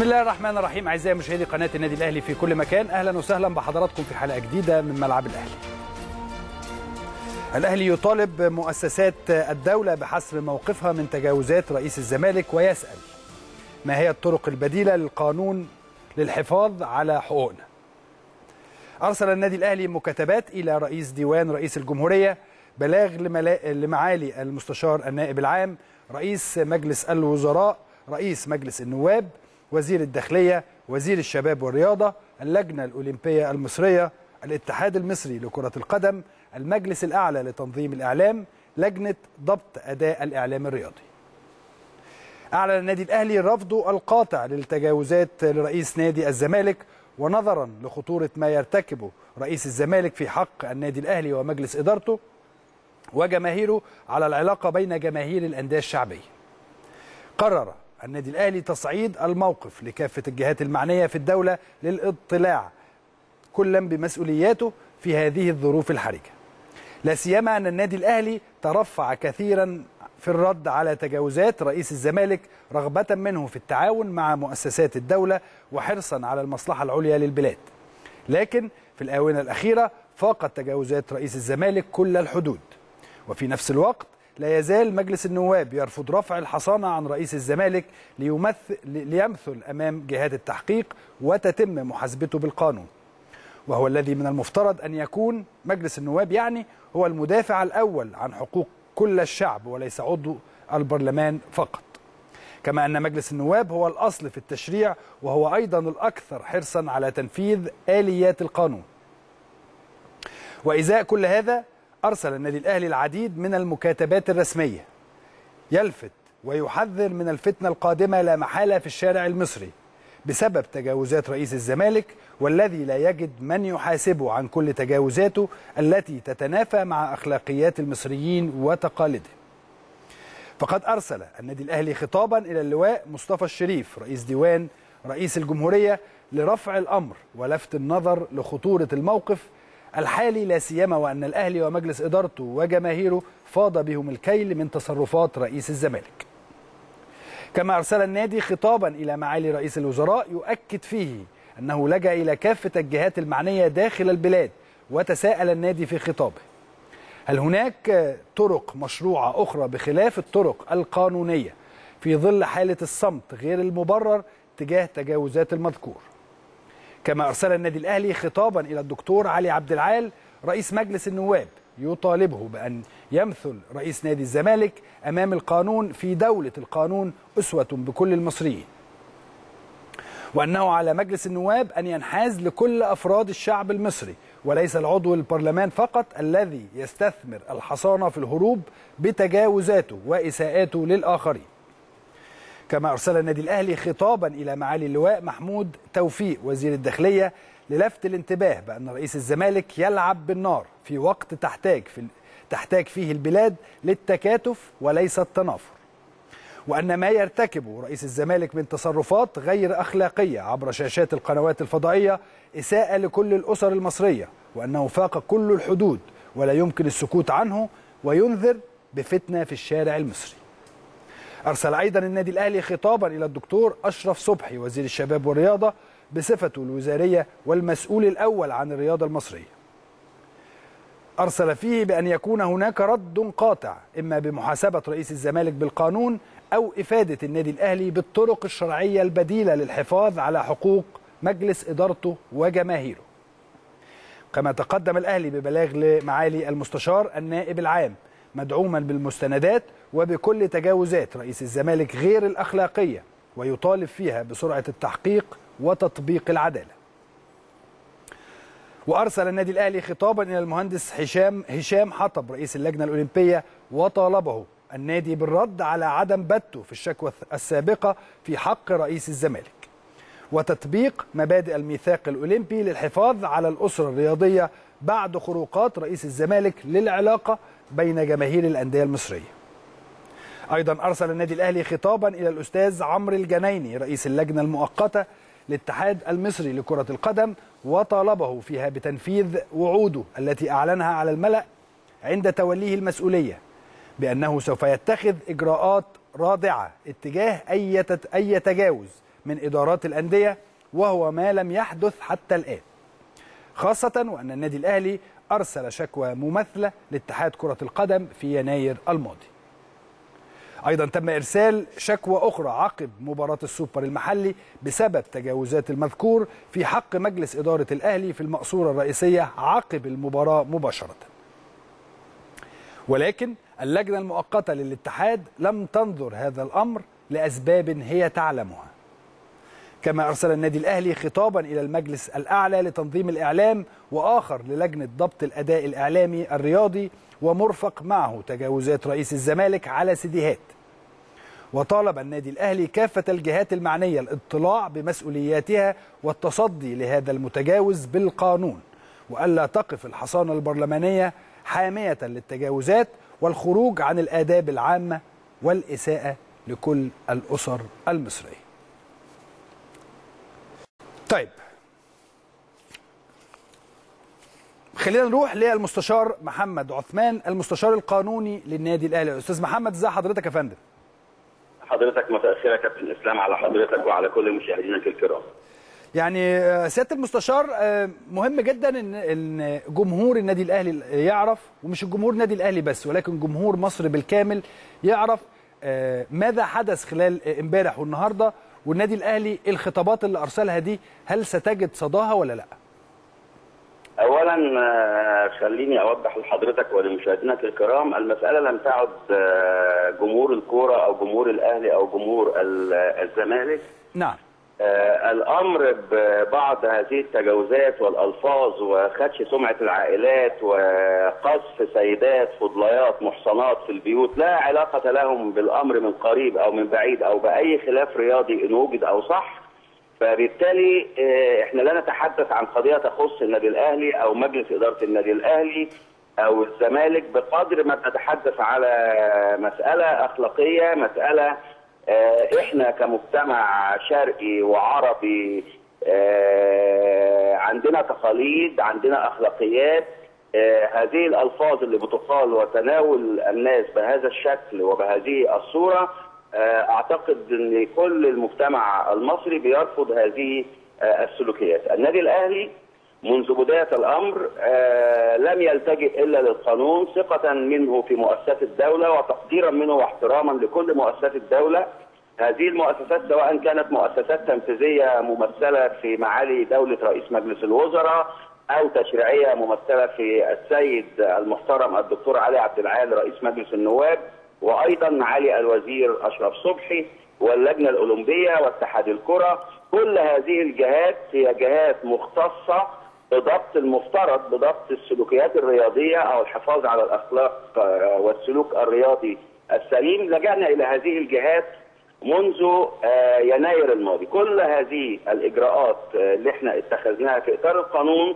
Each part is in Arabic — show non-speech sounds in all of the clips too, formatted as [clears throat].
بسم الله الرحمن الرحيم أعزائي مشاهدي قناة النادي الأهلي في كل مكان أهلا وسهلا بحضراتكم في حلقة جديدة من ملعب الأهلي. الأهلي يطالب مؤسسات الدولة بحسم موقفها من تجاوزات رئيس الزمالك ويسأل ما هي الطرق البديلة للقانون للحفاظ على حقوقنا. أرسل النادي الأهلي مكاتبات إلى رئيس ديوان رئيس الجمهورية بلاغ. لمعالي المستشار النائب العام رئيس مجلس الوزراء رئيس مجلس النواب وزير الداخلية وزير الشباب والرياضة اللجنة الأولمبية المصرية الاتحاد المصري لكرة القدم المجلس الأعلى لتنظيم الإعلام لجنة ضبط أداء الإعلام الرياضي. أعلن النادي الأهلي رفضه القاطع للتجاوزات لرئيس نادي الزمالك ونظرا لخطورة ما يرتكبه رئيس الزمالك في حق النادي الأهلي ومجلس إدارته وجماهيره على العلاقة بين جماهير الأندية الشعبية. قرر النادي الأهلي تصعيد الموقف لكافة الجهات المعنية في الدولة للاطلاع كلا بمسؤولياته في هذه الظروف الحرجة. لا سيما أن النادي الأهلي ترفع كثيرا في الرد على تجاوزات رئيس الزمالك رغبة منه في التعاون مع مؤسسات الدولة وحرصا على المصلحة العليا للبلاد. لكن في الآونة الأخيرة فاقت تجاوزات رئيس الزمالك كل الحدود. وفي نفس الوقت لا يزال مجلس النواب يرفض رفع الحصانة عن رئيس الزمالك ليمثل ليمثل أمام جهات التحقيق وتتم محاسبته بالقانون. وهو الذي من المفترض أن يكون مجلس النواب يعني هو المدافع الأول عن حقوق كل الشعب وليس عضو البرلمان فقط. كما أن مجلس النواب هو الأصل في التشريع وهو أيضا الأكثر حرصا على تنفيذ آليات القانون. وإزاء كل هذا أرسل النادي الأهلي العديد من المكاتبات الرسمية. يلفت ويحذر من الفتنة القادمة لا محالة في الشارع المصري بسبب تجاوزات رئيس الزمالك والذي لا يجد من يحاسبه عن كل تجاوزاته التي تتنافى مع أخلاقيات المصريين وتقاليدهم. فقد أرسل النادي الأهلي خطابا إلى اللواء مصطفى الشريف رئيس ديوان رئيس الجمهورية لرفع الأمر ولفت النظر لخطورة الموقف الحالي لا سيما وأن الأهلي ومجلس إدارته وجماهيره فاض بهم الكيل من تصرفات رئيس الزمالك. كما أرسل النادي خطابا إلى معالي رئيس الوزراء يؤكد فيه أنه لجأ إلى كافة الجهات المعنية داخل البلاد وتساءل النادي في خطابه. هل هناك طرق مشروعة أخرى بخلاف الطرق القانونية في ظل حالة الصمت غير المبرر تجاه تجاوزات المذكور؟ كما أرسل النادي الأهلي خطابا إلى الدكتور علي عبد العال رئيس مجلس النواب يطالبه بأن يمثل رئيس نادي الزمالك أمام القانون في دولة القانون أسوة بكل المصريين. وأنه على مجلس النواب أن ينحاز لكل أفراد الشعب المصري وليس العضو البرلمان فقط الذي يستثمر الحصانة في الهروب بتجاوزاته وإساءاته للآخرين. كما أرسل النادي الأهلي خطابا إلى معالي اللواء محمود توفيق وزير الداخلية للفت الانتباه بأن رئيس الزمالك يلعب بالنار في وقت تحتاج في تحتاج فيه البلاد للتكاتف وليس التنافر. وأن ما يرتكبه رئيس الزمالك من تصرفات غير أخلاقية عبر شاشات القنوات الفضائية إساءة لكل الأسر المصرية وأنه فاق كل الحدود ولا يمكن السكوت عنه وينذر بفتنة في الشارع المصري. أرسل أيضا النادي الأهلي خطابا إلى الدكتور أشرف صبحي وزير الشباب والرياضة بصفته الوزارية والمسؤول الأول عن الرياضة المصرية. أرسل فيه بأن يكون هناك رد قاطع إما بمحاسبة رئيس الزمالك بالقانون أو إفادة النادي الأهلي بالطرق الشرعية البديلة للحفاظ على حقوق مجلس إدارته وجماهيره. كما تقدم الأهلي ببلاغ لمعالي المستشار النائب العام مدعوما بالمستندات وبكل تجاوزات رئيس الزمالك غير الأخلاقية ويطالب فيها بسرعة التحقيق وتطبيق العدالة. وأرسل النادي الأهلي خطابا إلى المهندس هشام هشام حطب رئيس اللجنة الأولمبية وطالبه النادي بالرد على عدم بته في الشكوى السابقة في حق رئيس الزمالك. وتطبيق مبادئ الميثاق الأولمبي للحفاظ على الأسرة الرياضية بعد خروقات رئيس الزمالك للعلاقة بين جماهير الأندية المصرية. أيضا أرسل النادي الأهلي خطابا إلى الأستاذ عمرو الجنايني رئيس اللجنة المؤقتة للاتحاد المصري لكرة القدم وطالبه فيها بتنفيذ وعوده التي أعلنها على الملأ عند توليه المسؤولية بأنه سوف يتخذ إجراءات رادعة اتجاه أي أي تجاوز من إدارات الأندية وهو ما لم يحدث حتى الآن. خاصة وأن النادي الأهلي أرسل شكوى مماثلة لاتحاد كرة القدم في يناير الماضي. أيضا تم إرسال شكوى أخرى عقب مباراة السوبر المحلي بسبب تجاوزات المذكور في حق مجلس إدارة الأهلي في المقصورة الرئيسية عقب المباراة مباشرة. ولكن اللجنة المؤقتة للاتحاد لم تنظر هذا الأمر لأسباب هي تعلمها. كما أرسل النادي الأهلي خطابا إلى المجلس الأعلى لتنظيم الإعلام وآخر للجنة ضبط الأداء الإعلامي الرياضي ومرفق معه تجاوزات رئيس الزمالك على سيديهات وطالب النادي الأهلي كافة الجهات المعنية الاطلاع بمسؤولياتها والتصدي لهذا المتجاوز بالقانون. وألا تقف الحصانة البرلمانية حامية للتجاوزات والخروج عن الآداب العامة والإساءة لكل الأسر المصرية. طيب. خلينا نروح للمستشار محمد عثمان المستشار القانوني للنادي الأهلي. أستاذ محمد ازي حضرتك يا فندم؟ حضرتك يا كابتن إسلام على حضرتك وعلى كل مشاهدينك الكرام. يعني سيادة المستشار مهم جدا إن إن جمهور النادي الأهلي يعرف ومش الجمهور النادي الأهلي بس ولكن جمهور مصر بالكامل يعرف ماذا حدث خلال امبارح والنهاردة. والنادي الأهلي الخطابات اللي أرسلها دي هل ستجد صداها ولا لأ؟ اولا خليني أوضح لحضرتك ولمشاهدينك الكرام المسألة لم تعد جمهور الكورة أو جمهور الأهلي أو جمهور الزمالك نعم الأمر ببعض هذه التجاوزات والألفاظ وخدش سمعة العائلات وقذف سيدات فضليات محصنات في البيوت لا علاقة لهم بالأمر من قريب أو من بعيد أو بأي خلاف رياضي إن وجد أو صح. فبالتالي إحنا لا نتحدث عن قضية تخص النادي الأهلي أو مجلس إدارة النادي الأهلي أو الزمالك بقدر ما بنتحدث على مسألة أخلاقية مسألة إحنا كمجتمع شرقي وعربي عندنا تقاليد عندنا أخلاقيات هذه الألفاظ اللي بتقال وتناول الناس بهذا الشكل وبهذه الصورة أعتقد إن كل المجتمع المصري بيرفض هذه السلوكيات. النادي الأهلي منذ بداية الأمر لم يلتجئ إلا للقانون ثقة منه في مؤسسات الدولة وتقديرا منه واحتراما لكل مؤسسات الدولة. هذه المؤسسات سواء كانت مؤسسات تنفيذية ممثلة في معالي دولة رئيس مجلس الوزراء أو تشريعية ممثلة في السيد المحترم الدكتور علي عبد العال رئيس مجلس النواب وأيضا معالي الوزير أشرف صبحي واللجنة الأولمبية واتحاد الكرة. كل هذه الجهات هي جهات مختصة بضبط المفترض بضبط السلوكيات الرياضية أو الحفاظ على الأخلاق والسلوك الرياضي السليم. لجأنا إلى هذه الجهات منذ يناير الماضي. كل هذه الإجراءات اللي إحنا اتخذناها في إطار القانون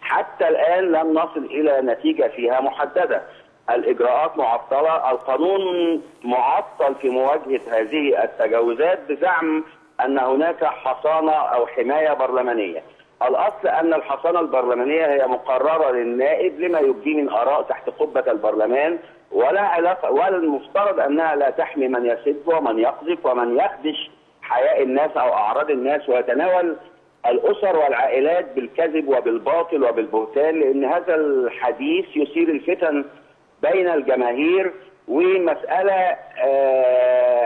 حتى الآن لم نصل إلى نتيجة فيها محددة. الإجراءات معطلة القانون معطل في مواجهة هذه التجاوزات بزعم أن هناك حصانة أو حماية برلمانية. الأصل أن الحصانة البرلمانية هي مقررة للنائب لما يبدي من آراء تحت قبة البرلمان ولا علاقه ولا المفترض أنها لا تحمي من يسب ومن يقذف ومن يخدش حياء الناس أو أعراض الناس ويتناول الأسر والعائلات بالكذب وبالباطل وبالبهتان لأن هذا الحديث يثير الفتن بين الجماهير ومسألة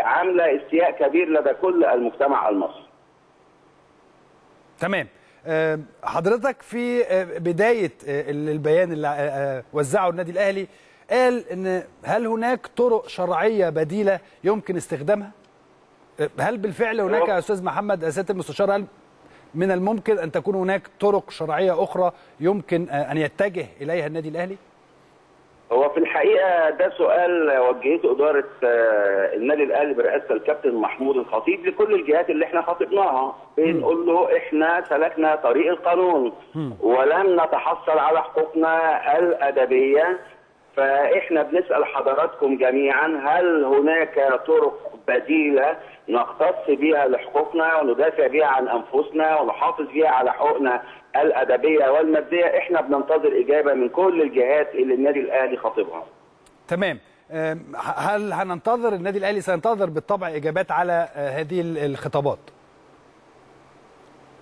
عاملة استياء كبير لدى كل المجتمع المصري. تمام. حضرتك في بداية البيان اللي وزعه النادي الأهلي قال إن هل هناك طرق شرعية بديلة يمكن استخدامها؟ هل بالفعل هناك يا أستاذ محمد سياده المستشار هل من الممكن أن تكون هناك طرق شرعية أخرى يمكن أن يتجه إليها النادي الأهلي؟ في الحقيقة ده سؤال وجهته إدارة النادي الأهلي برئاسة الكابتن محمود الخطيب لكل الجهات اللي إحنا خاطبناها. بنقول له إحنا سلكنا طريق القانون. ولم نتحصل على حقوقنا الأدبية. فإحنا بنسأل حضراتكم جميعا هل هناك طرق بديلة نختص بها لحقوقنا وندافع بها عن أنفسنا ونحافظ بها على حقوقنا الأدبية والمادية إحنا بننتظر إجابة من كل الجهات اللي النادي الأهلي خاطبها. تمام. هل هننتظر النادي الأهلي سينتظر بالطبع إجابات على آه، هذه ال- الخطابات؟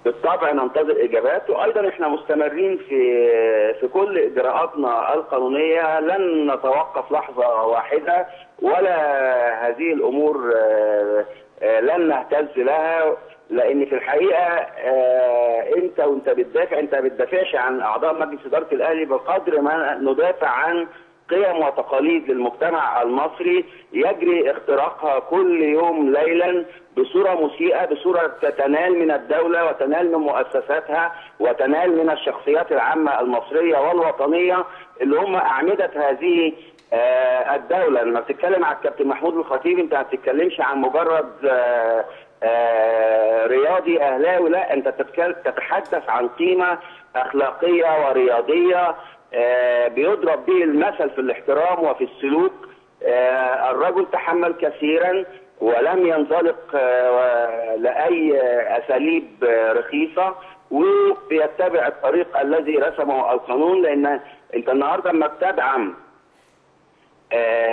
بالطبع ننتظر إجابات وأيضا إحنا مستمرين في في كل إجراءاتنا القانونية. لن نتوقف لحظة واحدة ولا هذه الأمور آه، آه، لن نهتز لها. لأن في الحقيقة آه، انت وانت بتدافع انت ما بتدافعش عن اعضاء مجلس اداره الاهلي بقدر ما ندافع عن قيم وتقاليد للمجتمع المصري يجري اختراقها كل يوم ليلا بصورة مسيئة بصورة تنال من الدولة وتنال من مؤسساتها وتنال من الشخصيات العامة المصرية والوطنية اللي هم أعمدة هذه آه، الدولة. لما بتتكلم عن الكابتن محمود الخطيب انت ما بتتكلمش عن مجرد آه، رياضي أهلاوي. لا أنت تتحدث عن قيمة أخلاقية ورياضية آه، بيضرب به المثل في الاحترام وفي السلوك. آه، الرجل تحمل كثيرا ولم ينزلق آه، لأي آه، أساليب آه، رخيصة وبيتبع الطريق الذي رسمه القانون لأن أنت النهارده لما بتدعم آه،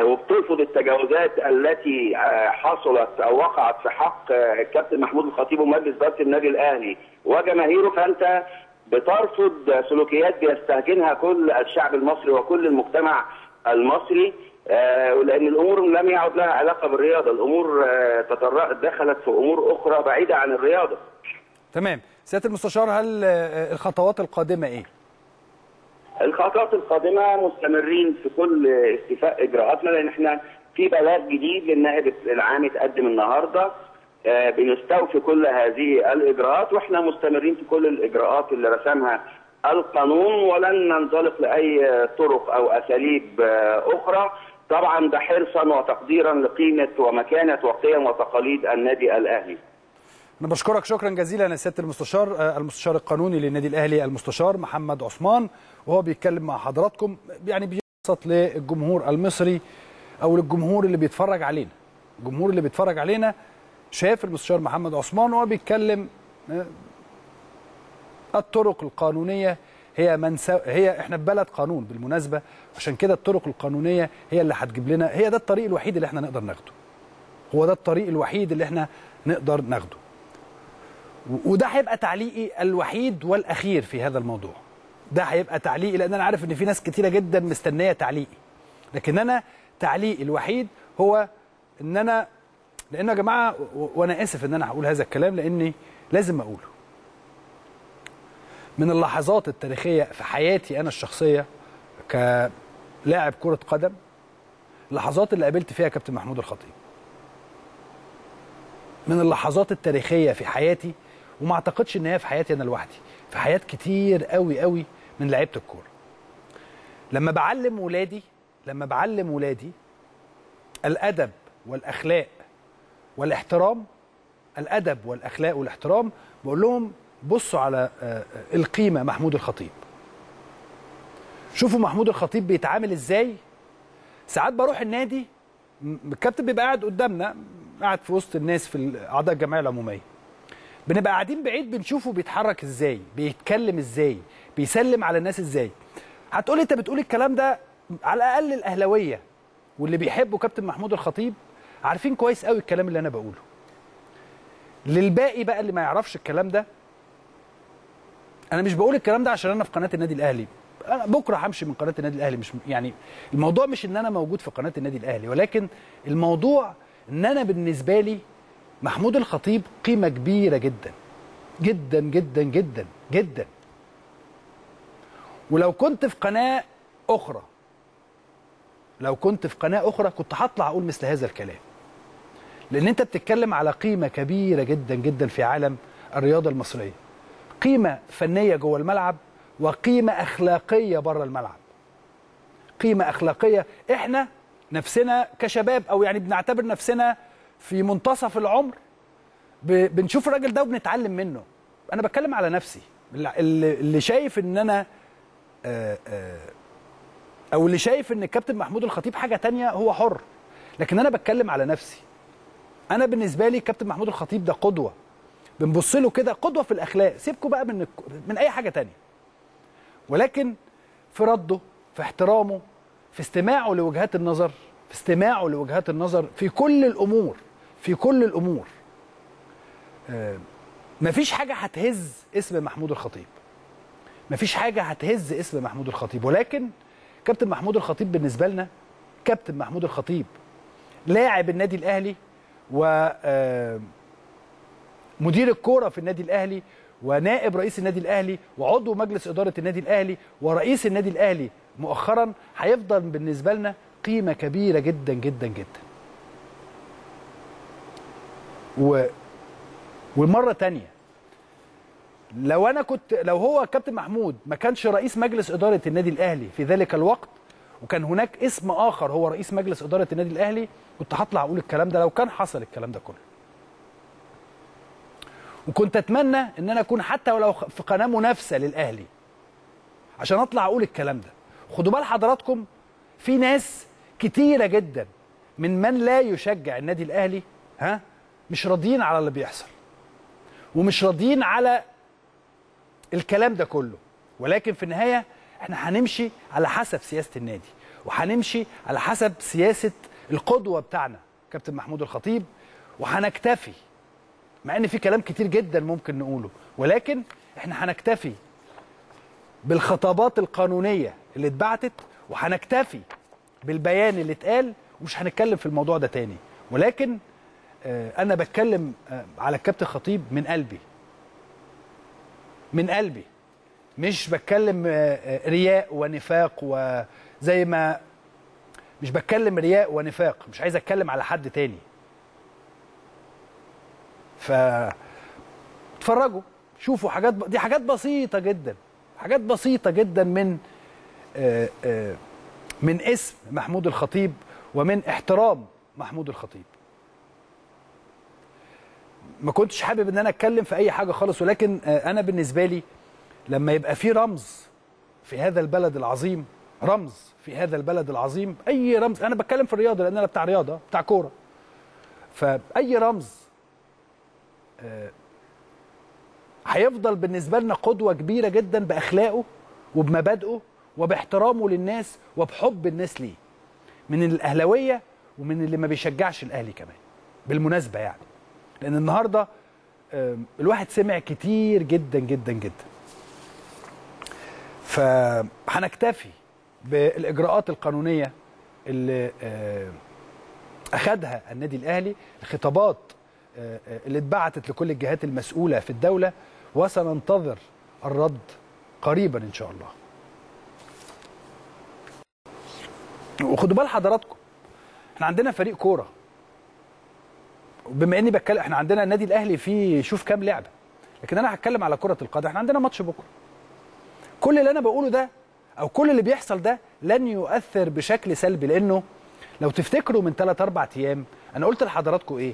وبترفض التجاوزات التي آه، حصلت أو وقعت في حق آه، الكابتن محمود الخطيب ومجلس اداره النادي الأهلي وجماهيره. فأنت بترفض سلوكيات بيستهجنها كل الشعب المصري وكل المجتمع المصري آه، لأن الأمور لم يعد لها علاقة بالرياضة، الأمور آه، دخلت في أمور أخرى بعيدة عن الرياضة. تمام. سيادة المستشار هل آه، الخطوات القادمة إيه؟ الخطوات القادمة مستمرين في كل استيفاء إجراءاتنا لأن إحنا في بلاغ جديد للنائب العام اتقدم النهارده آه، بنستوفي كل هذه الإجراءات وإحنا مستمرين في كل الإجراءات اللي رسمها القانون ولن ننزلق لأي طرق أو أساليب آه، أخرى. طبعا ده حرصا وتقديرا لقيمة ومكانة وقيم وتقاليد النادي الأهلي. أنا بشكرك شكرا جزيلا يا سيادة المستشار آه، المستشار القانوني للنادي الأهلي المستشار محمد عثمان. وهو بيتكلم مع حضراتكم يعني بيبسط للجمهور المصري أو للجمهور اللي بيتفرج علينا. الجمهور اللي بيتفرج علينا شاف المستشار محمد عثمان وهو بيتكلم آه، الطرق القانونية هي من سو... هي إحنا في بلد قانون بالمناسبة عشان كده الطرق القانونية هي اللي هتجيب لنا هي ده الطريق الوحيد اللي إحنا نقدر ناخده. هو ده الطريق الوحيد اللي إحنا نقدر ناخده. وده هيبقى تعليقي الوحيد والأخير في هذا الموضوع. ده هيبقى تعليقي لأن أنا عارف إن في ناس كتيرة جدا مستنية تعليقي لكن أنا تعليقي الوحيد هو إن أنا لأن يا جماعة وأنا آسف إن أنا هقول هذا الكلام لأني لازم أقوله. من اللحظات التاريخية في حياتي أنا الشخصية كلاعب كرة قدم اللحظات اللي قابلت فيها كابتن محمود الخطيب. من اللحظات التاريخية في حياتي وما أعتقدش إن هي في حياتي أنا لوحدي. في حياه كتير قوي قوي من لعيبة الكورة. لما بعلم ولادي لما بعلم ولادي الأدب والأخلاق والاحترام الأدب والأخلاق والاحترام بقول لهم بصوا على آه، آه، القيمة محمود الخطيب. شوفوا محمود الخطيب بيتعامل إزاي. ساعات بروح النادي الكابتن بيبقى قاعد قدامنا قاعد في وسط الناس في أعضاء الجمعية العمومية. بنبقى قاعدين بعيد بنشوفه بيتحرك إزاي بيتكلم إزاي بيسلم على الناس إزاي. هتقولي أنت بتقول الكلام ده على الأقل الأهلاوية واللي بيحبوا كابتن محمود الخطيب عارفين كويس قوي الكلام اللي أنا بقوله. للباقي بقى اللي ما يعرفش الكلام ده أنا مش بقول الكلام ده عشان أنا في قناة النادي الأهلي. أنا بكرة همشي من قناة النادي الأهلي مش يعني الموضوع مش إن أنا موجود في قناة النادي الأهلي ولكن الموضوع إن أنا بالنسبة لي محمود الخطيب قيمة كبيرة جدا. جدا جدا جدا جدا. ولو كنت في قناة أخرى لو كنت في قناة أخرى كنت هطلع أقول مثل هذا الكلام. لأن أنت بتتكلم على قيمة كبيرة جدا جدا في عالم الرياضة المصرية. قيمة فنية جوه الملعب وقيمة أخلاقية بره الملعب. قيمة أخلاقية إحنا نفسنا كشباب أو يعني بنعتبر نفسنا في منتصف العمر بنشوف الراجل ده وبنتعلم منه. أنا بتكلم على نفسي. اللي شايف إن أنا آه، آه، أو اللي شايف إن الكابتن محمود الخطيب حاجة تانية هو حر. لكن أنا بتكلم على نفسي. أنا بالنسبة لي كابتن محمود الخطيب ده قدوة. بنبص له كده قدوة في الأخلاق. سيبكم بقى من من أي حاجة تانية. ولكن في رده في احترامه في استماعه لوجهات النظر في استماعه لوجهات النظر في كل الأمور. في كل الأمور. آه، مفيش حاجة هتهز اسم محمود الخطيب. مفيش حاجة هتهز اسم محمود الخطيب. ولكن كابتن محمود الخطيب بالنسبة لنا كابتن محمود الخطيب لاعب النادي الأهلي و آه، مدير الكورة في النادي الأهلي ونائب رئيس النادي الأهلي وعضو مجلس إدارة النادي الأهلي ورئيس النادي الأهلي مؤخرا هيفضل بالنسبة لنا قيمة كبيرة جدا جدا جدا. و والمرة تانية. لو أنا كنت لو هو كابتن محمود ما كانش رئيس مجلس إدارة النادي الأهلي في ذلك الوقت وكان هناك اسم آخر هو رئيس مجلس إدارة النادي الأهلي كنت هطلع أقول الكلام ده لو كان حصل الكلام ده كله. وكنت أتمنى إن أنا أكون حتى ولو في قناة منافسة للأهلي عشان أطلع أقول الكلام ده. خدوا بال حضراتكم في ناس كتيرة جدا من من لا يشجع النادي الأهلي ها؟ مش راضيين على اللي بيحصل. ومش راضيين على الكلام ده كله. ولكن في النهاية إحنا هنمشي على حسب سياسة النادي. وهنمشي على حسب سياسة القدوة بتاعنا كابتن محمود الخطيب. وهنكتفي مع إن في كلام كتير جدا ممكن نقوله. ولكن إحنا هنكتفي بالخطابات القانونية اللي اتبعتت وهنكتفي بالبيان اللي اتقال ومش هنتكلم في الموضوع ده تاني. ولكن أنا بتكلم آه، على الكابتن خطيب من قلبي. من قلبي. مش بتكلم آه، آه، رياء ونفاق وزي ما مش بتكلم رياء ونفاق مش عايز أتكلم على حد تاني. ف اتفرجوا شوفوا حاجات ب... دي حاجات بسيطة جدا. حاجات بسيطة جدا من آه، آه، من اسم محمود الخطيب ومن احترام محمود الخطيب. ما كنتش حابب إن أنا أتكلم في أي حاجة خالص ولكن آه، أنا بالنسبة لي لما يبقى في رمز في هذا البلد العظيم رمز في هذا البلد العظيم أي رمز أنا بتكلم في الرياضة لأن أنا بتاع رياضة بتاع كورة. فأي رمز هيفضل بالنسبة لنا قدوة كبيرة جدا بأخلاقه وبمبادئه وباحترامه للناس وبحب الناس ليه. من الأهلاوية ومن اللي ما بيشجعش الأهلي كمان بالمناسبة يعني. لأن النهارده الواحد سمع كتير جدا جدا جدا فهنكتفي بالإجراءات القانونية اللي اخذها النادي الأهلي الخطابات اللي اتبعتت لكل الجهات المسؤولة في الدولة وسننتظر الرد قريبا إن شاء الله. وخدوا بال حضراتكم إحنا عندنا فريق كورة بما اني بتكلم إحنا عندنا النادي الاهلي فيه شوف كام لعبة. لكن أنا هتكلم على كرة القدم. إحنا عندنا ماتش بكرة. كل اللي أنا بقوله ده أو كل اللي بيحصل ده لن يؤثر بشكل سلبي لأنه لو تفتكروا من 3 4 أيام أنا قلت لحضراتكم إيه؟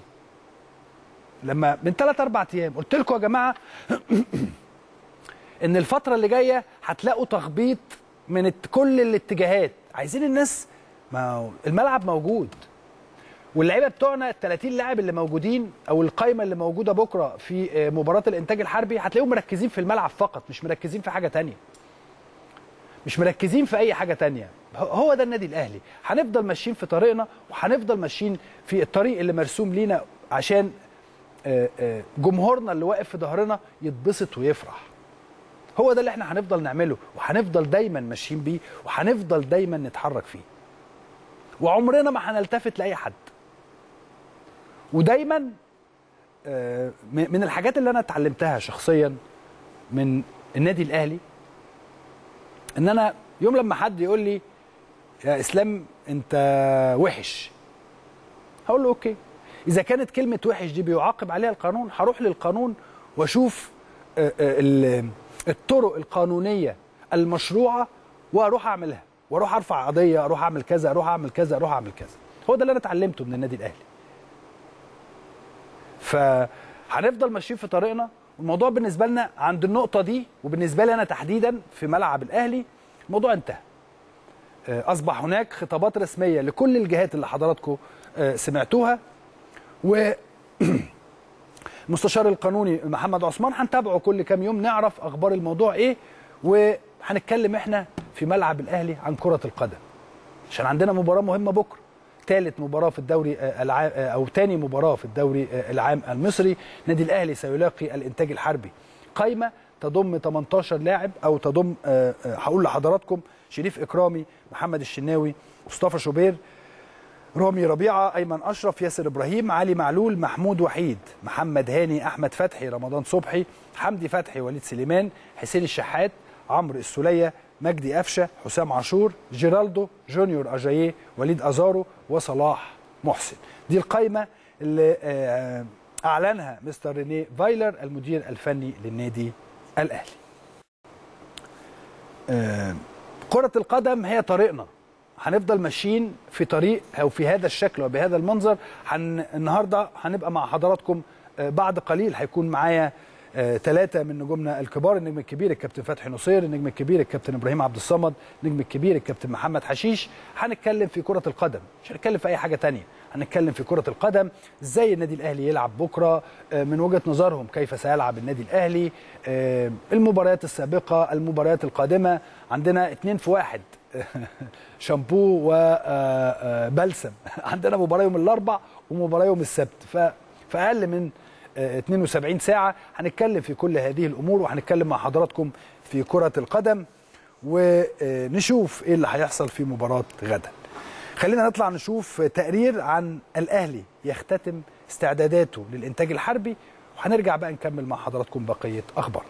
لما من 3 4 أيام قلت لكم يا جماعة [coughs] إن الفترة اللي جاية هتلاقوا تخبيط من كل الاتجاهات. عايزين الناس ما الملعب موجود. واللعيبة بتوعنا ال 30 لاعب اللي موجودين أو القايمة اللي موجودة بكرة في آه، مباراة الإنتاج الحربي هتلاقيهم مركزين في الملعب فقط مش مركزين في حاجة تانية. مش مركزين في أي حاجة تانية. هو- هو ده النادي الأهلي. هنفضل ماشيين في طريقنا وهنفضل ماشيين في الطريق اللي مرسوم لينا عشان آه، آه، جمهورنا اللي واقف في ظهرنا يتبسط ويفرح. هو ده اللي إحنا هنفضل نعمله وهنفضل دايما ماشيين بيه وهنفضل دايما نتحرك فيه. وعمرنا ما هنلتفت لأي حد. ودايما آه، من الحاجات اللي أنا اتعلمتها شخصيا من النادي الأهلي إن أنا يوم لما حد يقول لي يا إسلام أنت وحش. هقول له أوكي. إذا كانت كلمة وحش دي بيعاقب عليها القانون هروح للقانون وأشوف آه، آه، ال- الطرق القانونية المشروعة وأروح أعملها. وأروح أرفع قضية أروح أعمل كذا أروح أعمل كذا أروح أعمل كذا. هو ده اللي أنا اتعلمته من النادي الأهلي. فهنفضل ماشيين في طريقنا. والموضوع بالنسبة لنا عند النقطة دي وبالنسبة لي أنا تحديدا في ملعب الأهلي الموضوع انتهى. آه، أصبح هناك خطابات رسمية لكل الجهات اللي حضراتكم آه، سمعتوها. و [clears throat] المستشار القانوني محمد عثمان هنتابعه كل كام يوم نعرف أخبار الموضوع إيه وهنتكلم إحنا في ملعب الأهلي عن كرة القدم. عشان عندنا مباراة مهمة بكرة. ثالث مباراة في الدوري العام أو ثاني مباراة في الدوري العام المصري. نادي الأهلي سيلاقي الإنتاج الحربي. قائمه تضم 18 لاعب أو تضم هقول لحضراتكم شريف إكرامي محمد الشناوي مصطفى شوبير رامي ربيعة أيمن أشرف ياسر إبراهيم علي معلول محمود وحيد محمد هاني أحمد فتحي رمضان صبحي حمدي فتحي وليد سليمان حسين الشحات عمرو السولية مجدي قفشه حسام عاشور جيرالدو جونيور أجاييه وليد أزارو وصلاح محسن. دي القائمه اللي أعلنها مستر ريني فايلر المدير الفني للنادي الأهلي. كرة القدم هي طريقنا. هنفضل ماشيين في طريق أو في هذا الشكل وبهذا المنظر. هن النهارده هنبقى مع حضراتكم بعد قليل هيكون معايا ثلاثة من نجومنا الكبار النجم الكبير الكابتن فتحي نصير النجم الكبير الكابتن إبراهيم عبد الصمد النجم الكبير الكابتن محمد حشيش. هنتكلم في كرة القدم مش هنتكلم في أي حاجة تانية. هنتكلم في كرة القدم إزاي النادي الأهلي يلعب بكرة. من وجهة نظرهم كيف سيلعب النادي الأهلي. المباريات السابقة المباريات القادمة. عندنا اتنين في واحد. [laughs] شامبو وبلسم [laughs] عندنا مباراه يوم الأربع ومباراه يوم السبت. أقل من 72 ساعة. هنتكلم في كل هذه الأمور وهنتكلم مع حضراتكم في كرة القدم ونشوف إيه اللي هيحصل في مباراة غدا. خلينا نطلع نشوف تقرير عن الأهلي يختتم استعداداته للإنتاج الحربي وهنرجع بقى نكمل مع حضراتكم بقية اخبارنا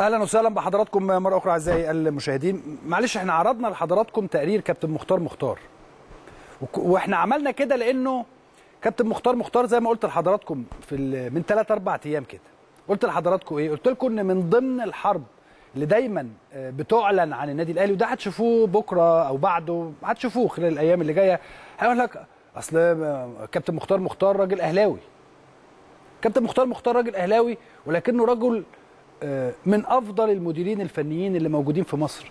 أهلا وسهلا بحضراتكم مرة أخرى أعزائي المشاهدين. معلش إحنا عرضنا لحضراتكم تقرير كابتن مختار مختار. وإحنا عملنا كده لأنه كابتن مختار مختار زي ما قلت لحضراتكم في من 3 4 أيام كده. قلت لحضراتكم إيه؟ قلت لكم إن من ضمن الحرب اللي دايما بتعلن عن النادي الأهلي وده هتشوفوه بكرة أو بعده هتشوفوه خلال الأيام اللي جاية. هيقول لك أصل كابتن مختار مختار راجل أهلاوي. كابتن مختار مختار راجل أهلاوي ولكنه رجل من أفضل المديرين الفنيين اللي موجودين في مصر.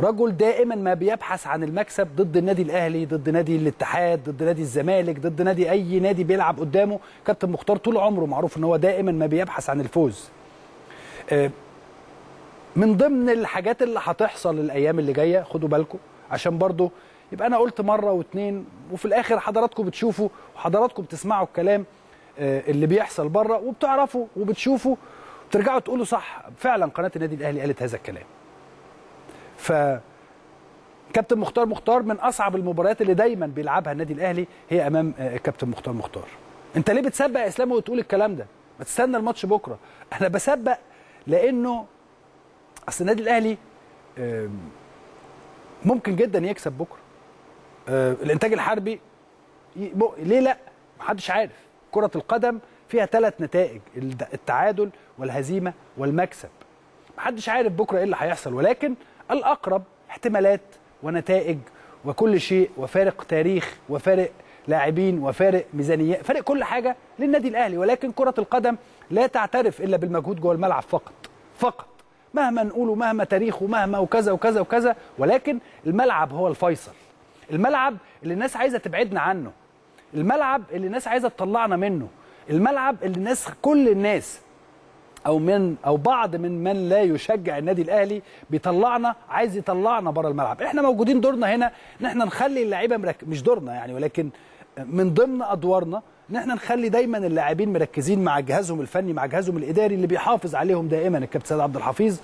رجل دائما ما بيبحث عن المكسب ضد النادي الأهلي ضد نادي الاتحاد ضد نادي الزمالك ضد نادي أي نادي بيلعب قدامه. كابتن مختار طول عمره معروف إن هو دائما ما بيبحث عن الفوز. من ضمن الحاجات اللي هتحصل الأيام اللي جاية خدوا بالكم عشان برضو يبقى أنا قلت مرة واتنين وفي الآخر حضراتكم بتشوفوا وحضراتكم بتسمعوا الكلام اللي بيحصل بره وبتعرفوا وبتشوفوا ترجعوا تقولوا صح. فعلا قناة النادي الأهلي قالت هذا الكلام. ف كابتن مختار مختار من أصعب المباريات اللي دايما بيلعبها النادي الأهلي هي أمام كابتن مختار مختار. أنت ليه بتسبق يا إسلام وتقول الكلام ده؟ ما تستنى الماتش بكرة. أنا بسبق لأنه أصل النادي الأهلي ممكن جدا يكسب بكرة. الإنتاج الحربي ليه لأ؟ محدش عارف. كرة القدم فيها ثلاث نتائج التعادل والهزيمة والمكسب. محدش عارف بكرة إيه اللي هيحصل. ولكن الأقرب احتمالات ونتائج وكل شيء وفارق تاريخ وفارق لاعبين وفارق ميزانيات فارق كل حاجة للنادي الأهلي ولكن كرة القدم لا تعترف إلا بالمجهود جوه الملعب فقط فقط. مهما نقوله مهما تاريخه مهما وكذا وكذا وكذا ولكن الملعب هو الفيصل. الملعب اللي الناس عايزة تبعدنا عنه. الملعب اللي الناس عايزة تطلعنا منه. الملعب اللي الناس كل الناس أو من أو بعض من من لا يشجع النادي الأهلي بيطلعنا عايز يطلعنا بره الملعب. إحنا موجودين دورنا هنا ان إحنا نخلي اللعيبة مرك... مش دورنا يعني ولكن من ضمن أدوارنا ان إحنا نخلي دايما اللاعبين مركزين مع جهازهم الفني مع جهازهم الإداري اللي بيحافظ عليهم دائما الكابتن سيد عبد الحفيظ.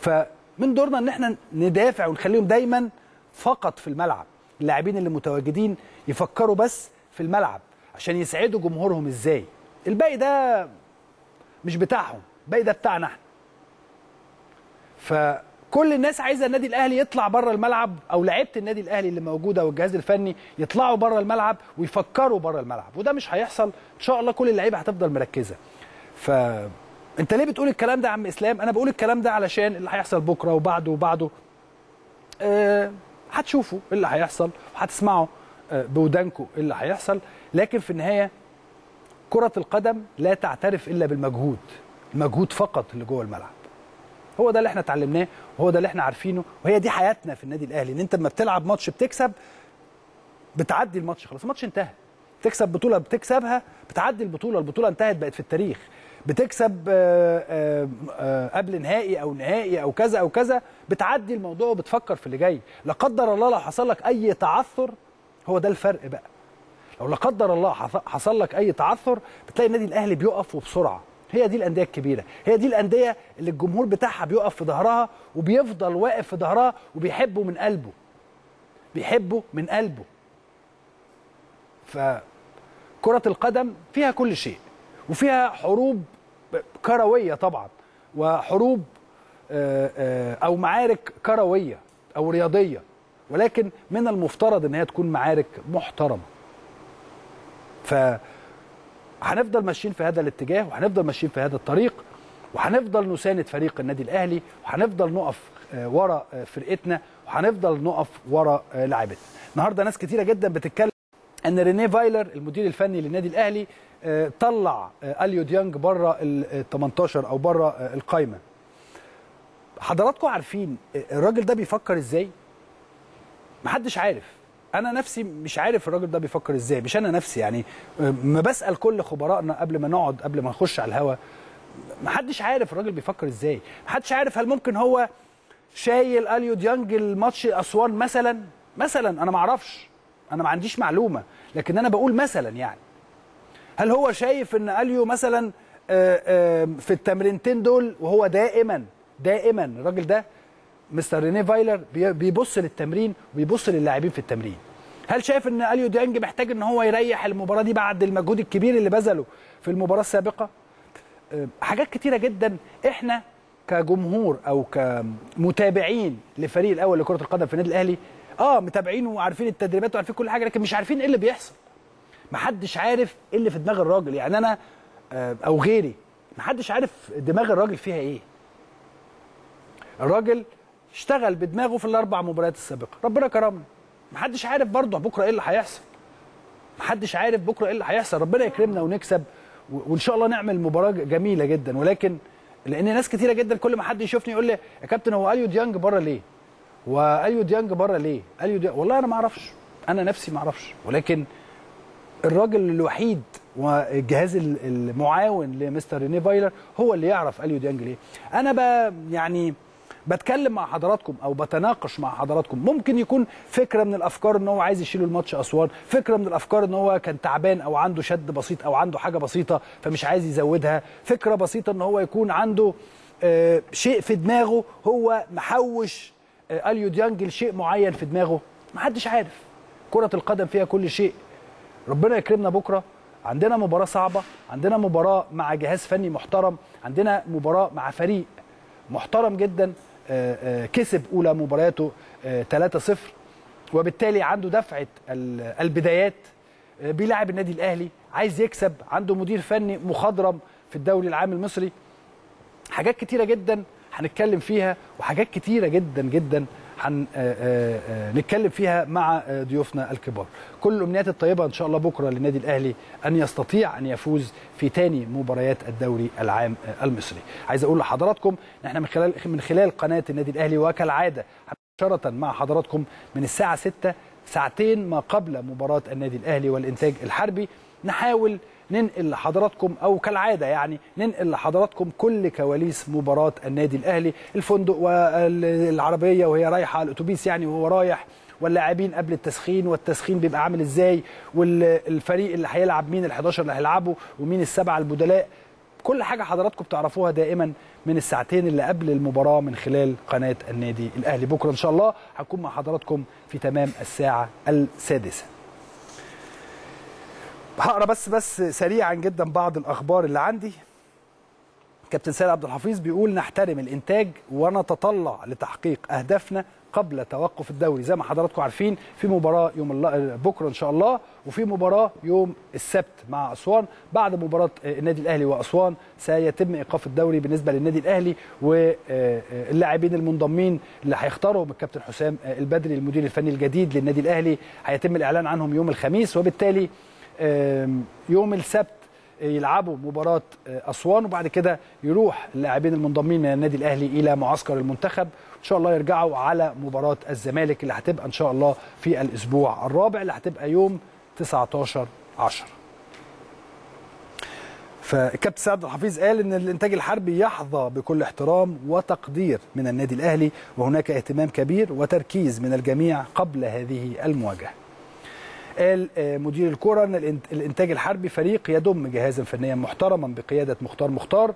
فمن دورنا إن إحنا ندافع ونخليهم دايما فقط في الملعب. اللاعبين اللي متواجدين يفكروا بس في الملعب عشان يسعدوا جمهورهم إزاي. الباقي ده مش بتاعهم. الباقي ده بتاعنا إحنا. فكل الناس عايزة النادي الأهلي يطلع بره الملعب أو لعيبة النادي الأهلي اللي موجودة والجهاز الفني يطلعوا بره الملعب ويفكروا بره الملعب. وده مش هيحصل. إن شاء الله كل اللعيبة هتفضل مركزة. ف أنت ليه بتقول الكلام ده يا عم إسلام؟ أنا بقول الكلام ده علشان اللي هيحصل بكرة وبعده وبعده. أه هتشوفوا اللي هيحصل وهتسمعوا أه بودانكم إيه اللي هيحصل. لكن في النهاية كرة القدم لا تعترف إلا بالمجهود. المجهود فقط اللي جوه الملعب. هو ده اللي إحنا اتعلمناه وهو ده اللي إحنا عارفينه وهي دي حياتنا في النادي الأهلي إن انت لما بتلعب ماتش بتكسب بتعدي الماتش خلاص الماتش انتهى. تكسب بطولة بتكسبها بتعدي البطولة البطولة انتهت بقت في التاريخ. بتكسب آآ آآ قبل نهائي أو نهائي أو كذا أو كذا بتعدي الموضوع وبتفكر في اللي جاي. لا قدر الله لو حصل لك أي تعثر هو ده الفرق بقى. لو لا قدر الله حصل لك أي تعثر بتلاقي النادي الأهلي بيقف وبسرعة. هي دي الأندية الكبيرة. هي دي الأندية اللي الجمهور بتاعها بيقف في ظهرها وبيفضل واقف في ظهرها وبيحبه من قلبه. بيحبه من قلبه. فكرة القدم فيها كل شيء. وفيها حروب كروية طبعا وحروب أو معارك كروية أو رياضية. ولكن من المفترض إن هي تكون معارك محترمة. ف هنفضل ماشيين في هذا الاتجاه وهنفضل ماشيين في هذا الطريق وهنفضل نساند فريق النادي الأهلي وهنفضل نقف ورا فرقتنا وهنفضل نقف ورا لاعبتنا. النهارده ناس كتيرة جدا بتتكلم إن رينيه فايلر المدير الفني للنادي الأهلي طلع اليو ديانج بره ال 18 أو بره القايمة. حضراتكم عارفين الراجل ده بيفكر إزاي؟ محدش عارف. أنا نفسي مش عارف الراجل ده بيفكر إزاي مش أنا نفسي يعني ما بسأل كل خبرائنا قبل ما نقعد قبل ما نخش على الهوا. محدش عارف الراجل بيفكر إزاي. محدش عارف هل ممكن هو شايل اليو ديانج الماتش أسوان مثلا؟ مثلا أنا ما أعرفش. أنا ما عنديش معلومة. لكن أنا بقول مثلا يعني. هل هو شايف إن أليو مثلا في التمرينتين دول وهو دائما دائما الراجل ده مستر رينيه فايلر بيبص للتمرين وبيبص للاعبين في التمرين. هل شايف إن اليو ديانج محتاج إن هو يريح المباراة دي بعد المجهود الكبير اللي بذله في المباراة السابقة؟ حاجات كتيرة جدا إحنا كجمهور أو كمتابعين لفريق الأول لكرة القدم في النادي الأهلي آه متابعين وعارفين التدريبات وعارفين كل حاجة لكن مش عارفين إيه اللي بيحصل. محدش عارف إيه اللي في دماغ الراجل. يعني أنا أو غيري محدش عارف دماغ الراجل فيها إيه. الراجل اشتغل بدماغه في الأربع مباريات السابقة. ربنا كرمنا. محدش عارف برضه بكرة إيه اللي هيحصل. محدش عارف بكرة إيه اللي هيحصل. ربنا يكرمنا ونكسب وإن شاء الله نعمل مباراة جميلة جدا. ولكن لأن ناس كتيرة جدا كل ما حد يشوفني يقول لي يا كابتن هو اليو ديانج بره ليه؟ واليو ديانج بره ليه؟ اليو ديانج والله أنا ما أعرفش. أنا نفسي ما أعرفش. ولكن الراجل الوحيد والجهاز المعاون لمستر ريني فايلر هو اللي يعرف اليو ديانج ليه. أنا ب يعني بتكلم مع حضراتكم أو بتناقش مع حضراتكم. ممكن يكون فكرة من الأفكار إن هو عايز يشيل الماتش أسوان فكرة من الأفكار إن هو كان تعبان أو عنده شد بسيط أو عنده حاجة بسيطة فمش عايز يزودها. فكرة بسيطة إن هو يكون عنده آه شيء في دماغه هو محوش آه اليو ديانج لشيء معين في دماغه. محدش عارف. كرة القدم فيها كل شيء. ربنا يكرمنا بكرة. عندنا مباراة صعبة عندنا مباراة مع جهاز فني محترم عندنا مباراة مع فريق محترم جدا. كسب أولى مبارياته 3-0 وبالتالي عنده دفعة البدايات بيلعب النادي الأهلي عايز يكسب عنده مدير فني مخضرم في الدوري العام المصري. حاجات كتيرة جدا هنتكلم فيها وحاجات كتيرة جدا جدا هنتكلم فيها مع ضيوفنا الكبار. كل الأمنيات الطيبة إن شاء الله بكرة للنادي الأهلي أن يستطيع أن يفوز في ثاني مباريات الدوري العام المصري. عايز أقول لحضراتكم ان إحنا من خلال من خلال قناة النادي الأهلي وكالعادة مباشرة مع حضراتكم من الساعة 6 ساعتين ما قبل مباراة النادي الأهلي والإنتاج الحربي نحاول ننقل لحضراتكم أو كالعادة يعني ننقل لحضراتكم كل كواليس مباراة النادي الأهلي الفندق والعربيه وهي رايحة على الأتوبيس يعني وهو رايح واللاعبين قبل التسخين والتسخين بيبقى عامل إزاي والفريق اللي هيلعب مين ال11 اللي هيلعبوا ومين السبعة البدلاء. كل حاجة حضراتكم بتعرفوها دائما من الساعتين اللي قبل المباراة من خلال قناة النادي الأهلي. بكرة إن شاء الله هكون مع حضراتكم في تمام الساعة السادسة. هقرا بس بس سريعا جدا بعض الأخبار اللي عندي. كابتن سيد عبد الحفيظ بيقول نحترم الإنتاج ونتطلع لتحقيق أهدافنا قبل توقف الدوري. زي ما حضراتكم عارفين في مباراة يوم بكرة إن شاء الله وفي مباراة يوم السبت مع أسوان. بعد مباراة النادي الأهلي وأسوان سيتم إيقاف الدوري بالنسبة للنادي الأهلي واللاعبين المنضمين اللي هيختارهم الكابتن حسام البدري المدير الفني الجديد للنادي الأهلي. هيتم الإعلان عنهم يوم الخميس وبالتالي يوم السبت يلعبوا مباراة أسوان وبعد كده يروح اللاعبين المنضمين من النادي الأهلي إلى معسكر المنتخب. إن شاء الله يرجعوا على مباراة الزمالك اللي هتبقى إن شاء الله في الأسبوع الرابع اللي هتبقى يوم 19 10 فالكابتن سعد الحفيظ قال إن الإنتاج الحربي يحظى بكل احترام وتقدير من النادي الأهلي وهناك اهتمام كبير وتركيز من الجميع قبل هذه المواجهة. قال آه، مدير الكره إن الإنتاج الحربي فريق يضم جهازا فنيا محترما بقيادة مختار مختار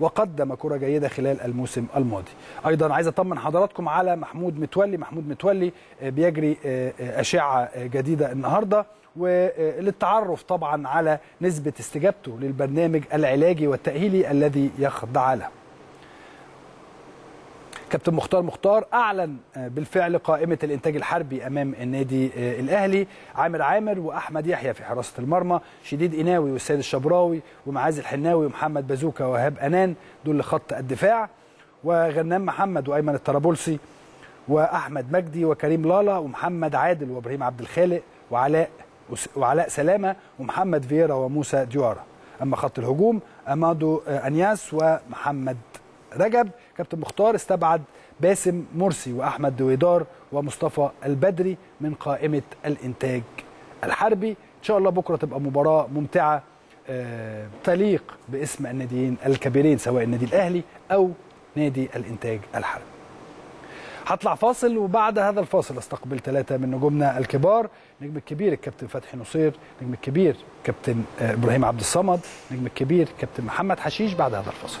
وقدم كرة جيدة خلال الموسم الماضي. أيضا عايز أطمن حضراتكم على محمود متولي. محمود متولي آه، بيجري آه، أشعة آه، جديدة النهاردة وللتعرف طبعا على نسبة استجابته للبرنامج العلاجي والتأهيلي الذي يخضع له. كابتن مختار مختار أعلن آه، بالفعل قائمة الإنتاج الحربي أمام النادي آه، الأهلي. عامر عامر وأحمد يحيى في حراسة المرمى. شديد قناوي والسيد الشبراوي ومعاذ الحناوي ومحمد بازوكا وهاب أنان دول لخط الدفاع. وغنام محمد وأيمن الطرابلسي وأحمد مجدي وكريم لالا ومحمد عادل وإبراهيم عبد الخالق وعلاء وعلاء سلامة ومحمد فييرا وموسى ديارا أما خط الهجوم أمادو آه، أنياس ومحمد رجب. كابتن مختار استبعد باسم مرسي وأحمد دويدار ومصطفى البدري من قائمة الإنتاج الحربي. إن شاء الله بكرة تبقى مباراة ممتعة آه، تليق باسم الناديين الكبيرين سواء النادي الأهلي أو نادي الإنتاج الحربي. هطلع فاصل وبعد هذا الفاصل أستقبل ثلاثة من نجومنا الكبار. نجم الكبير الكابتن فتحي نصير نجم الكبير كابتن آه، إبراهيم عبد الصمد نجم الكبير كابتن محمد حشيش بعد هذا الفاصل.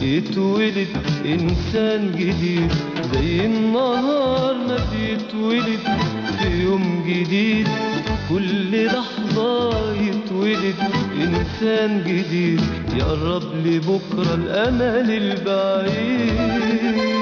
يتولد إنسان جديد زي النهار ما بيتولد في يوم جديد كل لحظة يتولد إنسان جديد. يقرب لبكرة الأمل البعيد.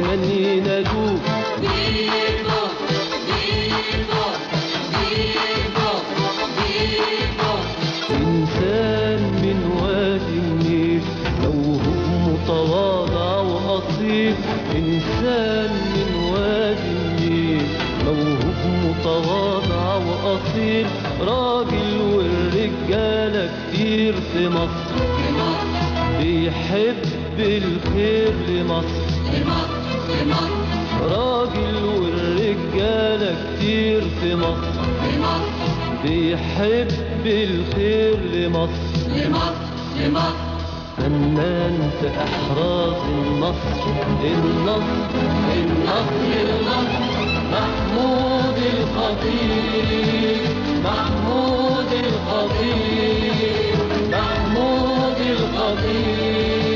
إنسان من وادي النيل متواضع وأصيل. إنسان من وادي النيل موهوب متواضع وأصيل. راجل والرجالة كتير في مصر بيحب الخير لمصر. راجل والرجالة كتير في مصر. بيحب الخير لمصر. فنان في إحراز النصر. النصر النصر النصر. محمود الخطيب محمود الخطيب محمود الخطيب.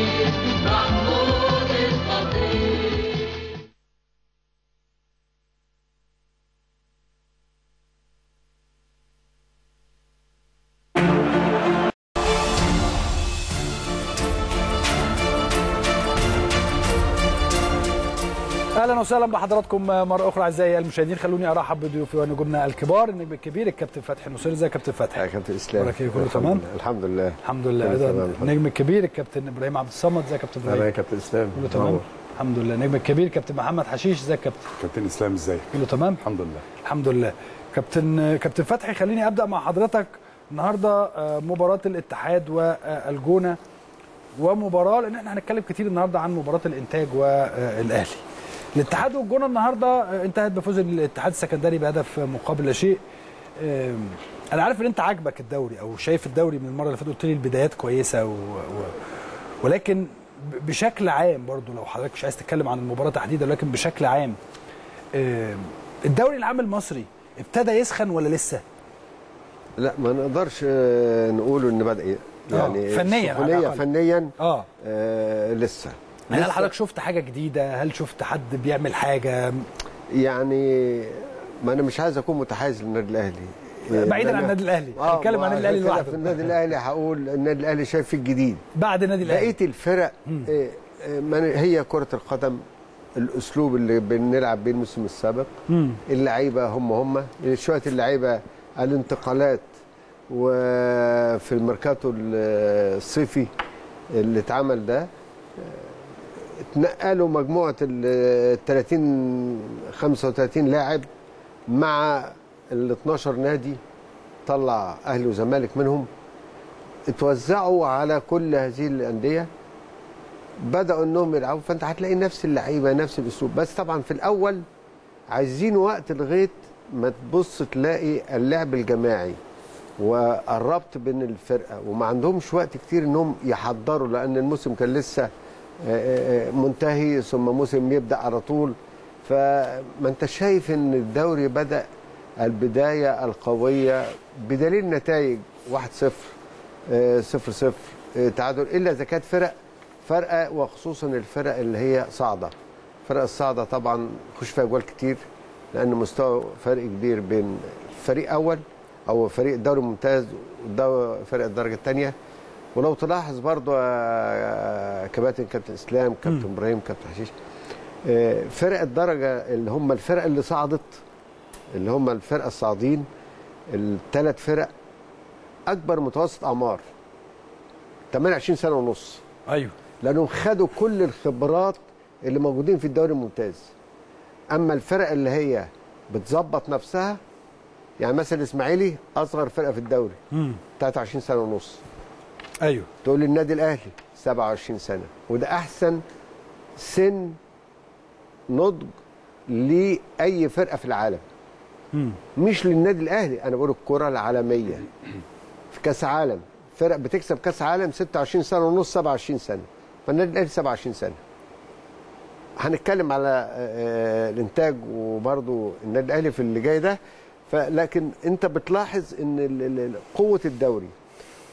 وسهلا بحضراتكم مرة أخرى أعزائي المشاهدين. خلوني أرحب بضيوفي ونجومنا الكبار النجم الكبير الكابتن فتحي نصير. ازيك يا كابتن فتحي؟ يا كابتن اسلام؟ كله تمام؟ الحمد لله الحمد لله. أيضا. النجم الكبير الكابتن إبراهيم عبد الصمد. ازيك يا كابتن أنا يا إبراهيم كابتن إسلام. كله تمام. الحمد لله. النجم الكبير كابتن محمد حشيش ازيك يا كابتن؟ كابتن إسلام إزاي؟ كله تمام؟ الحمد لله. الحمد لله. كابتن كابتن فتحي خليني أبدأ مع حضرتك. النهارده آه، مباراة الاتحاد والجونة ومباراة لأن إحنا هنتكلم كتير النهارده عن مباراة الإنتاج والأهلي. الاتحاد والجونة النهارده آه، انتهت بفوز الاتحاد السكندري بهدف مقابل لا شيء أنا عارف ان انت عاجبك الدوري أو شايف الدوري من المرة اللي فاتت قلت لي البدايات كويسة و... و... ولكن بشكل عام برضو لو حضرتك مش عايز تتكلم عن المباراة تحديدا ولكن بشكل عام آه، الدوري العام المصري ابتدى يسخن ولا لسه؟ لا ما نقدرش آه، نقول إن بدأ إيه. يعني فنياً الأقل. فنيا آه آه لسه هل. حضرتك شفت حاجة جديدة؟ هل شفت حد بيعمل حاجة؟ يعني ما أنا مش عايز أكون متحيز للنادي الأهلي. بعيدا عن النادي الأهلي. آه، هنتكلم عن النادي الاهلي لوحده. في النادي الأهلي. هقول النادي الأهلي شايف الجديد. بعد النادي الأهلي. بقيه الفرق آه، آه، هي كرة القدم الأسلوب اللي بنلعب بيه الموسم السابق. اللعيبة هم هم. شوية اللعيبة الانتقالات وفي الميركاتو الصيفي اللي اتعمل ده اتنقلوا مجموعة ال 30 35 لاعب مع ال 12 نادي طلع أهلي وزمالك منهم. اتوزعوا على كل هذه الأندية. بدأوا إنهم يلعبوا فأنت هتلاقي نفس اللعيبة نفس الأسلوب. بس طبعا في الأول عايزين وقت لغاية ما تبص تلاقي اللعب الجماعي والربط بين الفرقة. وما عندهمش وقت كتير إنهم يحضروا لأن الموسم كان لسه منتهي ثم موسم يبدأ على طول. فما انت شايف إن الدوري بدأ البداية القوية بدليل نتائج 1-0 آه، 0-0 آه، تعادل إلا إذا كانت فرق فرقه وخصوصا الفرق اللي هي صاعدة. فرق الصاعدة طبعا خش فيها جوال كتير لأن مستوى فرق كبير بين فريق أول أو فريق الدوري الممتاز وفرق الدرجة الثانية ولو تلاحظ برضو يا كباتن كابتن إسلام كابتن إبراهيم كابتن حشيش آه، فرق الدرجة اللي هم الفرق اللي صعدت اللي هم الفرقه الصاعدين الثلاث فرق أكبر متوسط أعمار 28 سنة ونص. أيوه. لأنهم خدوا كل الخبرات اللي موجودين في الدوري الممتاز. أما الفرق اللي هي بتظبط نفسها يعني مثلا الاسماعيلي أصغر فرقة في الدوري مم. 23 سنة ونص. أيوه. تقول لي النادي الأهلي 27 سنة وده أحسن سن نضج لأي فرقة في العالم. مم. مش للنادي الأهلي أنا بقول الكرة العالمية. في كأس عالم فرق بتكسب كأس عالم 26 سنة ونص 27 سنة. فالنادي الأهلي 27 سنة. هنتكلم على آه، الإنتاج وبرضو النادي الأهلي في اللي جاي ده. فلكن أنت بتلاحظ إن قوة الدوري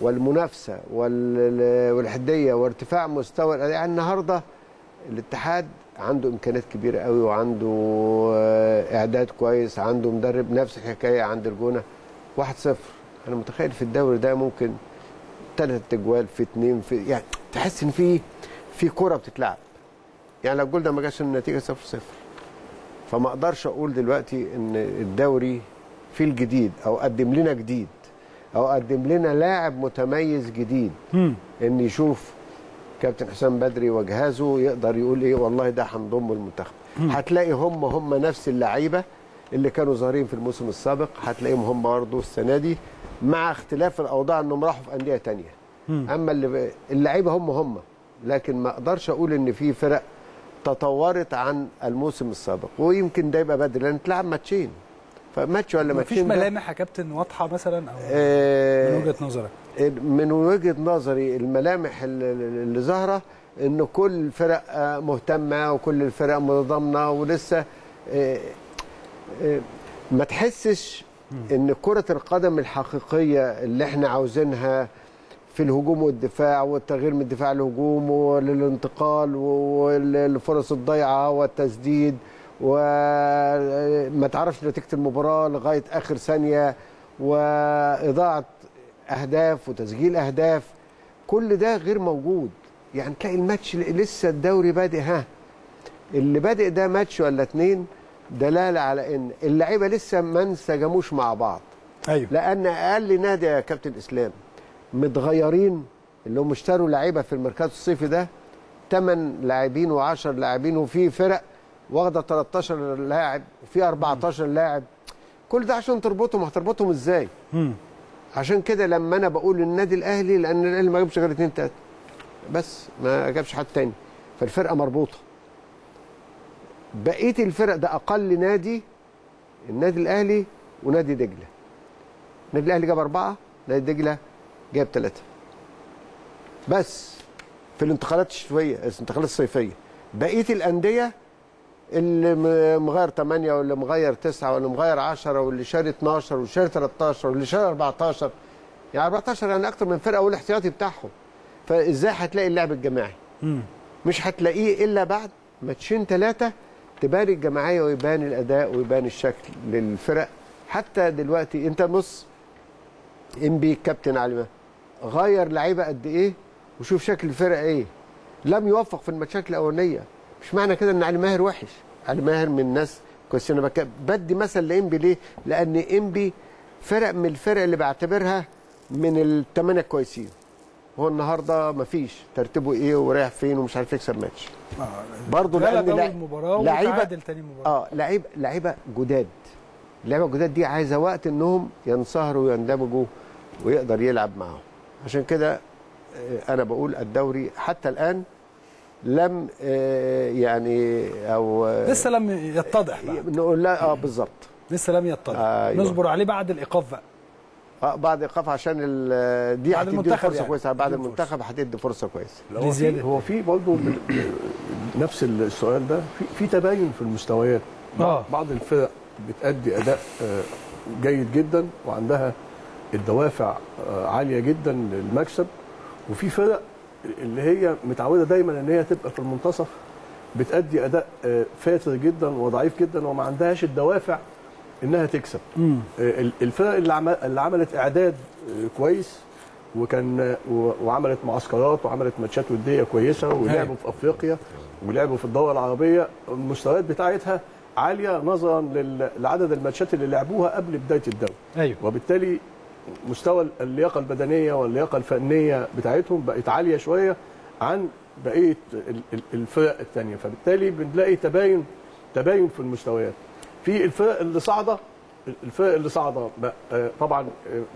والمنافسة وال- والحدية وارتفاع مستوى الأداء. يعني النهارده الاتحاد عنده إمكانيات كبيرة قوي وعنده آه، إعداد كويس عنده مدرب نفس الحكاية عند الجونه 1-0 أنا متخيل في الدوري ده ممكن ثلاث تجوال في اثنين في يعني تحس إن في في كورة بتتلعب. يعني لو الجول ده ما جاش النتيجة 0-0 فما أقدرش أقول دلوقتي إن الدوري فيه الجديد أو قدم لنا جديد أو قدم لنا لاعب متميز جديد. إن يشوف كابتن حسام بدري وجهازه يقدر يقول إيه والله ده هنضمه المنتخب. هتلاقي هم هم نفس اللعيبة اللي كانوا ظاهرين في الموسم السابق. هتلاقيهم هم برضه السنة دي مع اختلاف الأوضاع إنهم راحوا في أندية تانية. أما اللي اللعيبة هم هم. لكن ما أقدرش أقول إن في فرق تطورت عن الموسم السابق. ويمكن ده يبقى بدري لأن تلعب ماتشين. فماتش ولا مفيش ماتشين ده- ملامح يا كابتن واضحة مثلا أو آه، من وجهة نظرك؟ من وجهة نظري الملامح اللي ظاهرة إن كل الفرق مهتمة وكل الفرق متضامنه ولسه آه، آه، ما تحسش إن كرة القدم الحقيقية اللي إحنا عاوزينها في الهجوم والدفاع والتغيير من الدفاع للهجوم وللانتقال والفرص الضيعه والتسديد وما تعرفش نتيجه المباراة لغاية آخر ثانية وإضاعة أهداف وتسجيل أهداف كل ده غير موجود. يعني تلاقي الماتش لسه الدوري بادئ ها اللي بادئ ده ماتش ولا اتنين دلالة على إن اللعيبة لسه ما انسجموش مع بعض. أيوه. لأن أقل نادي يا كابتن إسلام متغيرين اللي هم اشتروا لعيبة في الميركاتو الصيفي ده 8 لاعبين و10 لاعبين وفي فرق واخده 13 لاعب وفي 14 لاعب. كل ده عشان تربطهم. هتربطهم إزاي؟ مم. عشان كده لما أنا بقول النادي الأهلي لأن الأهلي ما جابش غير اثنين تلاتة. بس ما جابش حد تاني. فالفرقة مربوطة. بقية الفرق ده أقل نادي النادي الأهلي ونادي دجلة. النادي الأهلي جاب أربعة نادي دجلة جاب ثلاثة بس في الانتقالات الشتويه الانتقالات الصيفية بقية الأندية اللي مغير 8 واللي مغير 9 واللي مغير 10 واللي شاري 12 واللي شاري 13 واللي شاري 14 يعني 14 يعني أكتر من فرقة والاحتياطي بتاعهم. فإزاي هتلاقي اللعب الجماعي؟ مش هتلاقيه إلا بعد ماتشين ثلاثة تبان الجماعية ويبان الأداء ويبان الشكل للفرق. حتى دلوقتي أنت بص ام بي كابتن علي غير لعيبة قد إيه وشوف شكل الفرق إيه. لم يوفق في الماتشات الأولانية. مش معنى كده إن علي ماهر وحش. علي ماهر من الناس كويسين. أنا بدي مثل لإنبي ليه؟ لأن إنبي فرق من الفرق اللي بعتبرها من الثمانيه الكويسين. هو النهارده مفيش ترتيبه إيه ورايح فين ومش عارف يكسب ماتش. برضه غلب لأن لعيبه آه لعيب لعيبة جداد. اللعيبه الجداد دي عايزة وقت إنهم ينصهروا ويندمجوا ويقدر يلعب معاهم. عشان كده آه، أنا بقول الدوري حتى الآن لم آه، يعني أو آه، لسه لم يتضح بقى. نقول لا آه بالظبط لسه لم يتضح أيوة. نصبر عليه بعد الإيقاف بقى آه بعد إيقاف عشان ال- دي بعد هتدي المنتخب فرصة يعني. كويسة بعد هتدي المنتخب هتدي فرصة كويسة هو في. هو في برضه نفس السؤال ده في في تباين في المستويات آه. بعض الفرق بتأدي أداء آه، جيد جدا وعندها الدوافع آه، عالية جدا للمكسب وفي فرق اللي هي متعودة دايما إن هي تبقى في المنتصف بتأدي أداء آه، فاتر جدا وضعيف جدا وما عندهاش الدوافع إنها تكسب. آه، ال- الفرق اللي عمل اللي عملت إعداد آه، كويس وكان وعملت معسكرات وعملت ماتشات ودية كويسة ولعبوا في أفريقيا ولعبوا في الدول العربية المستويات بتاعتها عالية نظرا لعدد الماتشات اللي لعبوها قبل بداية الدوري. أيوه. وبالتالي مستوى اللياقة البدنية واللياقة الفنية بتاعتهم بقت عالية شوية عن بقية ال- ال- الفرق الثانية فبالتالي بنلاقي تباين تباين في المستويات. في الفرق اللي صاعدة الفرق اللي صاعدة آه، طبعا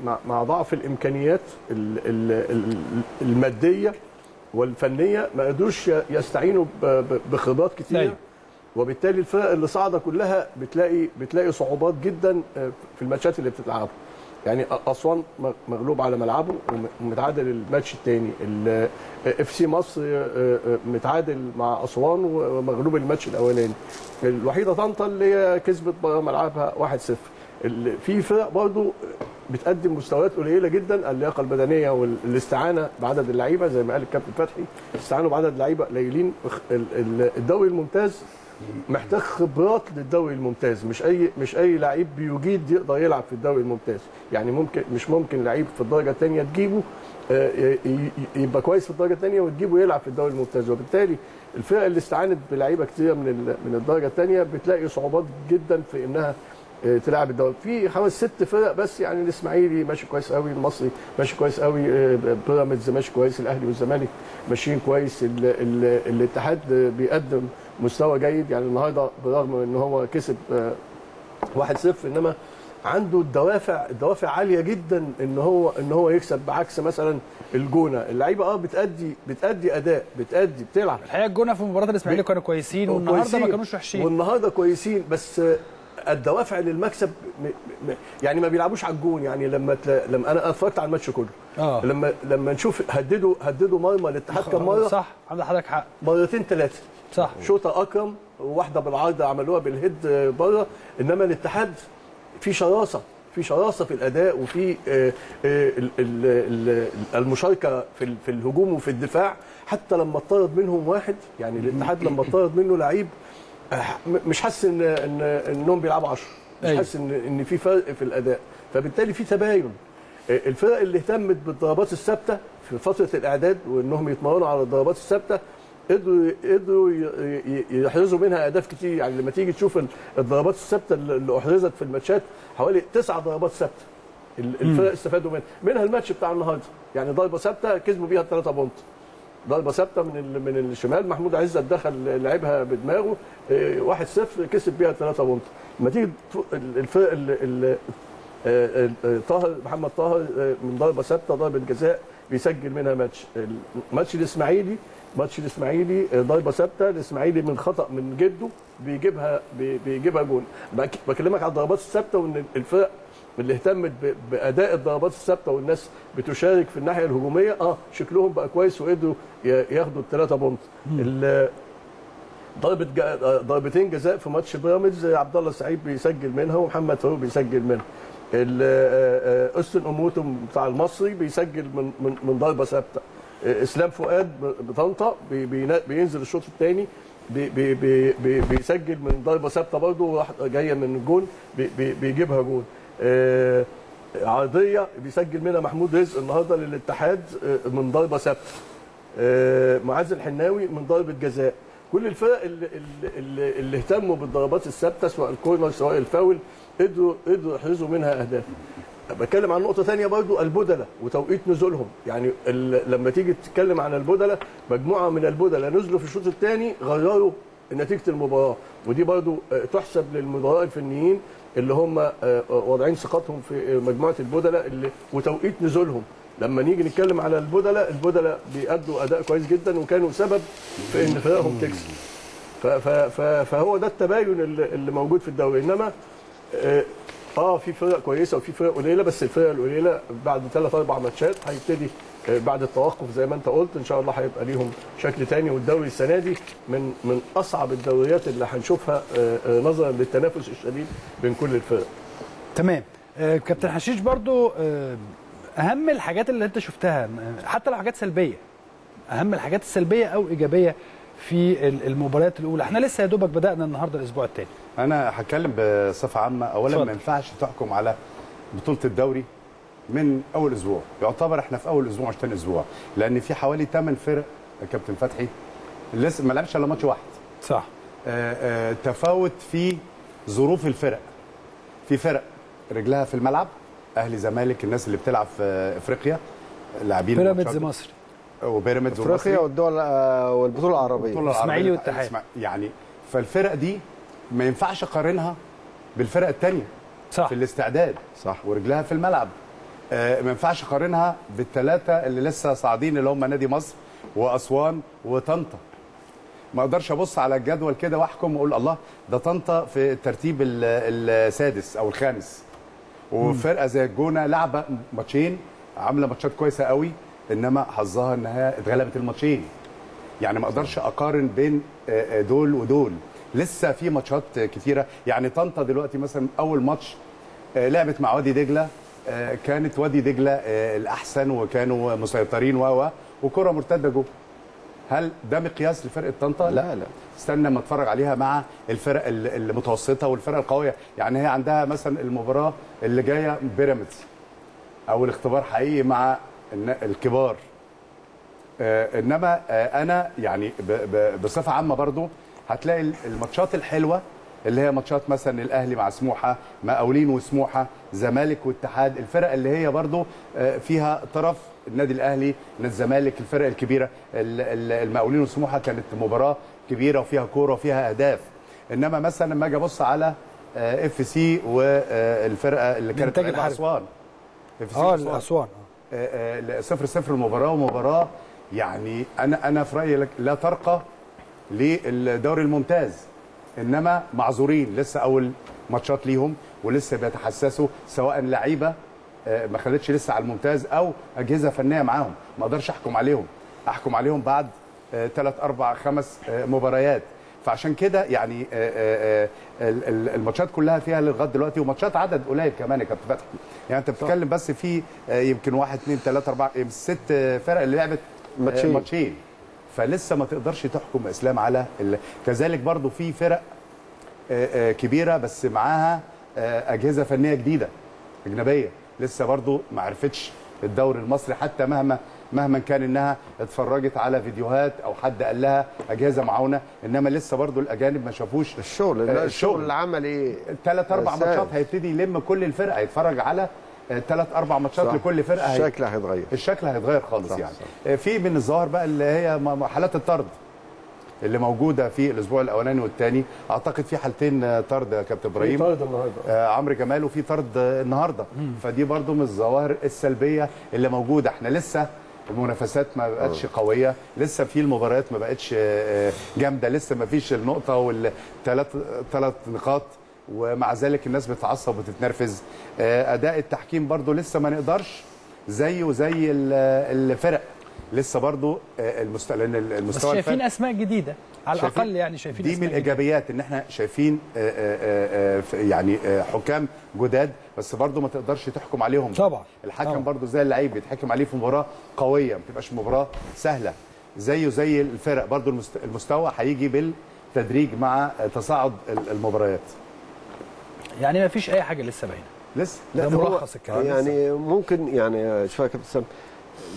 آه، مع- ضعف الإمكانيات ال- ال- ال- المادية والفنية ما قدروش يستعينوا بخبرات كتير. أيوة. وبالتالي الفرق اللي صاعدة كلها بتلاقي بتلاقي صعوبات جدا آه، في الماتشات اللي بتتلعبها يعني أسوان مغلوب على ملعبه وم- ومتعادل الماتش الثاني إف سي مصر آه، آه، متعادل مع أسوان ومغلوب الماتش الأولاني. الوحيدة طنطا اللي هي كسبت ملعبها 1-0 ال- في فرق برضو بتقدم مستويات قليلة جدا. اللياقة البدنية والاستعانة بعدد اللعيبة زي ما قال الكابتن فتحي استعانوا بعدد لعيبه قليلين. ال- ال- الدوري الممتاز محتاج خبرات للدوري الممتاز. مش اي مش أي لعيب بيجيد يقدر يلعب في الدوري الممتاز. يعني ممكن مش ممكن لعيب في الدرجة الثانية تجيبه آه، يبقى كويس في الدرجة الثانية وتجيبه يلعب في الدوري الممتاز. وبالتالي الفرق اللي استعانت بلعيبة كتير من من الدرجة الثانية بتلاقي صعوبات جدا في إنها آه، تلعب الدوري. في خمس ست فرق بس يعني الإسماعيلي ماشي كويس قوي المصري ماشي كويس قوي آه، بيراميدز ماشي كويس الأهلي والزمالك ماشيين كويس ال ال الاتحاد بيقدم مستوى جيد. يعني النهارده برغم إن هو كسب آه، 1-0 إنما عنده الدوافع الدوافع عالية جدا إن هو إن هو يكسب بعكس مثلا الجونة. اللعيبة آه بتأدي بتأدي أداء بتأدي بتلعب. الحقيقة الجونة في مباراه الاسماعيلي كانوا كويسين والنهارده ما. كانوش وحشين. والنهارده كويسين بس آه، الدوافع للمكسب. يعني ما بيلعبوش على الجون. يعني لما تلا... لما أنا اتفرجت على الماتش كله آه. لما لما نشوف هددوا هددوا مرمى الاتحاد كم مرة؟ صح عندك حق. مرتين ثلاثة صح. شوطة اكرم وواحدة بالعرض عملوها بالهيد بره إنما الاتحاد في شراسة في شراسة في الأداء وفي آه، آه، ال- ال- ال- المشاركة في في الهجوم وفي الدفاع. حتى لما اتطرد منهم واحد يعني الاتحاد لما اتطرد منه لعيب آه، مش حاسس إن إن إنهم بيلعبوا 10 مش أيوة. حاسس إن إن في فرق في الأداء. فبالتالي في تباين. الفرق اللي اهتمت بالضربات الثابتة في فترة الإعداد وإنهم يتمرنوا على الضربات الثابتة قدروا قدروا يحرزوا منها أهداف كتير. يعني لما تيجي تشوف ال- الضربات الثابتة اللي أحرزت في الماتشات حوالي تسع ضربات ثابتة ال- الفرق استفادوا منها. منها الماتش بتاع النهارده. يعني ضربة ثابتة كسبوا بيها الثلاثه بونت. ضربة ثابتة من من الشمال. محمود عزت دخل لعبها بدماغه. إيه، 1-0 كسب بيها 3 بونت. لما تيجي الفرق ال- ال- آه، آه، طاهر محمد طاهر آه، من ضربة ثابتة ضربة جزاء بيسجل منها ماتش. الماتش الإسماعيلي ماتش الإسماعيلي آه، ضربة ثابتة الاسماعيلي من خطأ من جده بيجيبها بي- بيجيبها جون. بك- بكلمك على الضربات الثابتة وإن الفرق اللي اهتمت بأداء الضربات الثابتة والناس بتشارك في الناحية الهجومية آه شكلهم بقى كويس وقدروا ياخدوا الثلاثه point. ضربة جا... ضربتين جزاء في ماتش بيراميدز عبد الله السعيد بيسجل منها ومحمد فاروق بيسجل منها. آه، آه، اوستن اموتو بتاع المصري بيسجل من من, ضربة ثابتة. آه، إسلام فؤاد بطنطا بينزل الشوط الثاني بي بي بي بي بيسجل من ضربة ثابتة برضه جاية من الجون بي بي بيجيبها جون. آه، عرضية بيسجل منها محمود رزق النهارده للاتحاد آه، من ضربة ثابتة. آه، معاذ الحناوي من ضربة جزاء. كل الفرق اللي, اللي, اللي اهتموا بالضربات الثابتة سواء ال corner سواء الفاول قدروا قدروا يحرزوا منها أهداف. بتكلم عن نقطة ثانية برضو البدلة وتوقيت نزولهم. يعني لما تيجي تتكلم عن البدلة مجموعة من البدلة نزلوا في الشوط الثاني غيروا نتيجة المباراة. ودي برضو آه، تحسب للمدراء الفنيين اللي هم آه، آه، واضعين ثقتهم في مجموعة البدلة اللي وتوقيت نزولهم. لما نيجي نتكلم على البدلة البدلة بيأدوا أداء كويس جدا وكانوا سبب في إن فرقهم تكسب. فهو ده التباين اللي موجود في الدوري. إنما آه في فرق كويسة وفي فرق قليلة بس الفرق القليلة بعد ثلاث أربع ماتشات هيبتدي آه، بعد التوقف زي ما أنت قلت إن شاء الله هيبقى ليهم شكل تاني. والدوري السنة دي من من أصعب الدوريات اللي هنشوفها آه، آه، نظرا للتنافس الشديد بين كل الفرق. تمام. كابتن حشيش برضو أهم الحاجات اللي أنت شفتها حتى لو حاجات سلبية أهم الحاجات السلبية أو إيجابية في ال- المباريات الأولى. إحنا لسه يا دوبك بدأنا النهارده الأسبوع الثاني أنا هتكلم بصفة عامة. اولا. ما ينفعش تحكم على بطولة الدوري من أول أسبوع. يعتبر إحنا في أول أسبوع مش تاني أسبوع. لأن في حوالي 8 فرق يا كابتن فتحي لسه ما لعبش إلا ماتش واحد. صح. آه، آه، تفاوت في ظروف الفرق. في فرق رجلها في الملعب أهلي زمالك الناس اللي بتلعب في إفريقيا لاعبين بيراميدز مصري. وبيراميدز إفريقيا. والدول آه، والبطولة العربية. العربية. والاتحاد. يعني فالفرق دي ما ينفعش أقارنها بالفرق الثانية صح. في الاستعداد صح. ورجلها في الملعب. آه ما ينفعش أقارنها بالثلاثه اللي لسه صاعدين اللي هم نادي مصر وأسوان وطنطا. ما أقدرش أبص على الجدول كده وأحكم وأقول الله ده طنطا في الترتيب ال- السادس أو الخامس. وفرقة زي الجونة لعبه ماتشين عاملة ماتشات كويسة قوي إنما حظها إنها اتغلبت الماتشين. يعني ما أقدرش أقارن بين آه، آه، دول ودول. لسه في ماتشات كتيرة. يعني طنطا دلوقتي مثلا أول ماتش آه، لعبت مع وادي دجلة. آه، كانت وادي دجلة آه، الأحسن وكانوا مسيطرين و و وكرة مرتدة جوه. هل ده مقياس لفرقة طنطا؟ لا. لا. استنى ما اتفرج عليها مع الفرق ال- المتوسطة والفرق القوية. يعني هي عندها مثلا المباراة اللي جاية بيراميدز. أو الاختبار حقيقي مع الكبار. إنما أنا يعني بصفة عامة برضو هتلاقي ال- الماتشات الحلوة اللي هي ماتشات مثلا الأهلي مع سموحة مقاولين وسموحة زمالك واتحاد الفرق اللي هي برضو آه، فيها طرف النادي الأهلي نادي الزمالك الفرق الكبيرة ال- ال- المقاولين وسموحة كانت مباراة كبيرة وفيها كورة وفيها أهداف إنما مثلا لما أجي أبص على إف سي والفرقه اللي كانت الحربي. أسوان آه أسوان. الأسوان آه، آه، صفر صفر المباراة ومباراة يعني أنا أنا في رأيي لا ترقى للدوري الممتاز. إنما معذورين لسه أول ماتشات ليهم ولسه بيتحسسوا سواء لعيبة آه، ما خدتش لسه على الممتاز أو أجهزة فنية معاهم. ما أقدرش أحكم عليهم. أحكم عليهم بعد ثلاث أربع خمس آه، مباريات. فعشان كده يعني آه، آه، آه، ال- ال- الماتشات كلها فيها لغايه دلوقتي وماتشات عدد قليل كمان يا كابتن فتحي. يعني أنت بتتكلم بس في آه، يمكن واحد اثنين ثلاثة أربعة ست آه، فرق اللي لعبت آه، ماتشين. فلسه ما تقدرش تحكم إسلام على ال... كذلك برضو في فرق آه، آه، كبيرة بس معاها آه، أجهزة فنية جديدة أجنبية لسه برضو ما عرفتش الدوري المصري حتى مهما مهما كان إنها اتفرجت على فيديوهات أو حد قال لها أجهزة معاونة إنما لسه برضو الأجانب ما شافوش الشغل لا الشغل. العملي ثلاث أربع؟ ماتشات هيبتدي يلم كل الفرق هيتفرج على ثلاث أربع ماتشات. لكل فرقة هي- الشكل هيتغير. الشكل هيتغير خالص صح، يعني. صح. آه، في من الظواهر بقى اللي هي حالات الطرد اللي موجودة في الأسبوع الأولاني والثاني أعتقد في حالتين آه، طرد يا كابتن إبراهيم. طارد النهارده. آه عمرو جمال وفي طرد آه، النهارده. فدي برضو من الظواهر السلبية اللي موجودة. إحنا لسه المنافسات ما بقتش قوية. لسه في المباريات ما بقتش آه، جامدة. لسه ما فيش النقطة والثلاث ثلاث نقاط. ومع ذلك الناس بتتعصب وتتنرفز آه، أداء التحكيم برضو لسه ما نقدرش زيه زي ال- الفرق لسه برضو آه، المستوى لأن بس المستوى شايفين الفني أسماء جديدة على شايفين- الأقل يعني شايفين دي من. الايجابيات إن إحنا شايفين آه، يعني حكام جداد بس برضو ما تقدرش تحكم عليهم طبعا. الحكم طبعا. برضو زي اللعيب بيتحكم عليه في مباراة قوية ما بتبقاش مباراة سهلة زيه زي الفرق برضو المست- المستوى هيجي بالتدريج مع تصاعد ال- المباريات يعني ما فيش أي حاجة لسه باينة. لسه؟ ده هو ملخص الكلام يعني ممكن يعني شوية يا كابتن سام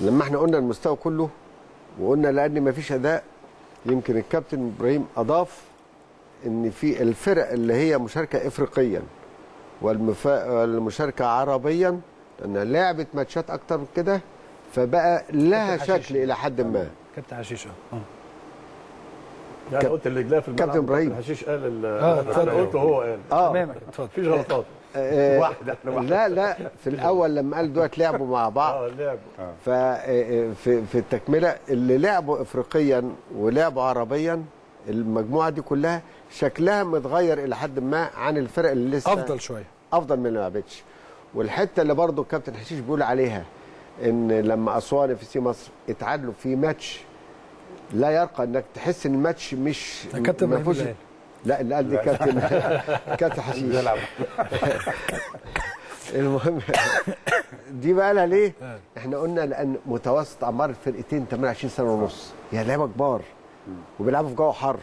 لما إحنا قلنا المستوى كله وقلنا لأن ما فيش أداء يمكن الكابتن إبراهيم أضاف إن في الفرق اللي هي مشاركة افريقيا. والمشاركة عربيا انها لعبت ماتشات أكتر من كده فبقى لها. شكل إلى حد ما. كابتن حشيش آه. يعني قلت اللي جلاه في الملعب كابتن إبراهيم. حشيش قال ال- آه، أنا اتفضل. قلت هو قال. آه. تمام اتفضل مفيش غلطات. آه، واحدة إحنا واحدة. لا لا في الأول لما قال دلوقتي لعبوا مع [laughs] بعض. آه لعب ففي في التكملة اللي لعبوا افريقيا ولعبوا عربيا المجموعة دي كلها شكلها متغير إلى حد ما عن الفرق اللي لسه أفضل شوية. أفضل من اللي ما لعبتش والحتة اللي برضو الكابتن حشيش بيقول عليها إن لما أسوان وإف سي مصر اتعادلوا في ماتش لا يرقى انك تحس إن الماتش مش كابتن ما إبراهيم فيهوش- اللي لا اللي قال دي كابتن. [laughs] كابتن حشيش. المهم دي بقى لها ليه؟ إحنا قلنا لأن متوسط أعمار الفرقتين 28 سنة ونص. يا لعيبه كبار وبيلعبوا في جو حر.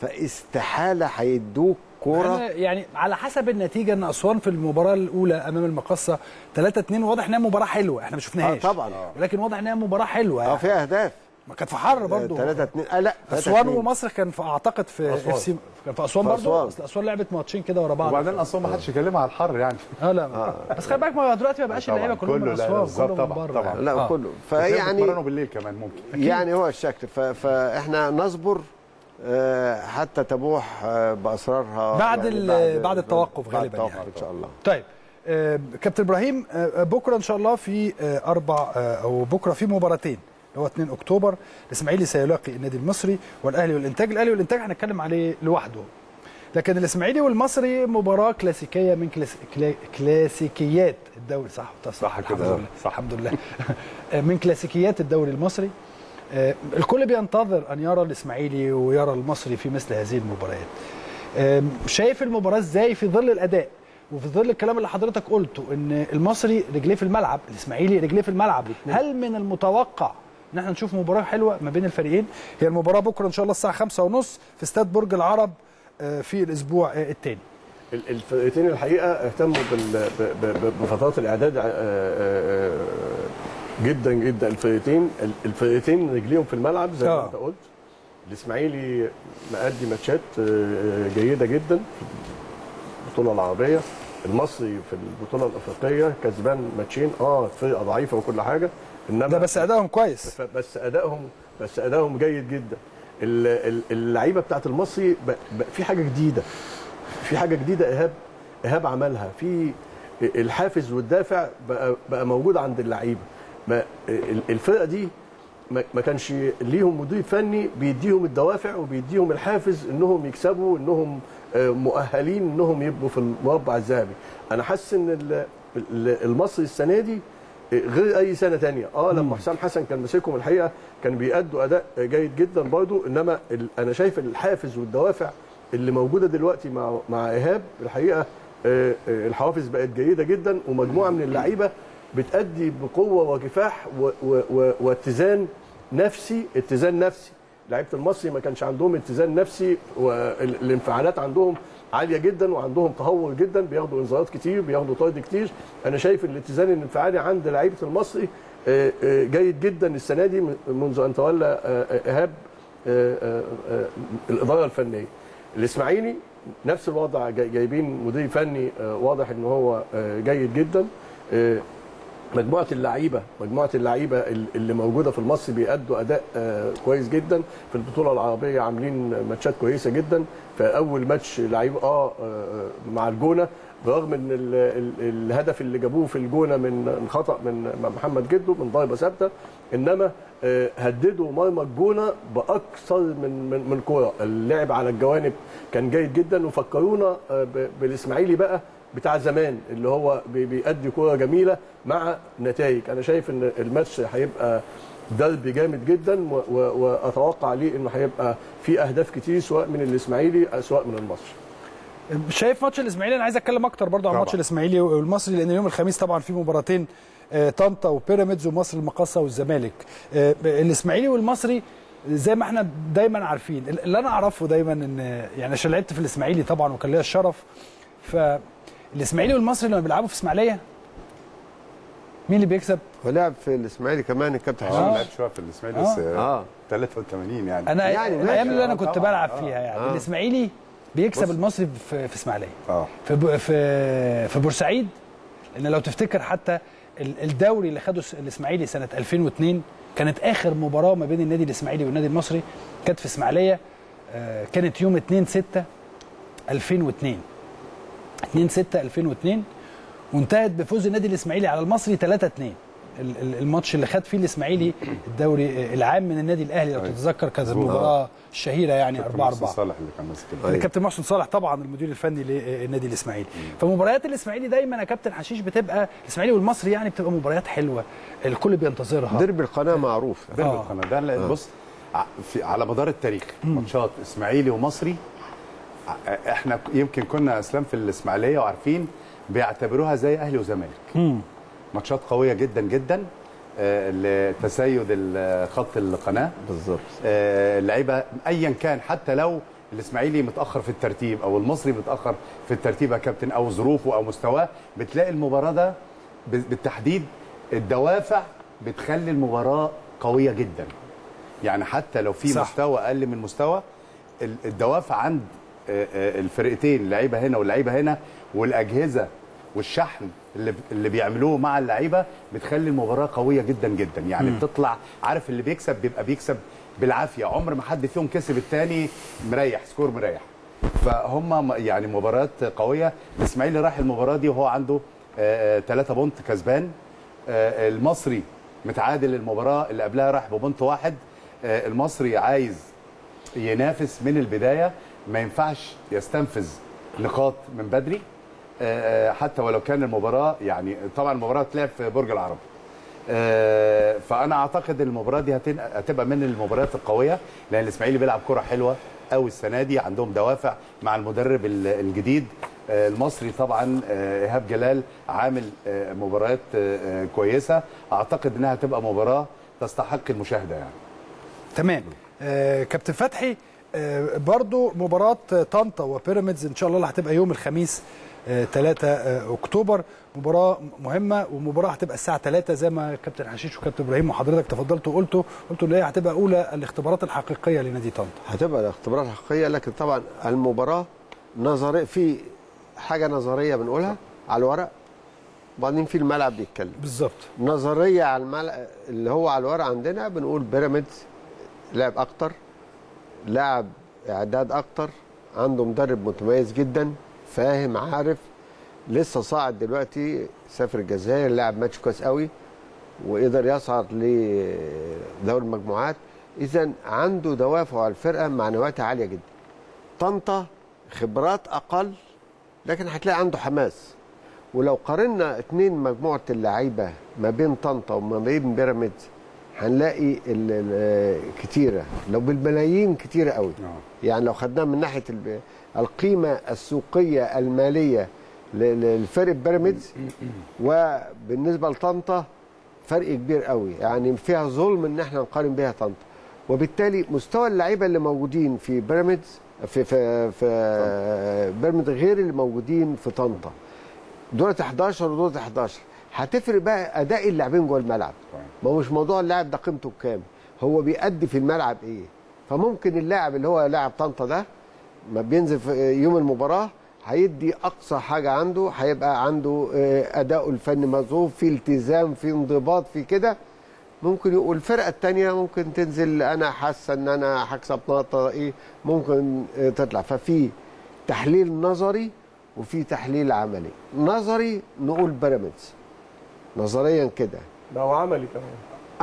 فاستحالة هيدوك كورة. يعني على حسب النتيجة إن أسوان في المباراة الأولى أمام المقصه 3 2 واضح إنها مباراة حلوة. إحنا ما شفناهاش. آه، طبعاً. ولكن واضح إنها مباراة حلوة. آه. فيها أهداف. ما كانت في حر برضه 3 2 آه لا 3 أسوان ومصر كان في أعتقد في. إف سي كان في أسوان برضه. أصل أسوان لعبت ماتشين كده ورا بعض وبعدين أصلا ما حدش يكلمها على الحر يعني آه لا ما. بس خلي بالك ما دلوقتي ما بقاش طبعاً. اللعيبة كلهم كله من لا، أسوان كلهم من طبعاً، بره طبعاً. يعني. لا آه. كله فيعني فيعني بالليل كمان ممكن يعني هو الشكل ف... فاحنا نصبر آه، حتى تبوح آه، بأسرارها بعد يعني ال- بعد التوقف بعد غالباً التوقف يعني. إن شاء الله طيب آه، كابتن إبراهيم آه، بكرة إن شاء الله في آه، أربع آه، أو بكرة في مباراتين هو 2 أكتوبر الاسماعيلي سيلاقي النادي المصري والأهلي والإنتاج. الأهلي والإنتاج هنتكلم عليه لوحده. لكن الإسماعيلي والمصري مباراة كلاسيكية من كلاس... كلا... كلاسيكيات الدوري. صح صح الحمد كده. لله صح. الحمد لله. [laughs] من كلاسيكيات الدوري المصري. آه، الكل بينتظر أن يرى الإسماعيلي ويرى المصري في مثل هذه المباريات. آم، شايف المباراة إزاي في ظل الأداء؟ وفي ظل الكلام اللي حضرتك قلته إن المصري رجليه في الملعب الإسماعيلي رجليه في الملعب. هل من المتوقع ان إحنا نشوف مباراة حلوة ما بين الفريقين. هي المباراة بكرة إن شاء الله الساعة 5:30 في استاد برج العرب آه، في الأسبوع آه، الثاني ال- الفرقتين الحقيقة اهتموا بفترات الإعداد آه، جدا جدا الفرقتين ال- الفرقتين رجليهم في الملعب زي. ما أنت قلت. الإسماعيلي مأدي ماتشات جيدة جدا. في البطولة العربية. المصري في البطولة الأفريقية كسبان ماتشين. آه فرقة ضعيفة وكل حاجة. إنما ده بس أدائهم كويس. بس أدائهم بس أدائهم جيد جدا. ال- ال- اللعيبة بتاعت المصري في حاجة جديدة. في حاجة جديدة إيهاب إيهاب عملها. في الحافز والدافع بقى بقى موجود عند اللعيبة. الفرقة دي ما كانش ليهم مدير فني بيديهم الدوافع وبيديهم الحافز إنهم يكسبوا إنهم آه، مؤهلين إنهم يبقوا في المربع الذهبي. أنا حاسس إن ال- ال- المصري السنة دي غير أي سنة تانية. آه لما حسام حسن كان ماسكهم الحقيقة كان بيأدوا أداء جيد جدا برضو. إنما أنا شايف الحافز والدوافع اللي موجودة دلوقتي مع مع إيهاب الحقيقة آه، آه، الحوافز بقت جيدة جدا ومجموعة من اللعيبة بتأدي بقوة وكفاح واتزان نفسي اتزان نفسي. لعيبة المصري ما كانش عندهم اتزان نفسي والانفعالات عندهم عالية جدا وعندهم تهور جدا بياخدوا إنذارات كتير بياخدوا طرد كتير. أنا شايف الاتزان الانفعالي عند لعيبة المصري آه، آه، جيد جدا السنة دي منذ أن تولى آه، إيهاب الإدارة الفنية. الإسماعيلي نفس الوضع جاي- جايبين مدير فني واضح إن هو جيد جدا. مجموعة اللعيبة مجموعة اللعيبة ال- اللي موجودة في المصري بيأدوا أداء كويس جدا. في البطولة العربية عاملين ماتشات كويسة جدا. في أول ماتش لعيب آه آه، مع الجونة برغم إن ال ال الهدف اللي جابوه في الجونة من خطأ من محمد جدو من ضربة ثابتة إنما آه، هددوا مرمى الجونة بأكثر من من من كورة. اللعب على الجوانب كان جيد جدا وفكرونا آه، بالإسماعيلي بقى بتاع زمان اللي هو بي- بيأدي كورة جميلة مع نتائج. أنا شايف إن الماتش هيبقى دربي جامد جدا وأتوقع ليه إنه هيبقى في أهداف كتير سواء من الإسماعيلي سواء من المصري. شايف ماتش الإسماعيلي؟ أنا عايز أتكلم أكتر برضه عن. ماتش الإسماعيلي والمصري لأن يوم الخميس طبعا في مباراتين آه، طنطا وبيراميدز ومصر المقاصة والزمالك. آه، الإسماعيلي والمصري زي ما إحنا دايما عارفين اللي أنا أعرفه دايما إن يعني عشان لعبت في الإسماعيلي طبعا وكان ليا الشرف فالإسماعيلي والمصري لما بيلعبوا في إسماعيلية مين اللي بيكسب؟ ولعب في الإسماعيلي كمان الكابتن آه حسين لعبت شوية في الإسماعيلي بس آه 83 يعني أنا يعني. الأيام اللي أنا آه، كنت طبعاً. بلعب آه. فيها يعني آه. الإسماعيلي بيكسب بص. المصري في في إسماعيلية آه في ب- في في بورسعيد لأن لو تفتكر حتى ال- الدوري اللي خده الإسماعيلي سنة 2002 كانت آخر مباراة ما بين النادي الإسماعيلي والنادي المصري كانت في إسماعيلية آه، كانت يوم 2 6 2002 2 6 2002 وانتهت بفوز النادي الإسماعيلي على المصري 3 2 ال- ال- الماتش اللي خد فيه الإسماعيلي الدوري العام من النادي الأهلي لو أيوة. تتذكر كانت. المباراة الشهيرة يعني 4 محسن 4 صالح اللي كان ماسك ال- أيوة. الكابتن محسن صالح طبعا المدير الفني للنادي الإسماعيلي. فمباريات الإسماعيلي دايما يا كابتن حشيش بتبقى الإسماعيلي والمصري يعني بتبقى مباريات حلوة الكل بينتظرها. درب القناة معروف. درب آه. القناة. ده اللي- بص في على مدار التاريخ ماتشات إسماعيلي ومصري إحنا يمكن كنا أسلام في الإسماعيلية وعارفين بيعتبروها زي أهلي وزمالك. ماتشات قوية جدا جدا آه، لتسيد خط القناة. بالظبط. آه، اللعيبة ايا كان حتى لو الإسماعيلي متأخر في الترتيب أو المصري متأخر في الترتيب يا كابتن أو ظروفه أو مستواه بتلاقي المباراة ده بالتحديد الدوافع بتخلي المباراة قوية جدا. يعني حتى لو في صح. مستوى أقل من مستوى ال- الدوافع عند آه، الفرقتين اللعيبة هنا واللعيبة هنا والأجهزة والشحن اللي اللي بيعملوه مع اللعيبة بتخلي المباراة قوية جدا جدا. يعني بتطلع عارف اللي بيكسب بيبقى بيكسب بالعافية. عمر ما حد فيهم كسب الثاني مريح score مريح. فهم يعني مباريات قوية. الاسماعيلي راح المباراة دي وهو عنده 3 point كسبان. آه، المصري متعادل المباراة اللي قبلها راح ب point واحد. آه، المصري عايز ينافس من البداية. ما ينفعش يستنفذ نقاط من بدري. آه، حتى ولو كان المباراة يعني طبعا المباراة تلعب في برج العرب. آه، فأنا أعتقد المباراة دي هتبقى من المباريات القوية لأن الاسماعيلي بيلعب كرة حلوة قوي السنة دي عندهم دوافع مع المدرب ال- الجديد. آه، المصري طبعا آه، إيهاب جلال عامل آه، مباريات آه، آه، كويسة. أعتقد إنها هتبقى مباراة تستحق المشاهدة يعني. تمام. آه كابتن فتحي آه برضو مباراة طنطا وبيراميدز إن شاء الله هتبقى يوم الخميس آه 3 آه أكتوبر. مباراة مهمة ومباراة هتبقى الساعة 3 زي ما كابتن حشيش وكابتن إبراهيم وحضرتك تفضلتوا وقلتوا قلتوا ان هي هتبقى أولى الاختبارات الحقيقية لنادي طنطا. هتبقى الاختبارات حقيقيه لكن طبعا المباراة نظري في حاجة نظرية بنقولها على الورق وبعدين في الملعب بيتكلم. بالظبط. نظرية على الملعب اللي هو على الورق عندنا بنقول بيراميدز لعب أكتر لاعب إعداد أكتر عنده مدرب متميز جدا. فاهم عارف. لسه صاعد دلوقتي سافر الجزائر لعب ماتش كويس قوي وقدر يصعد لدوري المجموعات. إذا عنده دوافع على الفرقه معنوياتها عالية جدا. طنطا خبرات أقل لكن هتلاقي عنده حماس. ولو قارنا اتنين مجموعة اللعيبة ما بين طنطا وما بين بيراميدز هنلاقي كتيرة. لو بالملايين كتيرة قوي. يعني لو خدناها من ناحية المالية ل- ل- لفرق بيراميدز وبالنسبة لطنطا فرق كبير قوي. يعني فيها ظلم إن إحنا نقارن بيها طنطا. وبالتالي مستوى اللعيبة اللي موجودين في بيراميدز في في في بيراميدز غير اللي موجودين في طنطا. دولة 11 ودولة 11 هتفرق بقى أداء اللاعبين جوه الملعب. ما هو مش موضوع اللاعب ده قيمته بكام هو بيأدي في الملعب إيه. فممكن اللاعب اللي هو لاعب طنطا ده ما بينزل في يوم المباراة هيدي أقصى حاجة عنده هيبقى عنده آه، أداؤه الفني مظبوط في التزام في انضباط في كده. ممكن يقول الفرقة الثانية ممكن تنزل أنا حاسة إن أنا هكسب نقطة إيه ممكن آه، تطلع. ففي تحليل نظري وفي تحليل عملي. نظري نقول بيراميدز. نظريا كده. ده هو عملي كمان.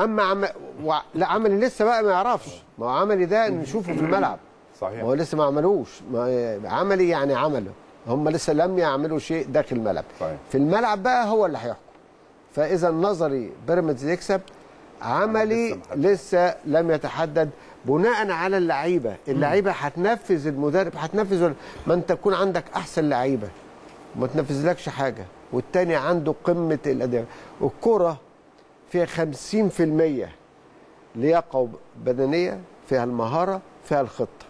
أما عم... و... لا عملي لسه بقى ما يعرفش. ما هو عملي ده نشوفه في الملعب. صحيح. ما هو لسه ما عملوش. ما عملي يعني عمله. هم لسه لم يعملوا شيء داخل الملعب. صحيح. في الملعب بقى هو اللي هيحكم. فإذا نظري بيراميدز يكسب عملي لسه لم يتحدد. بناء على اللعيبة. اللعيبة هتنفذ المدرب هتنفذ ما انت تكون عندك أحسن لعيبة. وما تنفذلكش حاجة. والتاني عنده قمة الأداء. الكرة فيها 50% لياقة بدنيه فيها المهارة فيها الخطة.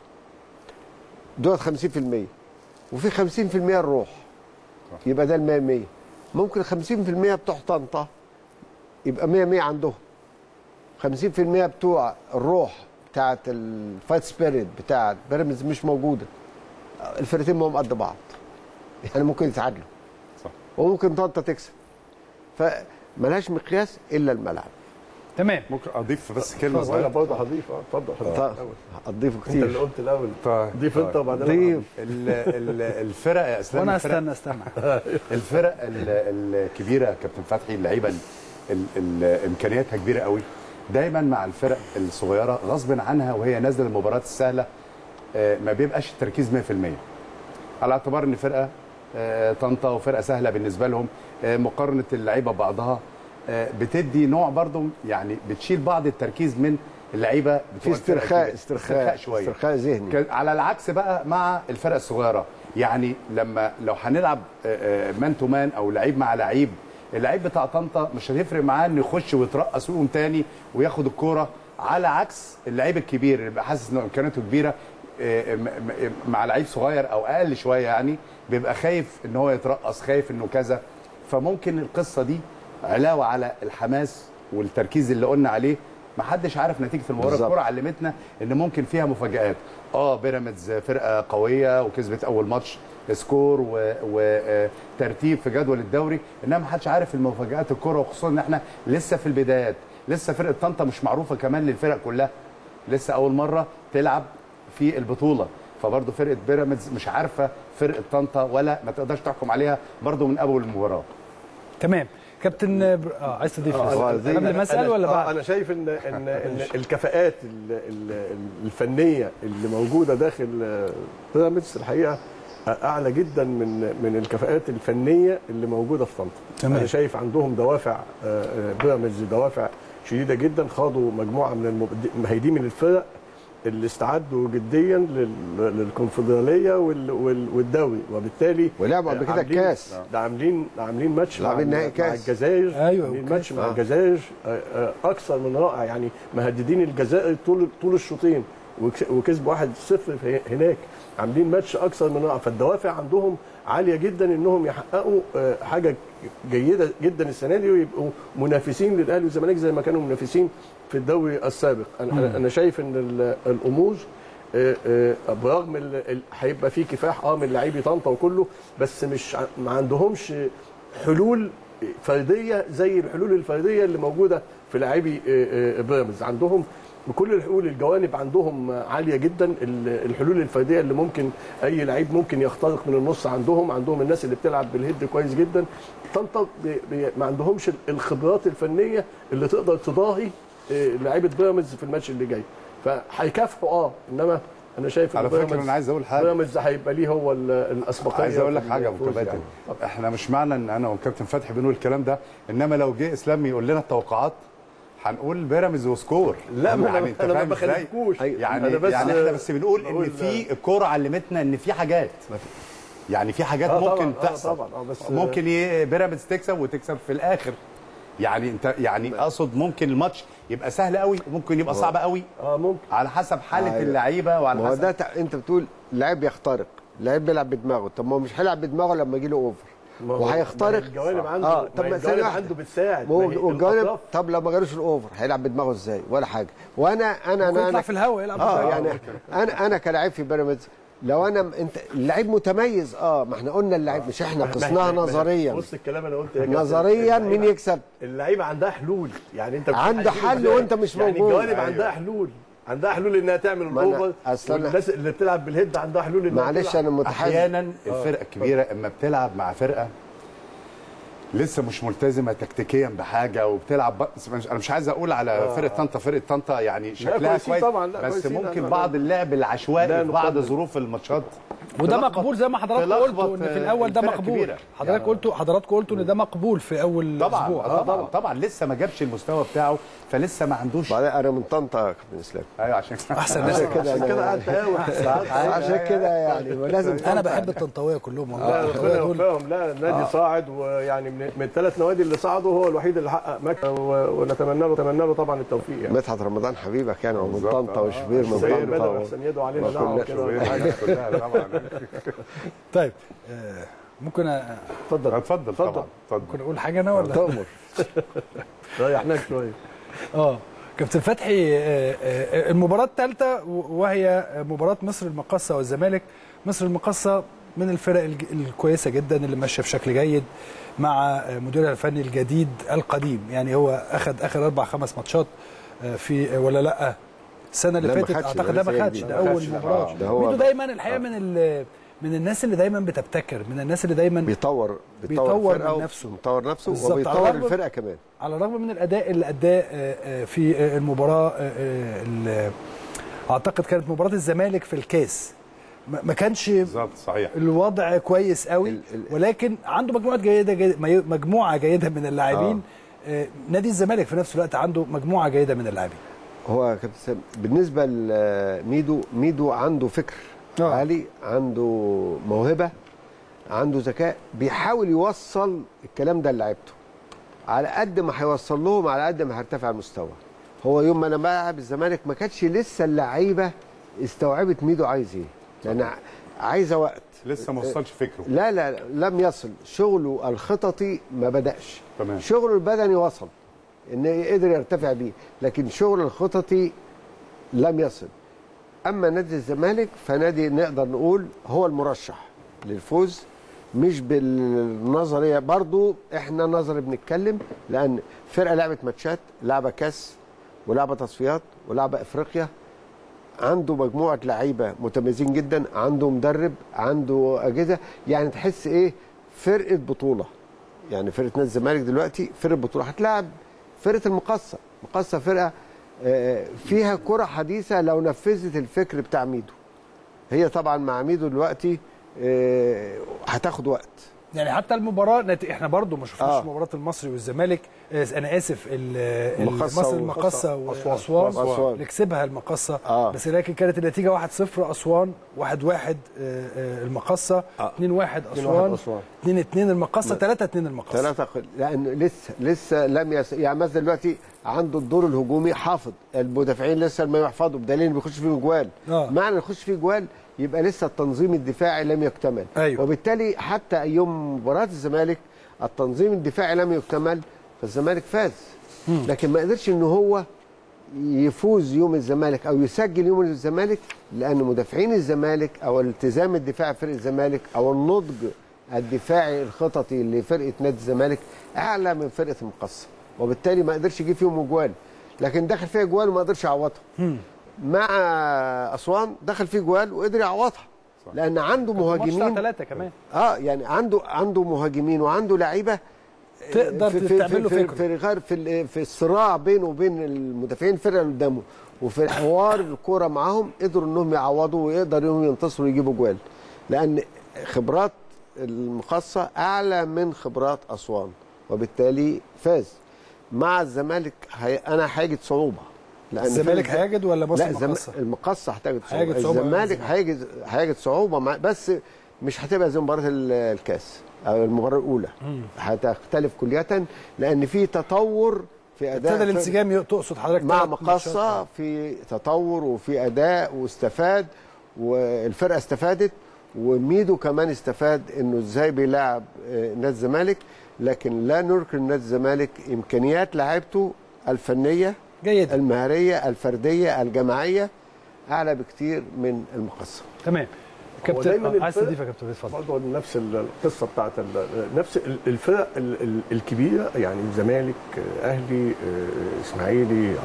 دول 50% وفي 50% الروح. يبقى ده ال 100 100 ممكن 50% بتوع طنطا يبقى 100 100 عندهم. 50% بتوع الروح بتاعت ال fight spirit بتاعت بيراميدز مش موجودة. الفرقتين ما هم قد بعض. يعني ممكن يتعادلوا. صح. وممكن طنطا تكسب. فملهاش مقياس إلا الملعب. تمام. ممكن أضيف بس كلمة صغيرة. برضه هضيف. آه اتفضل. طيب، حضرتك هتضيفوا أنت اللي كتير قلت الأول. طيب. ضيف أنت طيب. وبعدين ضيف. ال- ال- الفرق يا أسلام وأنا الفرق- أستنى أستنى. [laughs] الفرق ال- الكبيرة يا كابتن فتحي اللعيبة ال- ال- ال- إمكانياتها كبيرة قوي. دايما مع الفرق الصغيرة غصب عنها وهي نازلة المباريات السهلة آه، ما بيبقاش التركيز 100% على اعتبار إن فرقة آه، طنطا وفرقة سهلة بالنسبة لهم آه، مقارنة اللعيبة ببعضها آه، بتدي نوع برضو يعني بتشيل بعض التركيز من اللعيبة في استرخاء. استرخاء شوية. استرخاء ذهني. على العكس بقى مع الفرق الصغيرة. يعني لما لو هنلعب man to man أو لعيب مع لعيب اللعيب بتاع طنطا مش هتفرق معاه إنه يخش ويترقص ويقوم تاني وياخد الكورة. على عكس اللعيب الكبير اللي بيبقى حاسس ان إمكانياته كبيرة آه، مع لعيب صغير أو أقل شوية يعني بيبقى خايف إن هو يترقص خايف إنه كذا. فممكن القصة دي علاوة على الحماس والتركيز اللي قلنا عليه ما حدش عارف نتيجة المباراة. الكوره علمتنا إن ممكن فيها مفاجآت. آه بيراميدز فرقة قوية وكسبت أول ماتش سكور وترتيب في جدول الدوري إنما ما حدش عارف المفاجآت الكوره وخصوصا إن إحنا لسه في البدايات. لسه فرقة طنطا مش معروفة كمان للفرق كلها. لسه أول مرة تلعب في البطولة. فبرضه فرقة بيراميدز مش عارفة فرقة طنطا ولا ما تقدرش تحكم عليها برضه من اول المباراة. تمام. كابتن بر... آه عايز تضيف آه، قبل ما أسأل أنا- ولا آه، بعد أنا شايف ان ان إن الكفاءات ال- ال- الفنية اللي موجودة داخل آه، بيراميدز الحقيقة أعلى جدا من من الكفاءات الفنية اللي موجودة في طنطا. تمام. أنا شايف عندهم دوافع آه، آه، بيراميدز دوافع شديدة جدا. خاضوا مجموعة من المب- هي دي من الفرق. اللي استعدوا جديا لل- للكونفدرالية وال- وال- والدوري وبالتالي ولعبوا قبل كده عاملين- الكاس. ده عاملين عاملين ماتش مع نهائي مع كاس. الجزائر أيوة، عاملين. ماتش مع آه. الجزائر آه، آه، أكثر من رائع يعني مهددين الجزائر طول طول الشوطين وكس- وكسبوا 1-0 في- هناك عاملين ماتش أكثر من رائع فالدوافع عندهم عالية جدا إنهم يحققوا حاجة جيدة جدا السنة دي ويبقوا منافسين للأهلي والزمالك زي ما كانوا منافسين في الدوري السابق. أنا أنا شايف إن ال- الأمور آه، آه، برغم هيبقى في كفاح آه من لاعبي طنطا وكله بس مش ما عندهمش حلول فردية زي الحلول الفردية اللي موجودة في لاعبي آه، بيراميدز. عندهم بكل الحلول الجوانب عندهم عالية جدا. ال- الحلول الفردية اللي ممكن أي لعيب ممكن يخترق من النص عندهم عندهم الناس اللي بتلعب بالهيد كويس جدا. طنطا ما عندهمش الخبرات الفنية اللي تقدر تضاهي آه، لعيبة بيراميدز في الماتش اللي جاي. فهيكافحوا آه إنما أنا شايف على فكرة أنا عايز أقول حاجة. بيراميدز هيبقى ليه هو ال- الأسبقية عايز أقول لك حاجة أبو كباتن يعني. إحنا مش معنى إن أنا والكابتن فتحي بنقول الكلام ده إنما لو جه اسلام يقول لنا التوقعات هنقول بيراميدز وسكور. لا، ما أنا- يعني انت ما فاهم إزاي. يعني أنا بس- يعني إحنا بس بنقول إن في الكوره علمتنا إن في حاجات. يعني في حاجات آه طبعاً، ممكن آه تحصل. طبعاً، آه بس- ممكن بيراميدز تكسب وتكسب في الآخر. يعني انت يعني أقصد ممكن الماتش يبقى سهل قوي وممكن يبقى صعب قوي. آه ممكن. على حسب حالة أيوة. اللعيبة وعلى ما هو حسب ده تع- أنت بتقول لاعب يخترق. لاعب بيلعب بدماغه. طب ما هو مش هيلعب بدماغه لما يجي له اوفر ما ما وهيخترق. هي الجوانب عنده آه طب الجوانب عنده بتساعد. والجوانب طب لو ما جالوش الأوفر هيلعب بدماغه إزاي؟ ولا حاجة. وأنا أنا أنا, يطلع أنا في الهواء يلعب آه. يعني أنا أنا كلاعب في بيراميدز لو أنا انت اللعيب متميز آه ما إحنا قلنا اللعيب مش إحنا قسناها هي- نظريا. بص الكلام أنا قلت نظريا مين يكسب؟ اللعيبة عندها حلول. يعني أنت عنده حل؟ وأنت مش يعني موجود. الجوانب أيوة. عندها حلول. عندها حلول إنها تعمل الاوفر والناس اللي بتلعب بالهيد عندها حلول إنها معلش. أنا متحيز أحيانا الفرقه الكبيره إما بتلعب مع فرقة لسه مش ملتزمة تكتيكيا بحاجة وبتلعب بس مش- أنا مش عايز أقول على فرقة طنطا. فرقة طنطا يعني شكلها كويس طبعاً، لا، بس ممكن بعض اللعب العشوائي في بعض. ظروف الماتشات. وده مقبول زي ما حضراتكم قلتوا إن في الأول ده الفرق مقبول. حضرتك يعني قلتوا حضراتكم قلتوا إن ده مقبول في أول طبعا أسبوع. آه طبعا طبعا. لسه ما جابش المستوى بتاعه فلسه ما عندوش بعدين أنا من طنطا يا كابتن اسلام أيوه عشان أحسن ناس. عشان كده عشان كده أنا قعدت [laughs] عشان كده يعني. [laughs] لازم أنا بحب الطنطاوية كلهم والله. ربنا يوفقهم. لا النادي صاعد ويعني من, من الثلاث نوادي اللي صعدوا هو الوحيد اللي حقق مكسب و- ونتمنى له نتمنى له طبعا التوفيق يعني. مدحت رمضان حبيبك يعني ومن طنطا آه. وشبير من طنطا أحسن يدعو علينا دعوه كده طيب آه، ممكن اتفضل. اتفضل طبعا. اتفضل. ممكن أقول حاجة أنا ولا؟ تؤمر [laughs] ريحناك شوية. آه كابتن فتحي آه، آه، المباراة الثالثة وهي مباراة مصر المقاصة والزمالك. مصر المقاصة من الفرق الكويسة جدا اللي ماشية بشكل جيد. مع آه، مديرها الفني الجديد القديم. يعني هو أخذ آخر أربع خمس ماتشات آه، في ولا لأ السنة اللي لا، فاتت خدش، أعتقد ده لا ما خدش. ده لا، آه، ده هو ميدو ب- دايما الحقيقة من ال- من الناس اللي دايما بتبتكر من الناس اللي دايما بيطور بيطور الفرقة من نفسه. بيطور نفسه وبيطور الفرقة كمان. على الرغم من الأداء اللي أداه آه، آه، في آه، المباراة آه، آه، ال- أعتقد كانت مباراة الزمالك في الكاس. ما ما كانش بالظبط صحيح. الوضع كويس قوي ولكن عنده مجموعة جيدة جيدة مجموعة جيدة من اللاعبين. آه، نادي الزمالك في نفس الوقت عنده مجموعة جيدة من اللاعبين. هو كابتن بالنسبة لميدو ميدو عنده فكر آه. عالي عنده موهبة عنده ذكاء بيحاول يوصل الكلام ده لعيبته على قد ما هيوصل لهم على قد ما هيرتفع المستوى هو يوم ما أنا بلعب الزمالك ما كانتش لسه اللعيبة استوعبت ميدو عايز إيه. لأن عايزه وقت. لسه ما وصلش فكره. لا لا لم يصل. شغله الخططي ما بدأش. تمام. شغله البدني وصل إن قدر يرتفع بيه لكن شغل الخططي لم يصل. أما نادي الزمالك فنادي نقدر نقول هو المرشح للفوز مش بالنظرية. برضو إحنا نظري بنتكلم لأن فرقة لعبت ماتشات لعبة كاس ولعبة تصفيات ولعبة إفريقيا. عنده مجموعة لعيبة متميزين جدا عنده مدرب عنده أجهزة يعني تحس إيه؟ فرقة بطولة. يعني فرقة نادي الزمالك دلوقتي فرقة بطولة. هتلاعب فرقة المقصه المقصه فرقة آه، فيها كرة حديثة لو نفذت الفكر بتاع ميدو. هي طبعا مع ميدو دلوقتي آه، هتاخد وقت. يعني حتى المباراة نت... إحنا برضو ما شفناش آه. مباراة المصري والزمالك. أنا آسف ال- ال- المقصة مصر و- المقصه. واسوان. اللي كسبها المقصه آه. بس لكن كانت النتيجة 1-0 أسوان 1-1 المقصه 2-1 أسوان. أسوان. 2-2 المقصه 3-2 المقصه ثلاثة خ- لأن لسه لسه لم يس... يعني مثلا دلوقتي عنده الدور الهجومي حافظ. المدافعين لسه ما يحفظوا بدليل بيخش فيه جوال. آه. معنى يخش فيه جوال يبقى لسه التنظيم الدفاعي لم يكتمل. أيوة. وبالتالي حتى يوم مباراة الزمالك التنظيم الدفاعي لم يكتمل فالزمالك فاز. لكن ما قدرش إن هو يفوز يوم الزمالك أو يسجل يوم الزمالك لأن مدافعين الزمالك أو الالتزام الدفاعي فرقه الزمالك أو النضج الدفاعي الخططي لفرقة نادي الزمالك أعلى من فرقة المقصة. وبالتالي ما قدرش يجيب فيهم اجوال لكن دخل فيها جوال وما قدرش يعوضها مع أسوان دخل فيه جوال وقدر يعوضها. لأن عنده مهاجمين ثلاثة كمان. آه يعني عنده عنده مهاجمين وعنده لعيبة تقدر في في تعمل له في, فكره في غير في ال- في الصراع بينه وبين المدافعين الفرقه اللي قدامه. وفي حوار الكورة معاهم قدروا إنهم يعوضوا ويقدروا إنهم ينتصروا ويجيبوا جوال. لأن خبرات المخصه أعلى من خبرات أسوان وبالتالي فاز. مع الزمالك هي أنا هيجد صعوبه لأن الزمالك هيجد ولا مصر لا. المقصه المقصه هتجد صعوبة صعوبة الزمالك. هيجد هيجد صعوبة مع... بس مش هتبقى زي مباراة ال- الكاس أو المباراة الأولى هتختلف كليا لأن في تطور في أداء ابتدى الانسجام تقصد حضرتك مع. مقصه في تطور وفي أداء واستفاد والفرقة استفادت وميدو كمان استفاد إنه إزاي بيلعب آه، نادي الزمالك لكن لا ننكر نادي الزمالك إمكانيات لعيبته الفنية جيد المهاريه الفردية الجماعية أعلى بكتير من المقصه تمام. كابتن آه، عايز تضيف يا كابتن اتفضل برضه نفس القصة بتاعت ال- نفس ال- الفرق ال- ال- الكبيرة يعني الزمالك آه، أهلي آه، إسماعيلي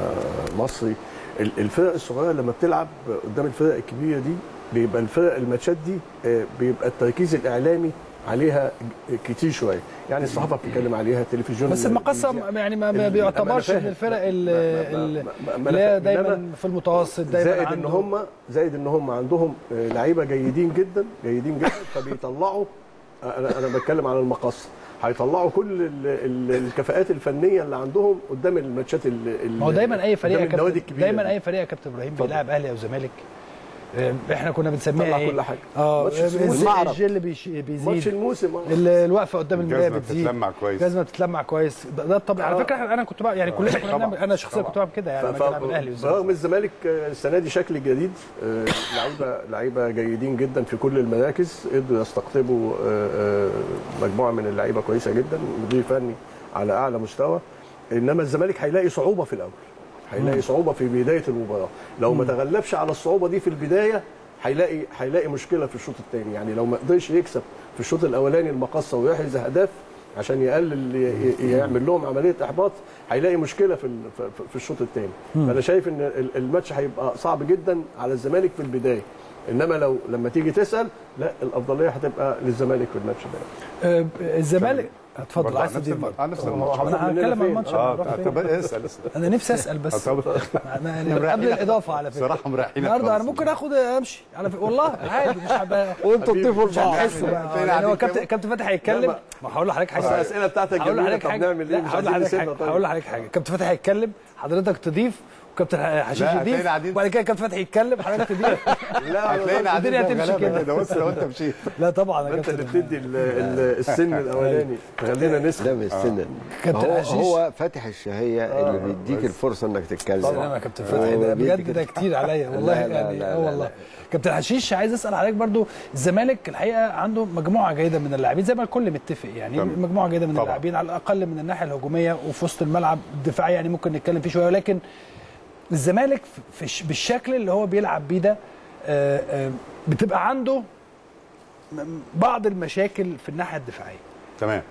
مصري. ال- الفرق الصغيرة لما بتلعب قدام الفرق الكبيرة دي بيبقى الفرق الماتشات دي بيبقى التركيز الإعلامي عليها كتير شوية يعني الصحافة بتتكلم عليها التلفزيون بس المقصه بيذيع. يعني ما, بيعتبرش من. الفرق اللي. دايما في المتوسط دايما زائد إن هم زائد إن هم عندهم آه، لعيبة جيدين جدا جيدين جدا فبيطلعوا أنا أنا بتكلم على المقص هيطلعوا كل ال ال الكفاءات الفنية اللي عندهم قدام الماتشات ال- ال- ما هو دايما أي فريق دايما. أي فريق يا كابتن إبراهيم. بيلعب أهلي أو زمالك إحنا كنا بنسميها إيه كل حاجة. آه ماتش. الجل بيش- ماتش بيزيد الموسم آه. ال- الوقفة قدام المرايه بتزيد بتتلمع كويس. الجزمة بتتلمع كويس ده, ده الطبيعي على آه. فكرة أنا كنت بقى يعني كلنا كنا. بنعمل أنا شخصيا كنت بعمل كده يعني بلعب الاهلي رغم الزمالك آه، السنة دي شكل جديد آه، لعيبه لعيبة جيدين جدا في كل المراكز قدروا يستقطبوا آه، آه، مجموعة من اللعيبة كويسة جدا مدير فني على أعلى مستوى إنما الزمالك هيلاقي صعوبة في الأول هيلاقي صعوبة في بداية المباراة. لو ما تغلبش على الصعوبة دي في البداية هيلاقي هيلاقي مشكلة في الشوط الثاني يعني لو ما قدرش يكسب في الشوط الأولاني المقصة ويحرز أهداف عشان يقلل يعمل لهم عملية إحباط هيلاقي مشكلة في في- الشوط الثاني فأنا شايف إن ال- الماتش هيبقى صعب جدا على الزمالك في البداية. إنما لو لما تيجي تسأل لا الأفضلية هتبقى للزمالك في الماتش ده. آه، الزمالك اتفضل عايز تضيف. على نفس الماتش. أنا هتكلم عن؟ الماتش آه اسأل اسأل. أنا نفسي أسأل بس. [laughs] [laughs] قبل الإضافة على فكرة. صراحة مريحين النهارده أنا ممكن آخد أمشي. على فكره والله عادي مش هبقى [laughs] وأنتوا تضيفوا لبعض فين يعني هو كابتن؟ كابتن فتحي هيتكلم. ما هقول لحضرتك حاجة الأسئلة بتاعتك جميلة. طب نعمل إيه؟ مش هقول عايزين لحضرتك نسيبنا حاجة. طيب. هقول لحضرتك حاجة. كابتن فتحي هيتكلم. حضرتك تضيف. وكابتن حشيش يضيف وبعد كده كابتن فتحي يتكلم حضرتك تضيف [laughs] لا [laughs] هتلاقينا قاعدين هتمشي كده. بص لو انت مشيت. [laughs] لا طبعا يا انت اللي كابتن بتدي ال- ال- السن الأولاني. خلينا ده نسال من السنة كابتن هو, حشيش. هو فاتح الشهية اللي بيديك الفرصة إنك تتكلم. سلام يا كابتن فتحي هو ده بجد ده كتير عليا. والله يعني آه والله. كابتن حشيش عايز أسأل حضرتك برضو الزمالك الحقيقة عنده مجموعة جيدة من اللاعبين زي ما الكل متفق يعني. مجموعة جيدة من طبعا. اللاعبين على الأقل من الناحية الهجومية وفي وسط الملعب الدفاعي يعني ممكن نتكلم فيه شوية ولكن الزمالك بالشكل اللي هو بيلعب بيه ده آه، آه، بتبقى عنده بعض المشاكل في الناحية الدفاعية. تمام.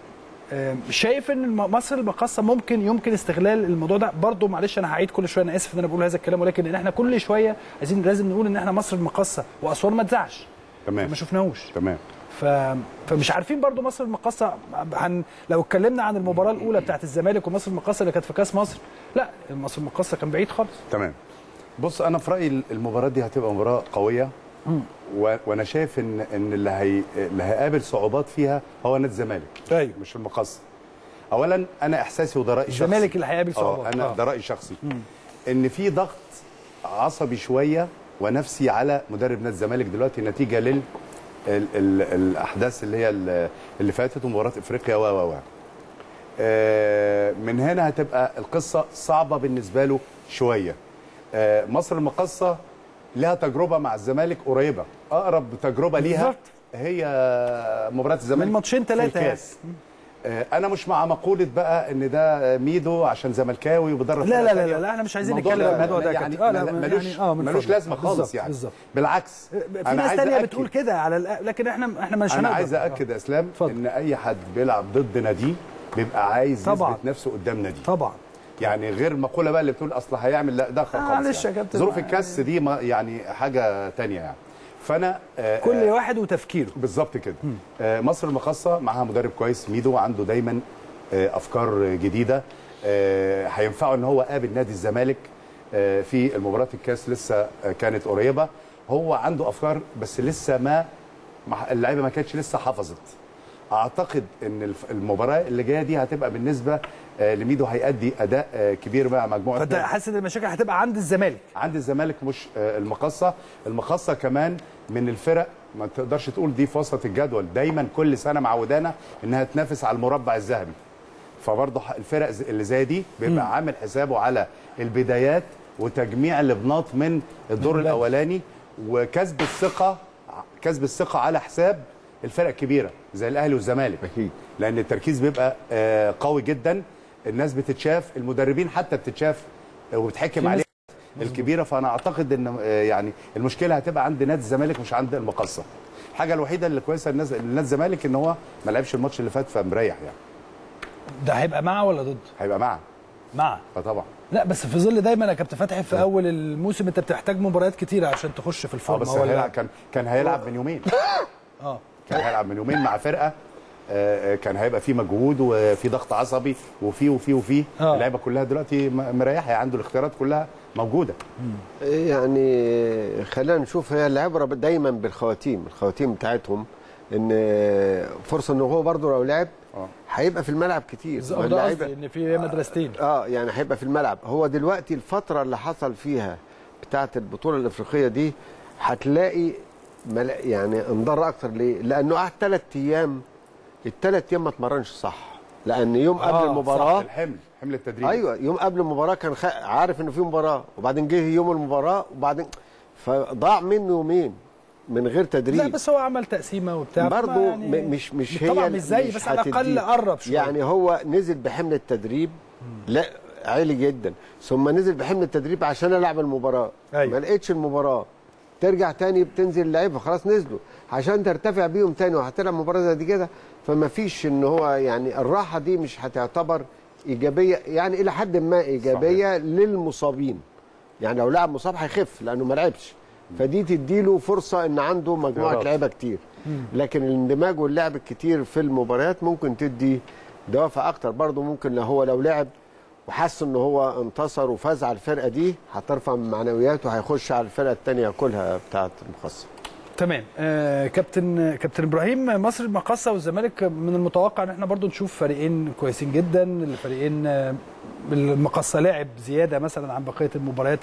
آه، شايف إن مصر المقاصة ممكن يمكن استغلال الموضوع ده. برضو معلش أنا هعيد كل شوية أنا آسف إن أنا بقول هذا الكلام ولكن إن إحنا كل شوية عايزين لازم نقول إن إحنا مصر المقاصة وأسوان ما تزعش. تمام. ما شفناهوش. تمام. ف... فمش عارفين برضو مصر المقاصة هن... لو اتكلمنا عن المباراة الأولى بتاعت الزمالك ومصر المقاصة اللي كانت في كأس مصر لا مصر المقاصة كان بعيد خالص. تمام. بص أنا في رأيي المباراة دي هتبقى مباراة قوية. و... وأنا شايف إن إن اللي هي... اللي هيقابل صعوبات فيها هو نادي الزمالك أيوه مش المقص اولا أنا إحساسي وده رأيي شخصي. الزمالك اللي هيقابل صعوبات. آه أنا آه. ده رأيي شخصي. إن في ضغط عصبي شوية ونفسي على مدرب نادي الزمالك دلوقتي نتيجة لل ال... ال... الأحداث اللي هي ال- اللي فاتت ومباراة إفريقيا و و و. آه، من هنا هتبقى القصة صعبة بالنسبة له شوية. آه، مصر المقاصة لها تجربة مع الزمالك قريبة. أقرب تجربة ليها. هي مباراة الزمالك من ماتشين آه، أنا مش مع مقولة بقى إن ده ميدو عشان زملكاوي وبيدرب لا لا لا. لا, لا إحنا مش عايزين نتكلم الموضوع ده يعني. آه، ملوش يعني آه، ملوش. لازمة خالص بالظبط، يعني بالظبط. بالعكس في ناس تانية بتقول كده على الأ- لكن إحنا إحنا مش أنا. عايز أأكد يا إسلام. إن أي حد بيلعب ضد ناديه بيبقى عايز. يثبت نفسه قدام ناديه طبعا يعني غير المقوله بقى اللي بتقول أصل هيعمل لا ده خالص معلش يا يعني. كابتن، ظروف الكاس دي يعني حاجة تانية يعني فأنا آه، كل آه، واحد وتفكيره. بالظبط كده. آه، مصر المقاصه معاها مدرب كويس ميدو عنده دايما آه، أفكار جديدة. آه، هينفعه إن هو قابل نادي الزمالك آه، في المباراة الكاس لسه آه، كانت قريبة. هو عنده أفكار بس لسه ما- اللعيبة ما كانتش لسه حفظت اعتقد ان المباراه اللي جاية دي هتبقى بالنسبة آه، لميدو هيأدي اداء آه، كبير مع مجموعة فانت حاسس ان المشاكل هتبقى عند الزمالك؟ عند الزمالك مش آه، المقصه المقصه كمان من الفرق ما تقدرش تقول دي في وسط الجدول دايما كل سنة معودانا إنها تنافس على المربع الذهبي. فبرضه الفرق اللي زي دي بيبقى عامل حسابه على البدايات وتجميع البناط من الدور. الأولاني وكسب الثقة كسب الثقة على حساب الفرق الكبيره زي الأهلي والزمالك. أكيد. لأن التركيز بيبقى آه، قوي جدا. الناس بتتشاف المدربين حتى بتتشاف وبتحكم عليها. الكبيرة فأنا أعتقد إن آه، يعني المشكلة هتبقى عند نادي الزمالك مش عند المقصه الحاجة الوحيدة اللي كويسة الناس النادي الزمالك إن هو ما لعبش الماتش اللي فات فمريح يعني. ده هيبقى مع ولا ضد؟ هيبقى معاه مع. فطبعا لا بس في ظل دايما يا كابتن فتحي في أول الموسم أنت بتحتاج مباريات كتيره عشان تخش في آه الفورم بس هو كان كان هيلعب من يومين. آه. كان هيلعب من يومين مع فرقة آه، آه، كان هيبقى في مجهود وفي ضغط عصبي وفي وفي وفي. آه. اللعيبة كلها دلوقتي مريحة عنده الاختيارات كلها موجودة. يعني خلينا نشوف هي العبره دايما بالخواتيم الخواتيم بتاعتهم إن فرصة إن هو برضه لو لعب هيبقى في الملعب كتير. ده قصدي واللعيبة- إن في مدرستين. آه يعني هيبقى في الملعب. هو دلوقتي الفترة اللي حصل فيها بتاعة البطولة الإفريقية دي هتلاقي يعني انضر أكتر ليه؟ لأنه قعد ثلاث أيام. الثلاث أيام ما اتمرنش صح. لأن يوم قبل آه، المباراة الحمل حمل التدريب. أيوه يوم قبل المباراة كان خ... عارف إنه في مباراة وبعدين جه يوم المباراة وبعدين فضاع منه يومين من غير تدريب. لا بس هو عمل تقسيمة وبتاع برضه يعني مش مش هي طبعا مش زي بس على الأقل. قرب شوية. يعني هو نزل بحمل التدريب لا عالي جدا. ثم نزل بحمل التدريب عشان ألعب المباراة. أيوة. ما لقيتش المباراة. ترجع تاني بتنزل لعيبه خلاص نزلوا. عشان ترتفع بيهم تاني وهتلعب مباراة زي دي كده فما فيش إن هو يعني الراحة دي مش هتعتبر إيجابية يعني إلى حد ما إيجابية صحيح. للمصابين. يعني لو لاعب مصاب هيخف لأنه ما لعبش. فدي تديله فرصة إن عنده مجموعة. لعيبة كتير. لكن الاندماج واللعب الكتير في المباريات ممكن تدي دوافع أكتر. برضه ممكن لو هو لو لعب وحس إن هو انتصر وفاز على الفرقة دي هترفع من معنوياته هيخش على الفرقة الثانية كلها بتاعة المخصص تمام. آه كابتن كابتن إبراهيم مصر المقاصه والزمالك من المتوقع إن إحنا برضو نشوف فريقين كويسين جدا الفريقين آه، المقاصه لاعب زيادة مثلا عن بقية المباريات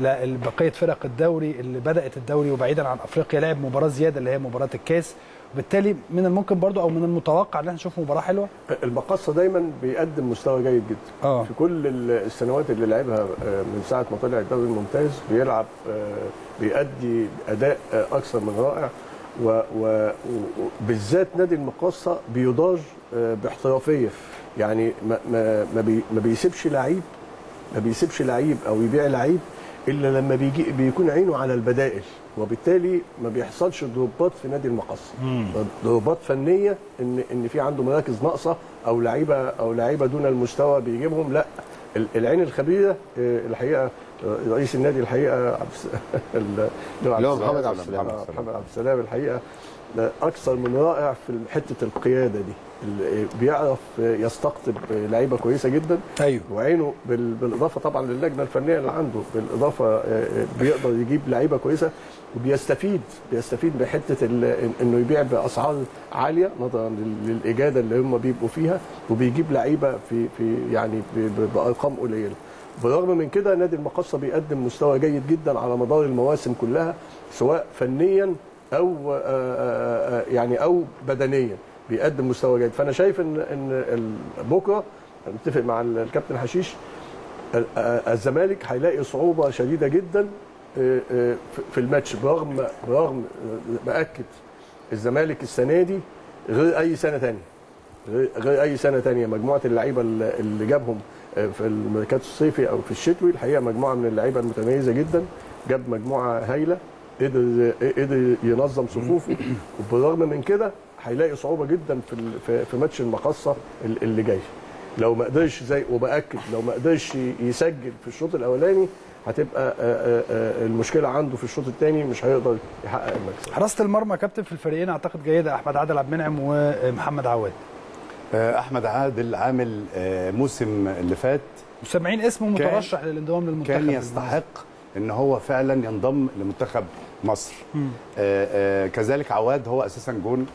بقية فرق الدوري اللي بدأت الدوري وبعيدا عن أفريقيا لعب مباراة زيادة اللي هي مباراة الكاس. وبالتالي من الممكن برضو أو من المتوقع إن إحنا نشوف مباراة حلوة. المقصه دايما بيقدم مستوى جيد جدا. آه. في كل ال- السنوات اللي لعبها آه، من ساعة ما طلع الدوري الممتاز بيلعب آه، بيأدي أداء آه، أكثر من رائع. وبالذات نادي المقاصة بيضاج باحترافية. يعني ما ما ما, بي ما بيسيبش لعيب ما بيسيبش لعيب أو يبيع لعيب إلا لما بيجي بيكون عينه على البدائل. وبالتالي ما بيحصلش ضربات في نادي المقصه ضربات فنية ان إن في عنده مراكز ناقصة أو لعيبه أو لعيبة دون المستوى بيجيبهم. لا ال- العين الخبيرة آه، الحقيقة آه، رئيس النادي الحقيقة [laughs] اللي هو محمد عبد السلام. محمد عبد السلام الحقيقة أكثر من رائع في حتة القيادة دي. بيعرف يستقطب لعيبة كويسة جدا. أيوه. وعينه بال- بالإضافة طبعا للجنة الفنية اللي عنده بالإضافة آه، آه، بيقدر يجيب لعيبة كويسة وبيستفيد بيستفيد بحتة إنه يبيع بأسعار عالية نظرا لل- للاجاده اللي هم بيبقوا فيها وبيجيب لعيبة في في يعني بأرقام قليلة. بالرغم من كده نادي المقصه بيقدم مستوى جيد جدا على مدار المواسم كلها سواء فنيا أو آه، يعني أو بدنيا. بيقدم مستوى جيد. فأنا شايف ان إن بكرة متفق مع الكابتن حشيش ال- الزمالك هيلاقي صعوبة شديدة جدا آه، آه، في- الماتش. برغم برغم باكد الزمالك السنة دي غير أي سنة ثانية غير أي سنة ثانية مجموعة اللعيبة اللي اللي جابهم آه، في الميركاتو الصيفي أو في الشتوي الحقيقة مجموعة من اللعيبة المتميزة جدا. جاب مجموعة هايلة قدر قدر ينظم صفوفه. [coughs] وبالرغم من كده هيلاقي صعوبة جدا في ال- في- في ماتش المقصة ال- اللي جاي. لو ما قدرش زي وبأكد لو ما قدرش يسجل في الشوط الأولاني هتبقى آه، آه، آه، المشكلة عنده في الشوط الثاني مش هيقدر يحقق المكسب. حراسة المرمى كابتن في الفريقين أعتقد جيدة أحمد عادل عبد المنعم ومحمد عواد. أحمد عادل عامل موسم اللي فات وسامعين اسمه كان- مترشح للانضمام للمنتخب. كان يستحق إن هو فعلا ينضم لمنتخب مصر. آه آه كذلك عواد هو أساسا جون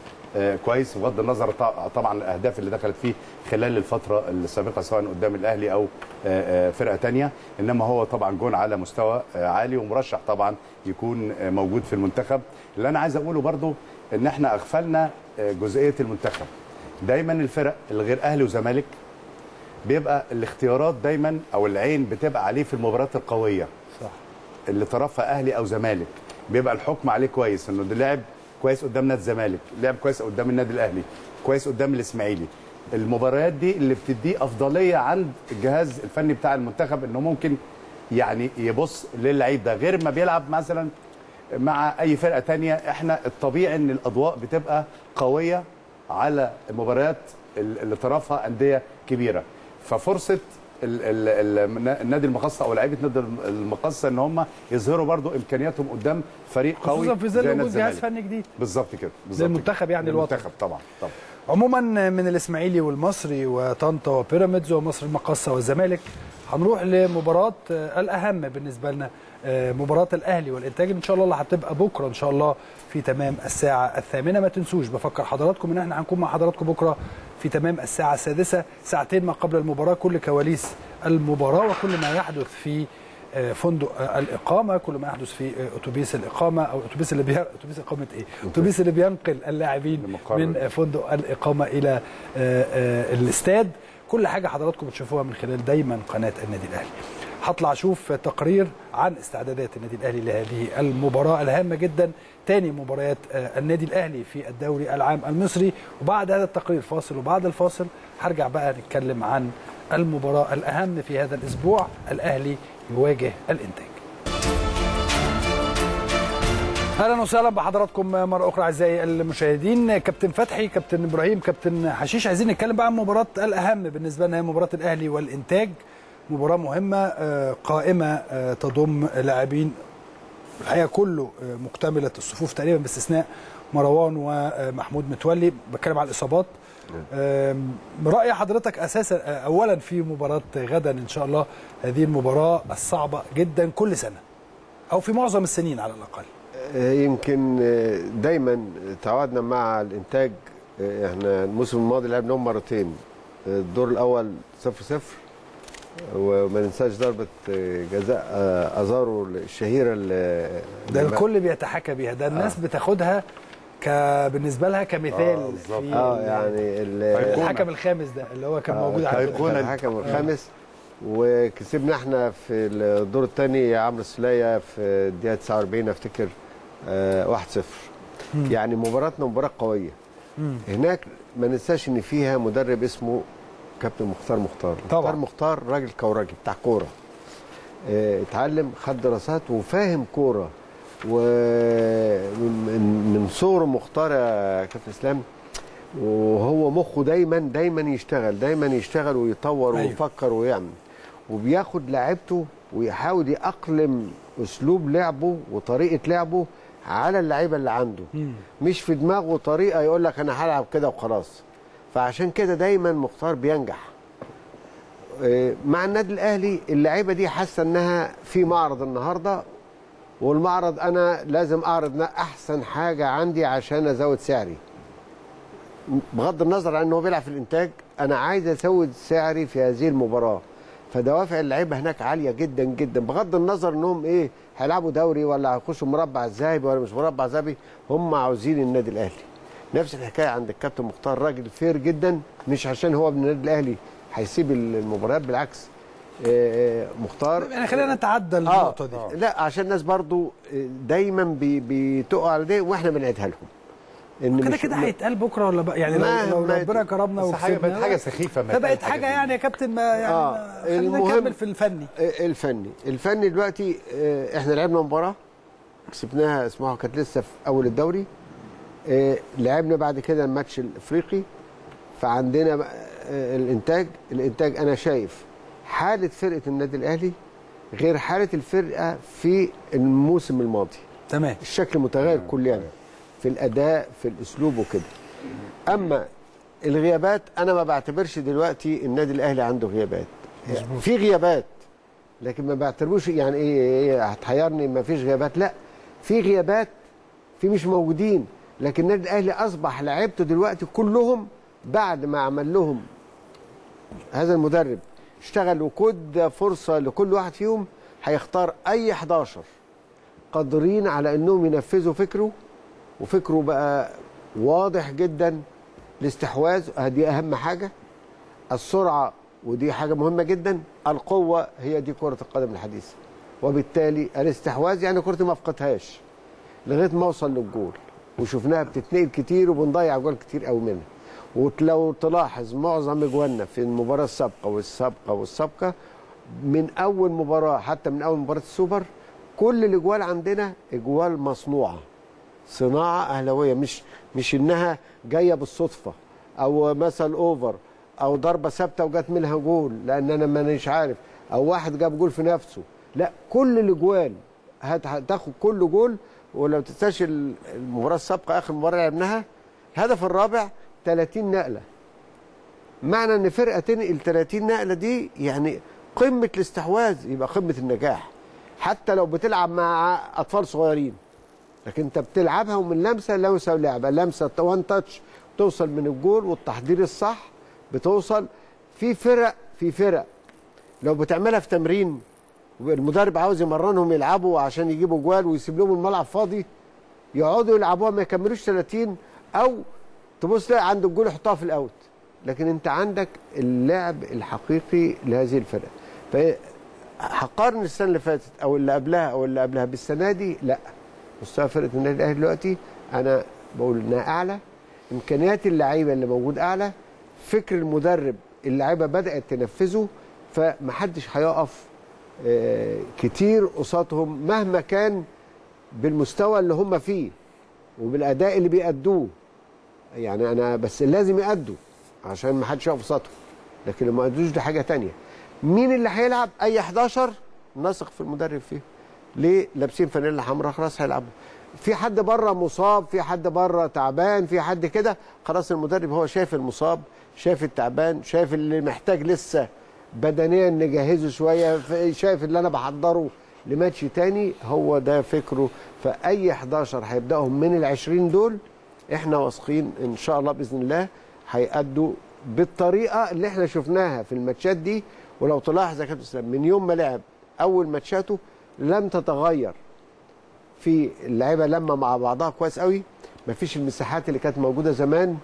كويس بغض النظر طبعا الأهداف اللي دخلت فيه خلال الفترة السابقة سواء قدام الأهلي أو آه آه فرقة تانية إنما هو طبعا جون على مستوى آه عالي ومرشح طبعا يكون آه موجود في المنتخب. اللي أنا عايز أقوله برضو إن إحنا أغفلنا آه جزئية المنتخب. دايما الفرق اللي غير أهلي وزمالك بيبقى الاختيارات دايما أو العين بتبقى عليه في المباريات القوية. صح. اللي طرفها أهلي أو زمالك بيبقى الحكم عليه كويس إنه ده لعب كويس قدام نادي الزمالك لعب كويس قدام النادي الأهلي كويس قدام الإسماعيلي. المباريات دي اللي بتديه أفضلية عند الجهاز الفني بتاع المنتخب إنه ممكن يعني يبص للعيب ده غير ما بيلعب مثلا مع أي فرقة تانية. إحنا الطبيعي إن الأضواء بتبقى قوية على مباريات ال- اللي طرفها أندية كبيرة. ففرصة النادي المقصه أو لعيبة نادي المقصه إن هم يظهروا برضو إمكانياتهم قدام فريق قوي خصوصا في ظل وجود جهاز. فني جديد بالظبط كده بالظبط للمنتخب. يعني الوطني. للمنتخب طبعا طبعا عموما من الإسماعيلي والمصري وطنطا وبيراميدز ومصر المقاصة والزمالك هنروح لمباراة آه، الأهم بالنسبة لنا آه، مباراة الأهلي والإنتاج إن شاء الله اللي هتبقى بكرة إن شاء الله في تمام الساعة الثامنة ما تنسوش بفكر حضراتكم إن إحنا هنكون مع حضراتكم بكرة في تمام الساعة السادسة ساعتين ما قبل المباراة كل كواليس المباراة وكل ما يحدث في آه، فندق آه، الإقامة كل ما يحدث في آه، أتوبيس الإقامة أو أتوبيس اللي بي... أتوبيس إقامة إيه؟ أتوبيس اللي بينقل اللاعبين. من فندق الإقامة إلى الاستاد. كل حاجة حضراتكم بتشوفوها من خلال دايما قناة النادي الأهلي. هطلع أشوف تقرير عن استعدادات النادي الأهلي لهذه المباراة الهامة جدا. تاني مباريات آه، النادي الأهلي في الدوري العام المصري. وبعد هذا التقرير فاصل وبعد الفاصل هرجع بقى نتكلم عن المباراة الأهم في هذا الأسبوع. الأهلي يواجه الإنتاج. أهلا وسهلا بحضراتكم مرة أخرى أعزائي المشاهدين. كابتن فتحي كابتن إبراهيم كابتن حشيش عايزين نتكلم بقى عن مباراة الأهم بالنسبة لنا هي مباراة الأهلي والإنتاج. مباراة مهمة آه، قائمة آه، تضم لاعبين الحقيقة كله آه، مكتملة الصفوف تقريبا باستثناء مروان ومحمود متولي. بتكلم على الإصابات. رأي حضرتك أساسا آه، اولا في مباراة غدا إن شاء الله. هذه المباراة الصعبة جدا كل سنة أو في معظم السنين على الأقل. يمكن دايما تعودنا مع الإنتاج. إحنا الموسم الماضي لعبناهم مرتين. الدور الأول 0 0 وما ننساش ضربة جزاء أزارو الشهيرة اللي ده الكل بيتحكى بيها. ده الناس بتاخدها ك بالنسبة لها كمثال آه، بالظبط. في آه يعني. الحكم الخامس ده اللي هو كان موجود على. الحكم الخامس. وكسبنا إحنا في الدور الثاني عمرو السلية في الدقيقة 49 أفتكر آه 1 0 يعني مباراتنا مباراة قوية. هناك ما ننساش إن فيها مدرب اسمه كابتن مختار مختار. طبعا. مختار مختار راجل كوراجي بتاع كورة. آه، اتعلم خد دراسات وفاهم كورة. ومن من صغره مختار يا كابتن اسلام وهو مخه دايما دايما يشتغل دايما يشتغل ويطور أيوة. ويفكر ويعمل. وبياخد لعيبته ويحاول يأقلم أسلوب لعبه وطريقة لعبه على اللعيبة اللي عنده. مش في دماغه طريقة يقول لك أنا هلعب كده وخلاص. فعشان كده دايما مختار بينجح. آه، مع النادي الأهلي اللعيبة دي حاسة إنها في معرض النهارده والمعرض أنا لازم أعرض أحسن حاجة عندي عشان أزود سعري. بغض النظر عن انه بيلعب في الإنتاج أنا عايز أزود سعري في هذه المباراة. فدوافع اللعيبة هناك عالية جدا جدا. بغض النظر إنهم إيه هيلعبوا دوري ولا هيخشوا مربع الذهبي ولا مش مربع ذهبي هم عاوزين النادي الأهلي. نفس الحكاية عند الكابتن مختار راجل فير جدا مش عشان هو من النادي الأهلي هيسيب المباريات بالعكس. آه، آه، مختار. يعني خلينا نتعدى النقطة دي. لا عشان الناس برضو دايما بيتقوا على دي وإحنا بنعيدها لهم. إن كده كده هيتقال بكرة ولا بقى؟ يعني ما- لو, ربنا كرمنا وكسبنا. بقت حاجة سخيفة ما فبقت حاجة يعني يا كابتن ما يعني آه، خلينا نكمل في الفني. آه، الفني. الفني دلوقتي آه، إحنا لعبنا مباراة كسبناها اسمها كانت لسه في أول الدوري. آه، لعبنا بعد كده الماتش الافريقي فعندنا آه، الانتاج الانتاج أنا شايف حالة فرقة النادي الاهلي غير حالة الفرقة في الموسم الماضي. تمام. الشكل متغير كليا في الأداء في الأسلوب وكده. أما الغيابات أنا ما بعتبرش دلوقتي النادي الأهلي عنده غيابات. في غيابات لكن ما بعتبروش يعني إيه, إيه هتحيرني ما فيش غيابات. لا في غيابات في مش موجودين. لكن النادي الأهلي أصبح لعيبته دلوقتي كلهم بعد ما عمل لهم. هذا المدرب اشتغل وكد فرصة لكل واحد فيهم هيختار أي 11 قادرين على إنهم ينفذوا فكره وفكره بقى واضح جدا الاستحواذ دي أهم حاجة. السرعة ودي حاجة مهمة جدا القوة هي دي كرة القدم الحديثة. وبالتالي الاستحواذ يعني كرتي ما افقدهاش لغاية ما اوصل للجول. وشفناها بتتنقل كتير وبنضيع جول كتير قوي منها. ولو تلاحظ معظم اجوالنا في المباراة السابقة والسابقة والسابقة من أول مباراة حتى من أول مباراة السوبر كل الأجوال عندنا أجوال مصنوعة. صناعة أهلاوية مش مش إنها جاية بالصدفة أو مثلا أوفر أو ضربة ثابتة وجات منها جول لأن أنا مانيش عارف أو واحد جاب جول في نفسه. لا كل الأجوال هت- هتاخد كل جول ولو تنساش ال- المباراة السابقة آخر مباراة لعبناها الهدف الرابع 30 نقلة. معنى إن فرقه تنقل 30 نقلة دي يعني قمة الاستحواذ يبقى قمة النجاح. حتى لو بتلعب مع أطفال صغيرين لكن أنت بتلعبها ومن لمسة لمسة ولعبة. لمسة وان تاتش توصل من الجول والتحضير الصح بتوصل. في فرق في فرق. لو بتعملها في تمرين والمدرب عاوز يمرنهم يلعبوا عشان يجيبوا جوال ويسيب لهم الملعب فاضي. يقعدوا يلعبوها ما يكملوش 30 أو تبص تلاقي عند الجول يحطها في الأوت. لكن أنت عندك اللعب الحقيقي لهذه الفرقة. فهقارن السنة اللي فاتت أو اللي قبلها أو اللي قبلها بالسنة دي؟ لا. مستوى فرقة النادي الأهلي دلوقتي أنا بقول إنها أعلى. إمكانيات اللعيبة اللي موجود أعلى. فكر المدرب اللعيبة بدأت تنفذه فمحدش هيقف كتير قصادهم مهما كان بالمستوى اللي هم فيه وبالأداء اللي بيأدوه. يعني أنا بس لازم يأدوا عشان ما حدش يقف قصادهم لكن لو ما أدوش دي حاجة تانية. مين اللي هيلعب؟ أي 11 نثق في المدرب فيه. ليه؟ لابسين فانيلا حمراء خلاص هيلعبوا. في حد بره مصاب في حد بره تعبان في حد كده خلاص المدرب هو شايف المصاب شايف التعبان شايف اللي محتاج لسه بدنيا نجهزه شوية شايف اللي أنا بحضره لماتش تاني هو ده فكره. فأي 11 هيبدأهم من ال 20 دول إحنا واثقين إن شاء الله بإذن الله هيأدوا بالطريقة اللي إحنا شفناها في الماتشات دي. ولو تلاحظ يا كابتن إسلام من يوم ما لعب أول ماتشاته لم تتغير في اللعيبة لما مع بعضها كويس قوي. مفيش المساحات اللي كانت موجودة زمان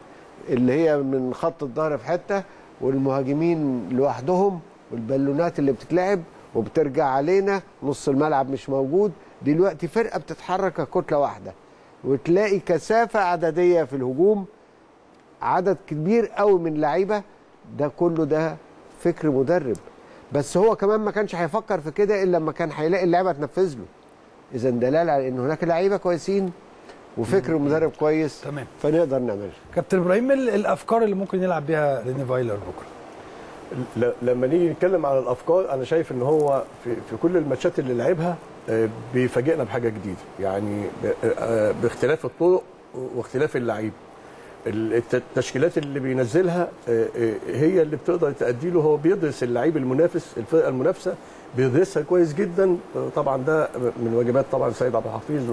اللي هي من خط الظهر في حتة. والمهاجمين لوحدهم والبالونات اللي بتتلعب وبترجع علينا نص الملعب مش موجود. دلوقتي فرقة بتتحرك ككتله واحدة وتلاقي كثافة عددية في الهجوم عدد كبير قوي من لعيبة. ده كله ده فكر مدرب. بس هو كمان ما كانش هيفكر في كده إلا لما كان هيلاقي اللعيبه تنفذ له. إذا دلالة على إن هناك لعيبة كويسين وفكر المدرب كويس تمام. فنقدر نعملها. كابتن إبراهيم ال- الأفكار اللي ممكن يلعب بيها ريني فايلر بكرة؟ ل- لما نيجي نتكلم على الأفكار أنا شايف إن هو في, في كل الماتشات اللي لعبها آه، بيفاجئنا بحاجة جديدة. يعني ب- آه، باختلاف الطرق واختلاف اللعيبه ال- الت- التشكيلات اللي بينزلها آه، آه، هي اللي بتقدر تأدي له. هو بيدرس اللعيب المنافس الفرقة المنافسة بيدرسها كويس جدا. آه، طبعا ده من واجبات طبعا سيد عبد الحفيظ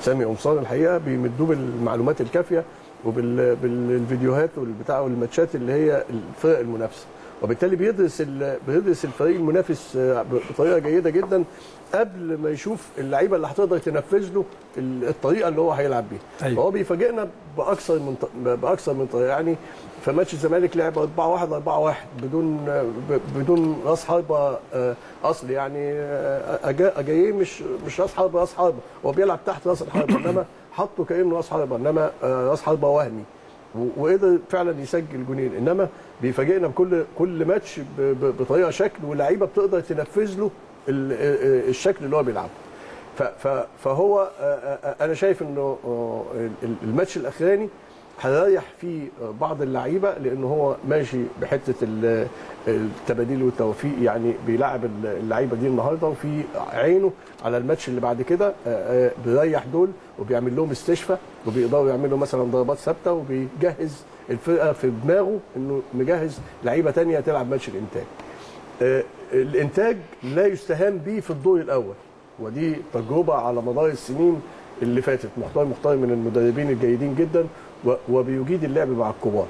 وسامي قمصان الحقيقة بيمدوه بالمعلومات الكافية وبالفيديوهات والبتاع والماتشات اللي هي الفرق المنافسة. وبالتالي بيدرس بيدرس الفريق المنافس آه، بطريقة جيدة جدا. قبل ما يشوف اللعيبة اللي هتقدر تنفذ له ال- الطريقة اللي هو هيلعب بيها. أيوة. فهو بيفاجئنا بأكثر من بأكثر من طريقة. يعني في ماتش الزمالك لعب 4 1 4 1 بدون بدون راس حربة آه، اصلي يعني آه، أجا- اجاييه مش مش راس حربة راس حربة. هو بيلعب تحت راس الحربة [coughs] إنما حطه كأنه راس حربة إنما آه، راس حربة وهمي. وقدر فعلا يسجل جونين. إنما بيفاجئنا بكل كل ماتش بطريقة شكل واللعيبة بتقدر تنفذ له الشكل اللي هو بيلعبه فهو أنا شايف إنه ال- الماتش الأخراني هيريح فيه بعض اللعيبة لأن هو ماشي بحتة ال- التباديل والتوفيق يعني بيلعب اللعيبة دي النهارده وفي عينه على الماتش اللي بعد كده بيريح دول وبيعمل لهم استشفاء وبيقدروا يعملوا مثلا ضربات ثابتة وبيجهز الفرقة في دماغه إنه مجهز لعيبة تانية تلعب ماتش الإنتاج. الإنتاج لا يستهان به في الدور الأول ودي تجربة على مدار السنين اللي فاتت. مختار مختار من المدربين الجيدين جدا وبيجيد اللعب مع الكبار.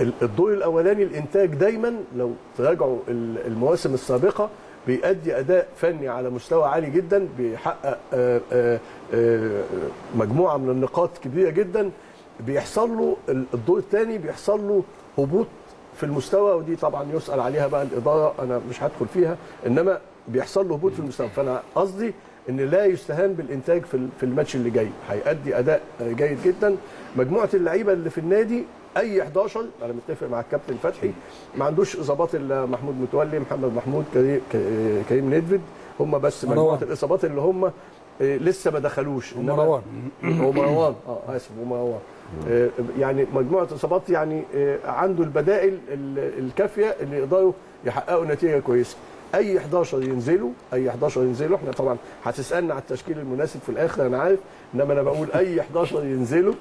ال- الدور الأولاني الإنتاج دايما لو تراجعوا ال- المواسم السابقة بيأدي أداء فني على مستوى عالي جدا بيحقق آه، آه، آه، مجموعة من النقاط كبيرة جدا بيحصل له ال- الدور الثاني بيحصل له هبوط في المستوى ودي طبعا يسأل عليها بقى الإدارة أنا مش هدخل فيها إنما بيحصل له هبوط في المستوى. فأنا قصدي إن لا يستهان بالإنتاج في في الماتش اللي جاي. هيأدي أداء جيد جدا. مجموعة اللعيبة اللي في النادي أي 11 أنا متفق مع الكابتن فتحي ما عندوش إصابات إلا محمود متولي محمد محمود كريم- ندفد. هم بس. مجموعة الإصابات اللي هم آه، لسه ما دخلوش. ومروان. ومروان آه آسف ومروان يعني مجموعة إصابات يعني آه، عنده البدائل ال- الكافية اللي يقدروا يحققوا نتيجة كويسة. أي 11 ينزلوا أي 11 ينزلوا إحنا طبعا هتسألنا على التشكيل المناسب في الآخر أنا عارف إنما أنا بقول أي 11 ينزلوا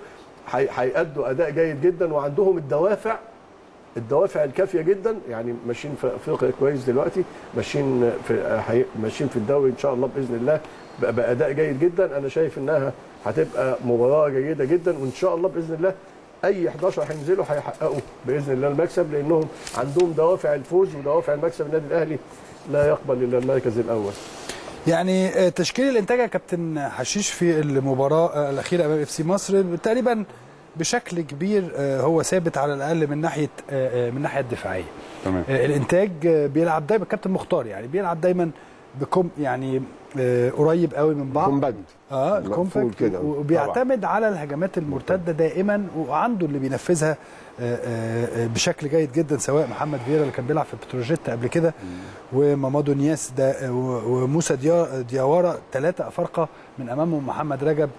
هي- هيأدوا أداء جيد جدا وعندهم الدوافع الدوافع الكافية جدا. يعني ماشيين في أفريقيا كويس دلوقتي. ماشيين في ماشيين في الدوري إن شاء الله بإذن الله بأداء جيد جدا. أنا شايف إنها هتبقى مباراة جيدة جدا. وإن شاء الله بإذن الله أي 11 هينزلوا هيحققوا بإذن الله المكسب لأنهم عندهم دوافع الفوز ودوافع المكسب. النادي الأهلي لا يقبل إلا المركز الأول. يعني آه، تشكيل الإنتاج يا كابتن حشيش في المباراة آه، الأخيرة أمام إف سي مصر. تقريبا بشكل كبير آه، هو ثابت على الأقل من ناحية آه، آه، من الناحيه الدفاعية. تمام. الإنتاج بيلعب دايما كابتن مختار يعني بيلعب دايما بكم يعني قريب قوي من بعض. Compact. آه مقفول compact كده. وبيعتمد على الهجمات المرتدة دائما وعنده اللي بينفذها بشكل جيد جدا سواء محمد فيرا اللي كان بيلعب في بتروجيت قبل كده ومامادو نياس ده وموسى ديا- دياورا ثلاثة افارقه من أمامهم محمد رجب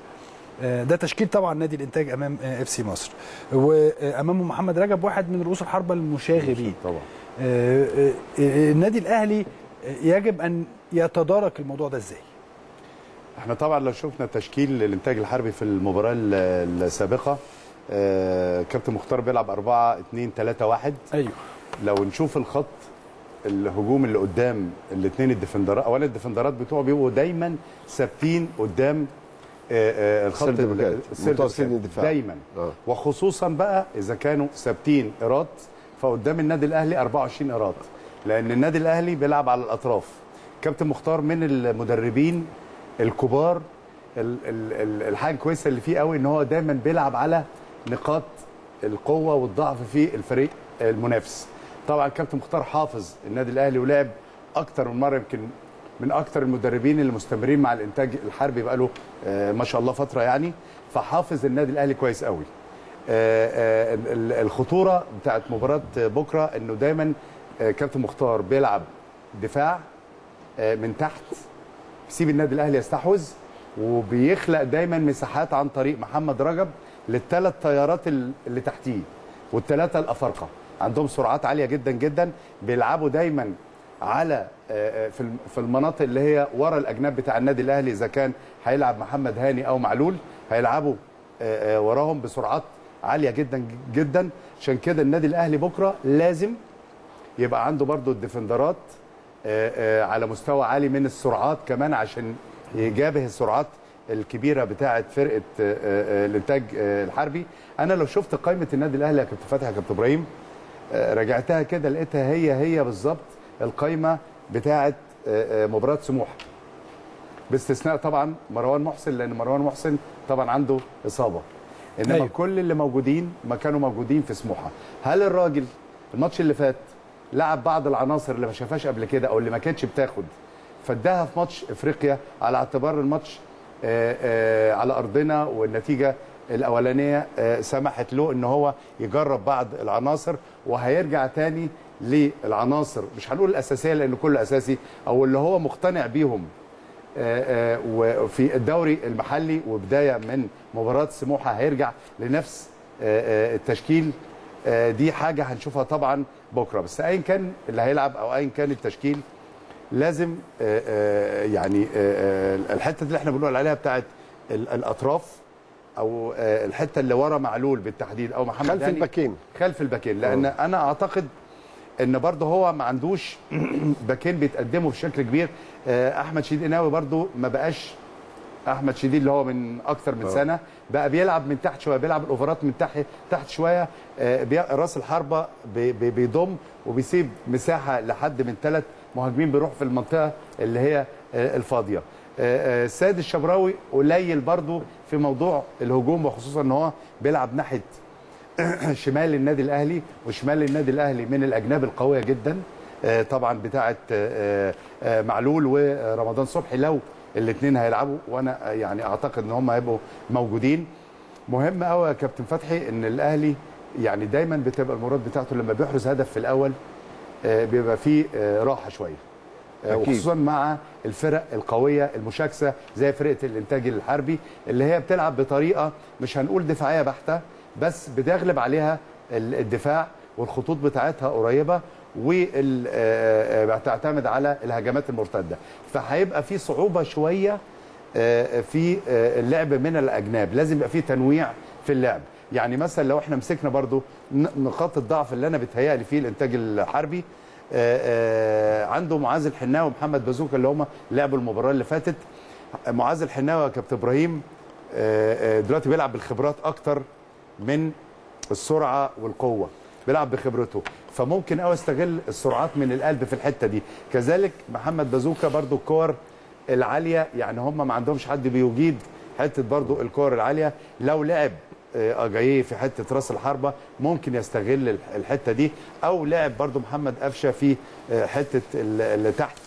ده تشكيل طبعا نادي الإنتاج أمام FC مصر. وامامه محمد رجب واحد من رؤوس الحربة المشاغبين. طبعا. آه، آه، آه، النادي الأهلي آه، يجب أن يتدارك الموضوع ده إزاي؟ إحنا طبعا لو شفنا تشكيل الإنتاج الحربي في المباراة ال- السابقة آه، كابتن مختار بيلعب 4 2 3 1 أيوه. لو نشوف الخط الهجوم اللي قدام الاثنين ال defender ات اولا ال defender ات بتوعه بيبقوا دايما ثابتين قدام آه، آه، الخط ال centre back ات، السنتر متوسطين. الدفاع. دايما آه. وخصوصا بقى إذا كانوا ثابتين قيراط فقدام النادي الأهلي 24 قيراط لأن النادي الأهلي بيلعب على الأطراف كابتن مختار من المدربين الكبار ال- ال- ال- الحاجة الكويسة اللي فيه قوي إن هو دايما بيلعب على نقاط القوة والضعف في الفريق المنافس طبعا كابتن مختار حافظ النادي الأهلي ولعب أكتر من مرة يمكن من أكتر المدربين اللي مستمرين مع الإنتاج الحربي بقاله آه، ما شاء الله فترة يعني. فحافظ النادي الأهلي كويس قوي. آه، آه، ال- ال- الخطورة بتاعت مباراة بكرة إنه دايما كابتن مختار بيلعب دفاع من تحت بيسيب النادي الأهلي يستحوذ وبيخلق دايما مساحات عن طريق محمد رجب للثلاث طيارات ال- اللي تحتيه والثلاثة الأفارقة. عندهم سرعات عالية جدا جدا بيلعبوا دايما على آه، آه، في الم- في المناطق اللي هي ورا الأجناب بتاع النادي الأهلي إذا كان هيلعب محمد هاني أو معلول هيلعبوا آه، وراهم بسرعات عالية جدا جدا. عشان كده النادي الأهلي بكرة لازم يبقى عنده برضو الديفندرات على مستوى عالي من السرعات كمان عشان يجابه السرعات الكبيرة بتاعة فرقة الإنتاج الحربي. أنا لو شفت قائمة النادي الأهلي يا كابتن فتحي يا كابتن إبراهيم راجعتها كده لقيتها هي هي بالظبط القائمه بتاعه آه، آه، مباراة سموحة باستثناء طبعا مروان محسن لأن مروان محسن طبعا عنده إصابة إنما. أيوه. كل اللي موجودين ما كانوا موجودين في سموحة هل الراجل الماتش اللي فات لعب بعض العناصر اللي ما شافهاش قبل كده أو اللي ما كانتش بتاخد فاداها في ماتش إفريقيا على اعتبار الماتش آه، على أرضنا والنتيجة الأولانية سمحت له إن هو يجرب بعض العناصر وهيرجع تاني للعناصر. مش هنقول الأساسية لأن كله أساسي أو اللي هو مقتنع بيهم. آه، آه، وفي الدوري المحلي وبداية من مباراة سموحة هيرجع لنفس آه، التشكيل. دي حاجة هنشوفها طبعا بكرة. بس ايا كان اللي هيلعب أو ايا كان التشكيل لازم يعني الحتة اللي إحنا بنقول عليها بتاعت ال- الأطراف أو الحتة اللي ورا معلول بالتحديد أو محمد خلف الباكين. خلف الباكين. لأن أنا أعتقد إن برضه هو ما عندوش [clears throat] باكين بيتقدموا بشكل كبير. آه، أحمد شديد قناوي برضه ما بقاش أحمد شديد اللي هو من أكتر من سنة. بقى بيلعب من تحت شوية بيلعب الأوفرات من تحت تحت شوية. آه، راس الحربة بي- بي- بيضم وبيسيب مساحة لحد من ثلاث مهاجمين بيروح في المنطقة اللي هي آه، الفاضية. سيد الشبراوي قليل برضه في موضوع الهجوم وخصوصا إن هو بيلعب ناحية [clears throat] شمال النادي الأهلي وشمال النادي الأهلي من الاجناب القوية جدا آه، طبعا بتاعه آه، آه، معلول ورمضان صبحي. لو الاثنين هيلعبوا وأنا يعني أعتقد إن هم هيبقوا موجودين. مهم قوي يا كابتن فتحي إن الأهلي يعني دايما بتبقى المراد بتاعته لما بيحرز هدف في الأول بيبقى فيه راحة شوية. وخصوصا مع الفرق القوية المشاكسة زي فرقة الإنتاج الحربي اللي هي بتلعب بطريقة مش هنقول دفاعية بحتة بس بتغلب عليها ال- الدفاع والخطوط بتاعتها قريبة وبتعتمد على الهجمات المرتدة. فهيبقى في صعوبة شوية آه، في آه، اللعب من الأجناب. لازم يبقى في تنويع في اللعب. يعني مثلا لو إحنا مسكنا برضو نقاط الضعف اللي أنا بتهيألي فيه الإنتاج الحربي آه، آه، عنده معاذ الحناوي ومحمد بازوكا اللي هم لعبوا المباراة اللي فاتت. معاذ الحناوي يا كابتن إبراهيم آه، آه، دلوقتي بيلعب بالخبرات أكتر. من السرعة والقوة بيلعب بخبرته. فممكن قوي أستغل السرعات من القلب في الحتة دي. كذلك محمد بازوكا برضو الكور العالية يعني هم ما عندهمش حد بيجيد حتة برضو الكور العالية. لو لعب آه، اجاييه في حتة راس الحربة ممكن يستغل الح- الحتة دي. أو لعب برضو محمد قفشة في آه، حتة ال- اللي تحت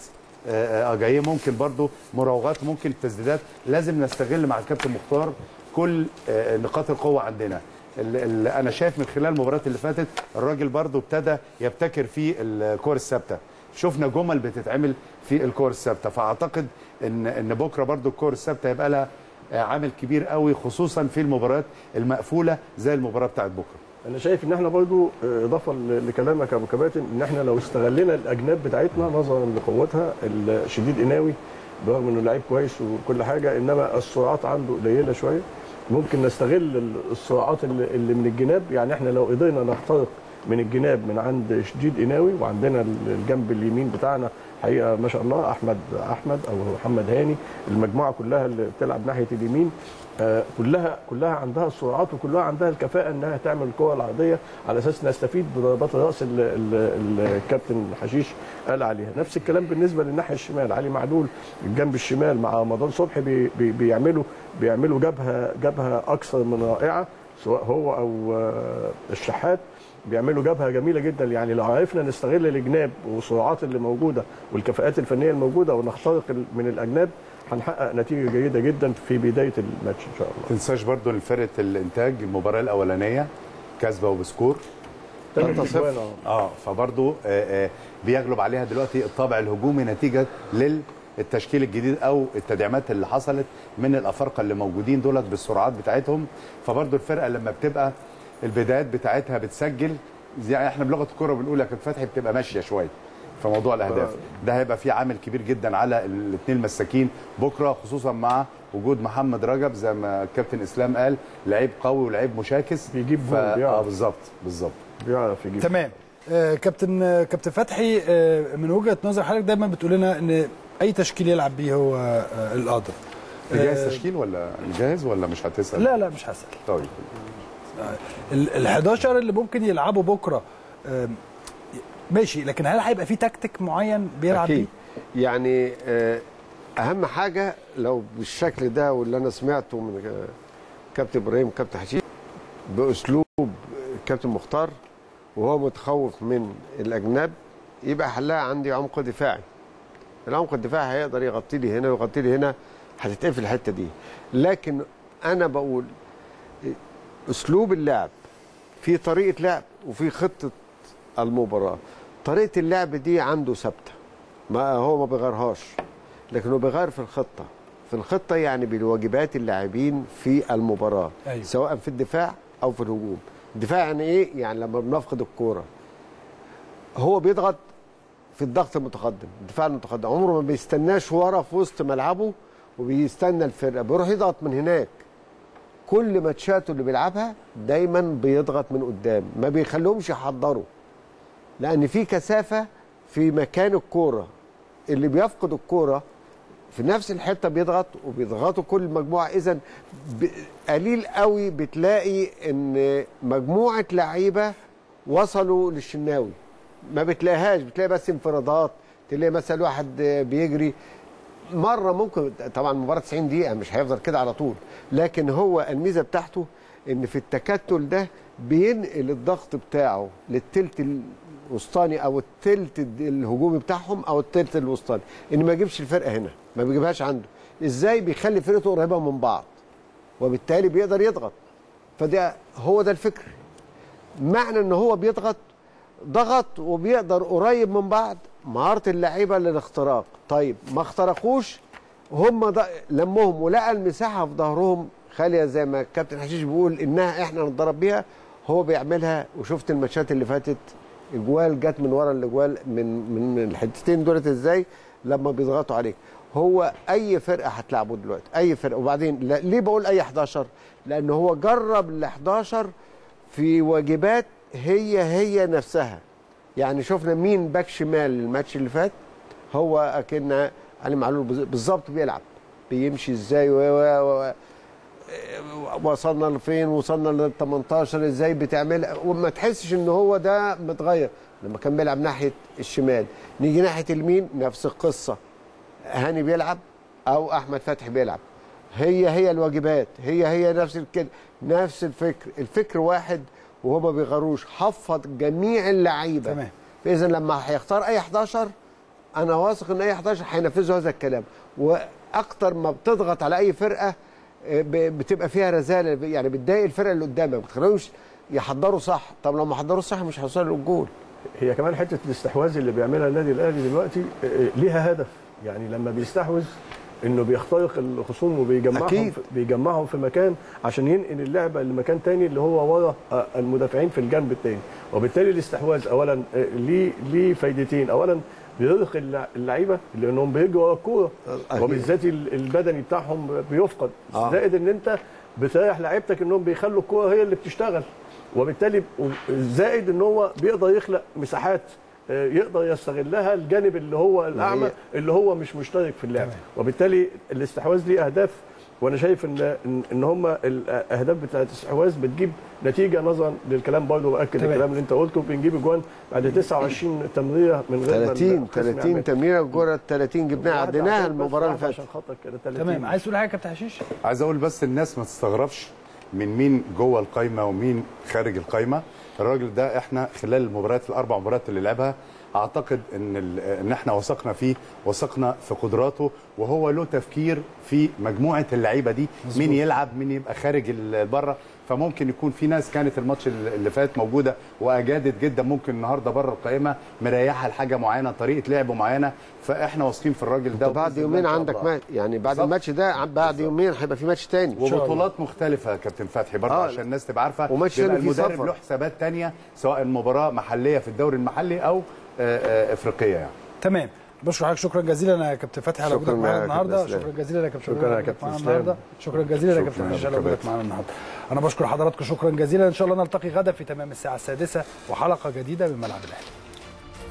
آه، آه، اجاييه ممكن برضو مراوغات ممكن التسديدات لازم نستغل مع الكابتن مختار كل آه، نقاط القوة عندنا. ال- ال- أنا شايف من خلال المباريات اللي فاتت الراجل برضو ابتدى يبتكر في الكور الثابتة. شفنا جمل بتتعمل في الكور الثابتة. فأعتقد ان إن بكرة برضو الكور الثابتة هيبقى لها عامل كبير قوي خصوصا في المباريات المقفولة زي المباراة بتاعت بكرة. أنا شايف إن إحنا برضو آه، إضافة لكلامك يا أبو كباتن إن إحنا لو استغلينا الأجناب بتاعتنا نظرا لقوتها الشديد قناوي برغم إنه لعيب كويس وكل حاجة إنما السرعات عنده قليلة شوية. ممكن نستغل ال- السرعات اللي من الجناب. يعني إحنا لو قدرنا نخترق من الجناب من عند شديد قناوي وعندنا ال- الجنب اليمين بتاعنا حقيقه ما شاء الله أحمد أحمد أو محمد هاني المجموعة كلها اللي بتلعب ناحية اليمين آه، كلها كلها عندها السرعات وكلها عندها الكفاءة إنها تعمل الكره العرضية على أساس نستفيد بضربات الرأس الكابتن حشيش قال عليها. نفس الكلام بالنسبة للناحية الشمال علي معلول الجنب الشمال مع رمضان صبحي بي بي بيعملوا بيعملوا جبهة جبهة أكثر من رائعة سواء هو أو آه، الشحات. بيعملوا جبهة جميلة جدا يعني لو عرفنا نستغل الجناب والسرعات اللي موجودة والكفاءات الفنية الموجودة ونخترق من الأجناب هنحقق نتيجة جيدة جدا في بداية الماتش إن شاء الله تنساش برضو ان فرقه الإنتاج المباراة الأولانية كسبه وبسكور تلات 3-0. أجوان، آه. آه فبرضو آه، آه، بيغلب عليها دلوقتي الطابع الهجومي نتيجة للتشكيل الجديد أو التدعيمات اللي حصلت من الأفارقة اللي موجودين دولت بالسرعات بتاعتهم فبرضو الفرقة لما بتبقى البدايات بتاعتها بتسجل زي إحنا بلغة الكورة بنقول يا كابتن فتحي بتبقى ماشية شوية في موضوع الأهداف. ده هيبقى فيه عامل كبير جدا على الاثنين المساكين بكرة خصوصا مع وجود محمد رجب زي ما الكابتن إسلام قال لعيب قوي ولعيب مشاكس. بيجيب ف... آه. بالظبط بالظبط. بيعرف يجيب. تمام. آه، كابتن آه، كابتن فتحي آه، من وجهة نظر حضرتك دايما بتقول لنا إن أي تشكيل يلعب بيه هو آه، القادر. جاهز تشكيل ولا جاهز ولا مش هتسأل؟ لا لا مش هسأل. طيب. ال 11 اللي ممكن يلعبوا بكرة آه، ماشي لكن هل هيبقى في تكتيك معين بيلعب بيه؟ يعني آه، أهم حاجة لو بالشكل ده واللي أنا سمعته من آه، كابتن إبراهيم كابتن حشيش بأسلوب كابتن مختار وهو متخوف من الأجناب يبقى حلها عندي عمق دفاعي. العمق الدفاعي هيقدر يغطي لي هنا ويغطي لي هنا هتتقفل الحتة دي. لكن أنا بقول أسلوب اللعب في طريقة لعب وفي خطة المباراة. طريقة اللعب دي عنده ثابتة ما هو ما بيغيرهاش لكن هو بيغير في الخطة. في الخطة يعني بالواجبات اللاعبين في المباراة أيوة. سواء في الدفاع أو في الهجوم. الدفاع يعني إيه؟ يعني لما بنفقد الكورة. هو بيضغط في الضغط المتقدم الدفاع المتقدم. عمره ما بيستناش ورا في وسط ملعبه وبيستنى الفرقة بيروح يضغط من هناك. كل ماتشاته اللي بيلعبها دايما بيضغط من قدام ما بيخليهمش يحضروا. لأن في كثافة في مكان الكورة. اللي بيفقد الكورة في نفس الحتة بيضغط وبيضغطوا كل مجموعة. اذا قليل قوي بتلاقي إن مجموعة لعيبة وصلوا للشناوي. ما بتلاقيهاش بتلاقي بس انفرادات تلاقي مثلا واحد بيجري مرة ممكن طبعا المباراه 90 دقيقة مش هيفضل كده على طول لكن هو الميزة بتاعته إن في التكتل ده بينقل الضغط بتاعه للتلت الوسطاني أو التلت الهجومي بتاعهم أو التلت الوسطاني إن ما يجيبش الفرقة هنا ما بيجيبهاش عنده. إزاي بيخلي فرقته قريبة من بعض؟ وبالتالي بيقدر يضغط. فده هو ده الفكر. معنى إن هو بيضغط ضغط وبيقدر قريب من بعض مهارة اللعيبة للاختراق. طيب ما اخترقوش هم لمهم ولقى المساحة في ظهرهم خالية زي ما الكابتن حشيش بيقول إنها إحنا نتدرب بيها. هو بيعملها وشفت الماتشات اللي فاتت اجوال جت من ورا الاجوال من من الحتتين دولت إزاي؟ لما بيضغطوا عليك. هو أي فرقة هتلعبه دلوقتي؟ أي فرقة؟ وبعدين ليه بقول أي 11 لأن هو جرب ال 11 في واجبات هي هي نفسها. يعني شفنا مين باك شمال الماتش اللي فات هو أكن علي معلول بالظبط بيلعب بيمشي إزاي و و وصلنا لفين وصلنا لل 18 إزاي بتعمل وما تحسش إن هو ده متغير لما كان بيلعب ناحية الشمال. نيجي ناحية اليمين نفس القصة هاني بيلعب أو أحمد فتحي بيلعب. هي هي الواجبات هي هي نفس الكده نفس الفكر. الفكر واحد وهو ما بيغروش حفظ جميع اللعيبة. تمام. فاذا لما هيختار أي 11 أنا واثق إن أي 11 هينفذوا هذا الكلام. وأكتر ما بتضغط على أي فرقة آه، بتبقى فيها رزالة. يعني بتضايق الفرقة اللي قدامك ما بتخليهمش يحضروا صح. طب لو ما حضروا صح مش هيوصلوا للجول. هي كمان حتة الاستحواذ اللي بيعملها النادي الأهلي دلوقتي آه، آه، ليها هدف. يعني لما بيستحوذ إنه بيخترق الخصوم وبيجمعهم أكيد. في بيجمعهم في مكان عشان ينقل اللعبة لمكان تاني اللي هو ورا آه، المدافعين في الجنب التاني وبالتالي الاستحواذ اولا آه، ليه ليه فايدتين اولا بيرهق اللع- اللعيبة لانهم بيجروا ورا الكورة. وبالذات ال- البدني بتاعهم بيفقد آه. زائد إن أنت بتريح لعيبتك إنهم بيخلوا الكورة هي اللي بتشتغل وبالتالي زائد إن هو بيقدر يخلق مساحات يقدر يستغلها الجانب اللي هو الأعمى اللي هو مش مشترك في اللعب. وبالتالي الاستحواذ ليه أهداف وأنا شايف إن إن, إن هم الأهداف بتاعت الاستحواذ بتجيب نتيجة نظرا للكلام برضه باكد تمام. الكلام اللي أنت قلته. بنجيب اجوان بعد 29 تمريرة من غير ما 30 الخصم 30 يعمل. تمريرة الجوره 30 جبناها عديناها المباراة اللي فاتت. عشان خاطر كده 30 تمام. عايز تقول حاجة يا كابتن حشيش؟ عايز أقول بس الناس ما تستغربش من مين جوه القايمة ومين خارج القايمة. الراجل ده إحنا خلال المباريات الأربع مباريات اللي لعبها أعتقد إن إن إحنا وثقنا فيه وثقنا في قدراته وهو له تفكير في مجموعة اللعيبة دي مين يلعب مين يبقى خارج بره. فممكن يكون في ناس كانت الماتش اللي فات موجودة وأجادت جدا ممكن النهارده بره القائمة مريحة لحاجة معينة طريقة لعب معينة فإحنا واثقين في الراجل ده بعد يومين عندك. ماتش يعني بعد بالظبط. الماتش ده بعد يومين هيبقى في ماتش تاني وبطولات مختلفة يا كابتن فتحي برضه آه. عشان الناس تبقى عارفة وماتش المدرب. له حسابات تانية سواء مباراة محلية في الدوري المحلي أو آه، آه، إفريقية يعني تمام بشكر حضرتك. شكرا جزيلا يا كابتن فتحي على وجودك معانا النهارده. شكرا جزيلا يا كابتن شكراً يا كابتن. النهارده. شكرا جزيلا يا كابتن حشيش على. وجودك معانا النهارده. أنا بشكر حضراتكم. شكرا جزيلا. إن شاء الله نلتقي غدا في تمام الساعة السادسة وحلقة جديدة من ملعب الأهلي.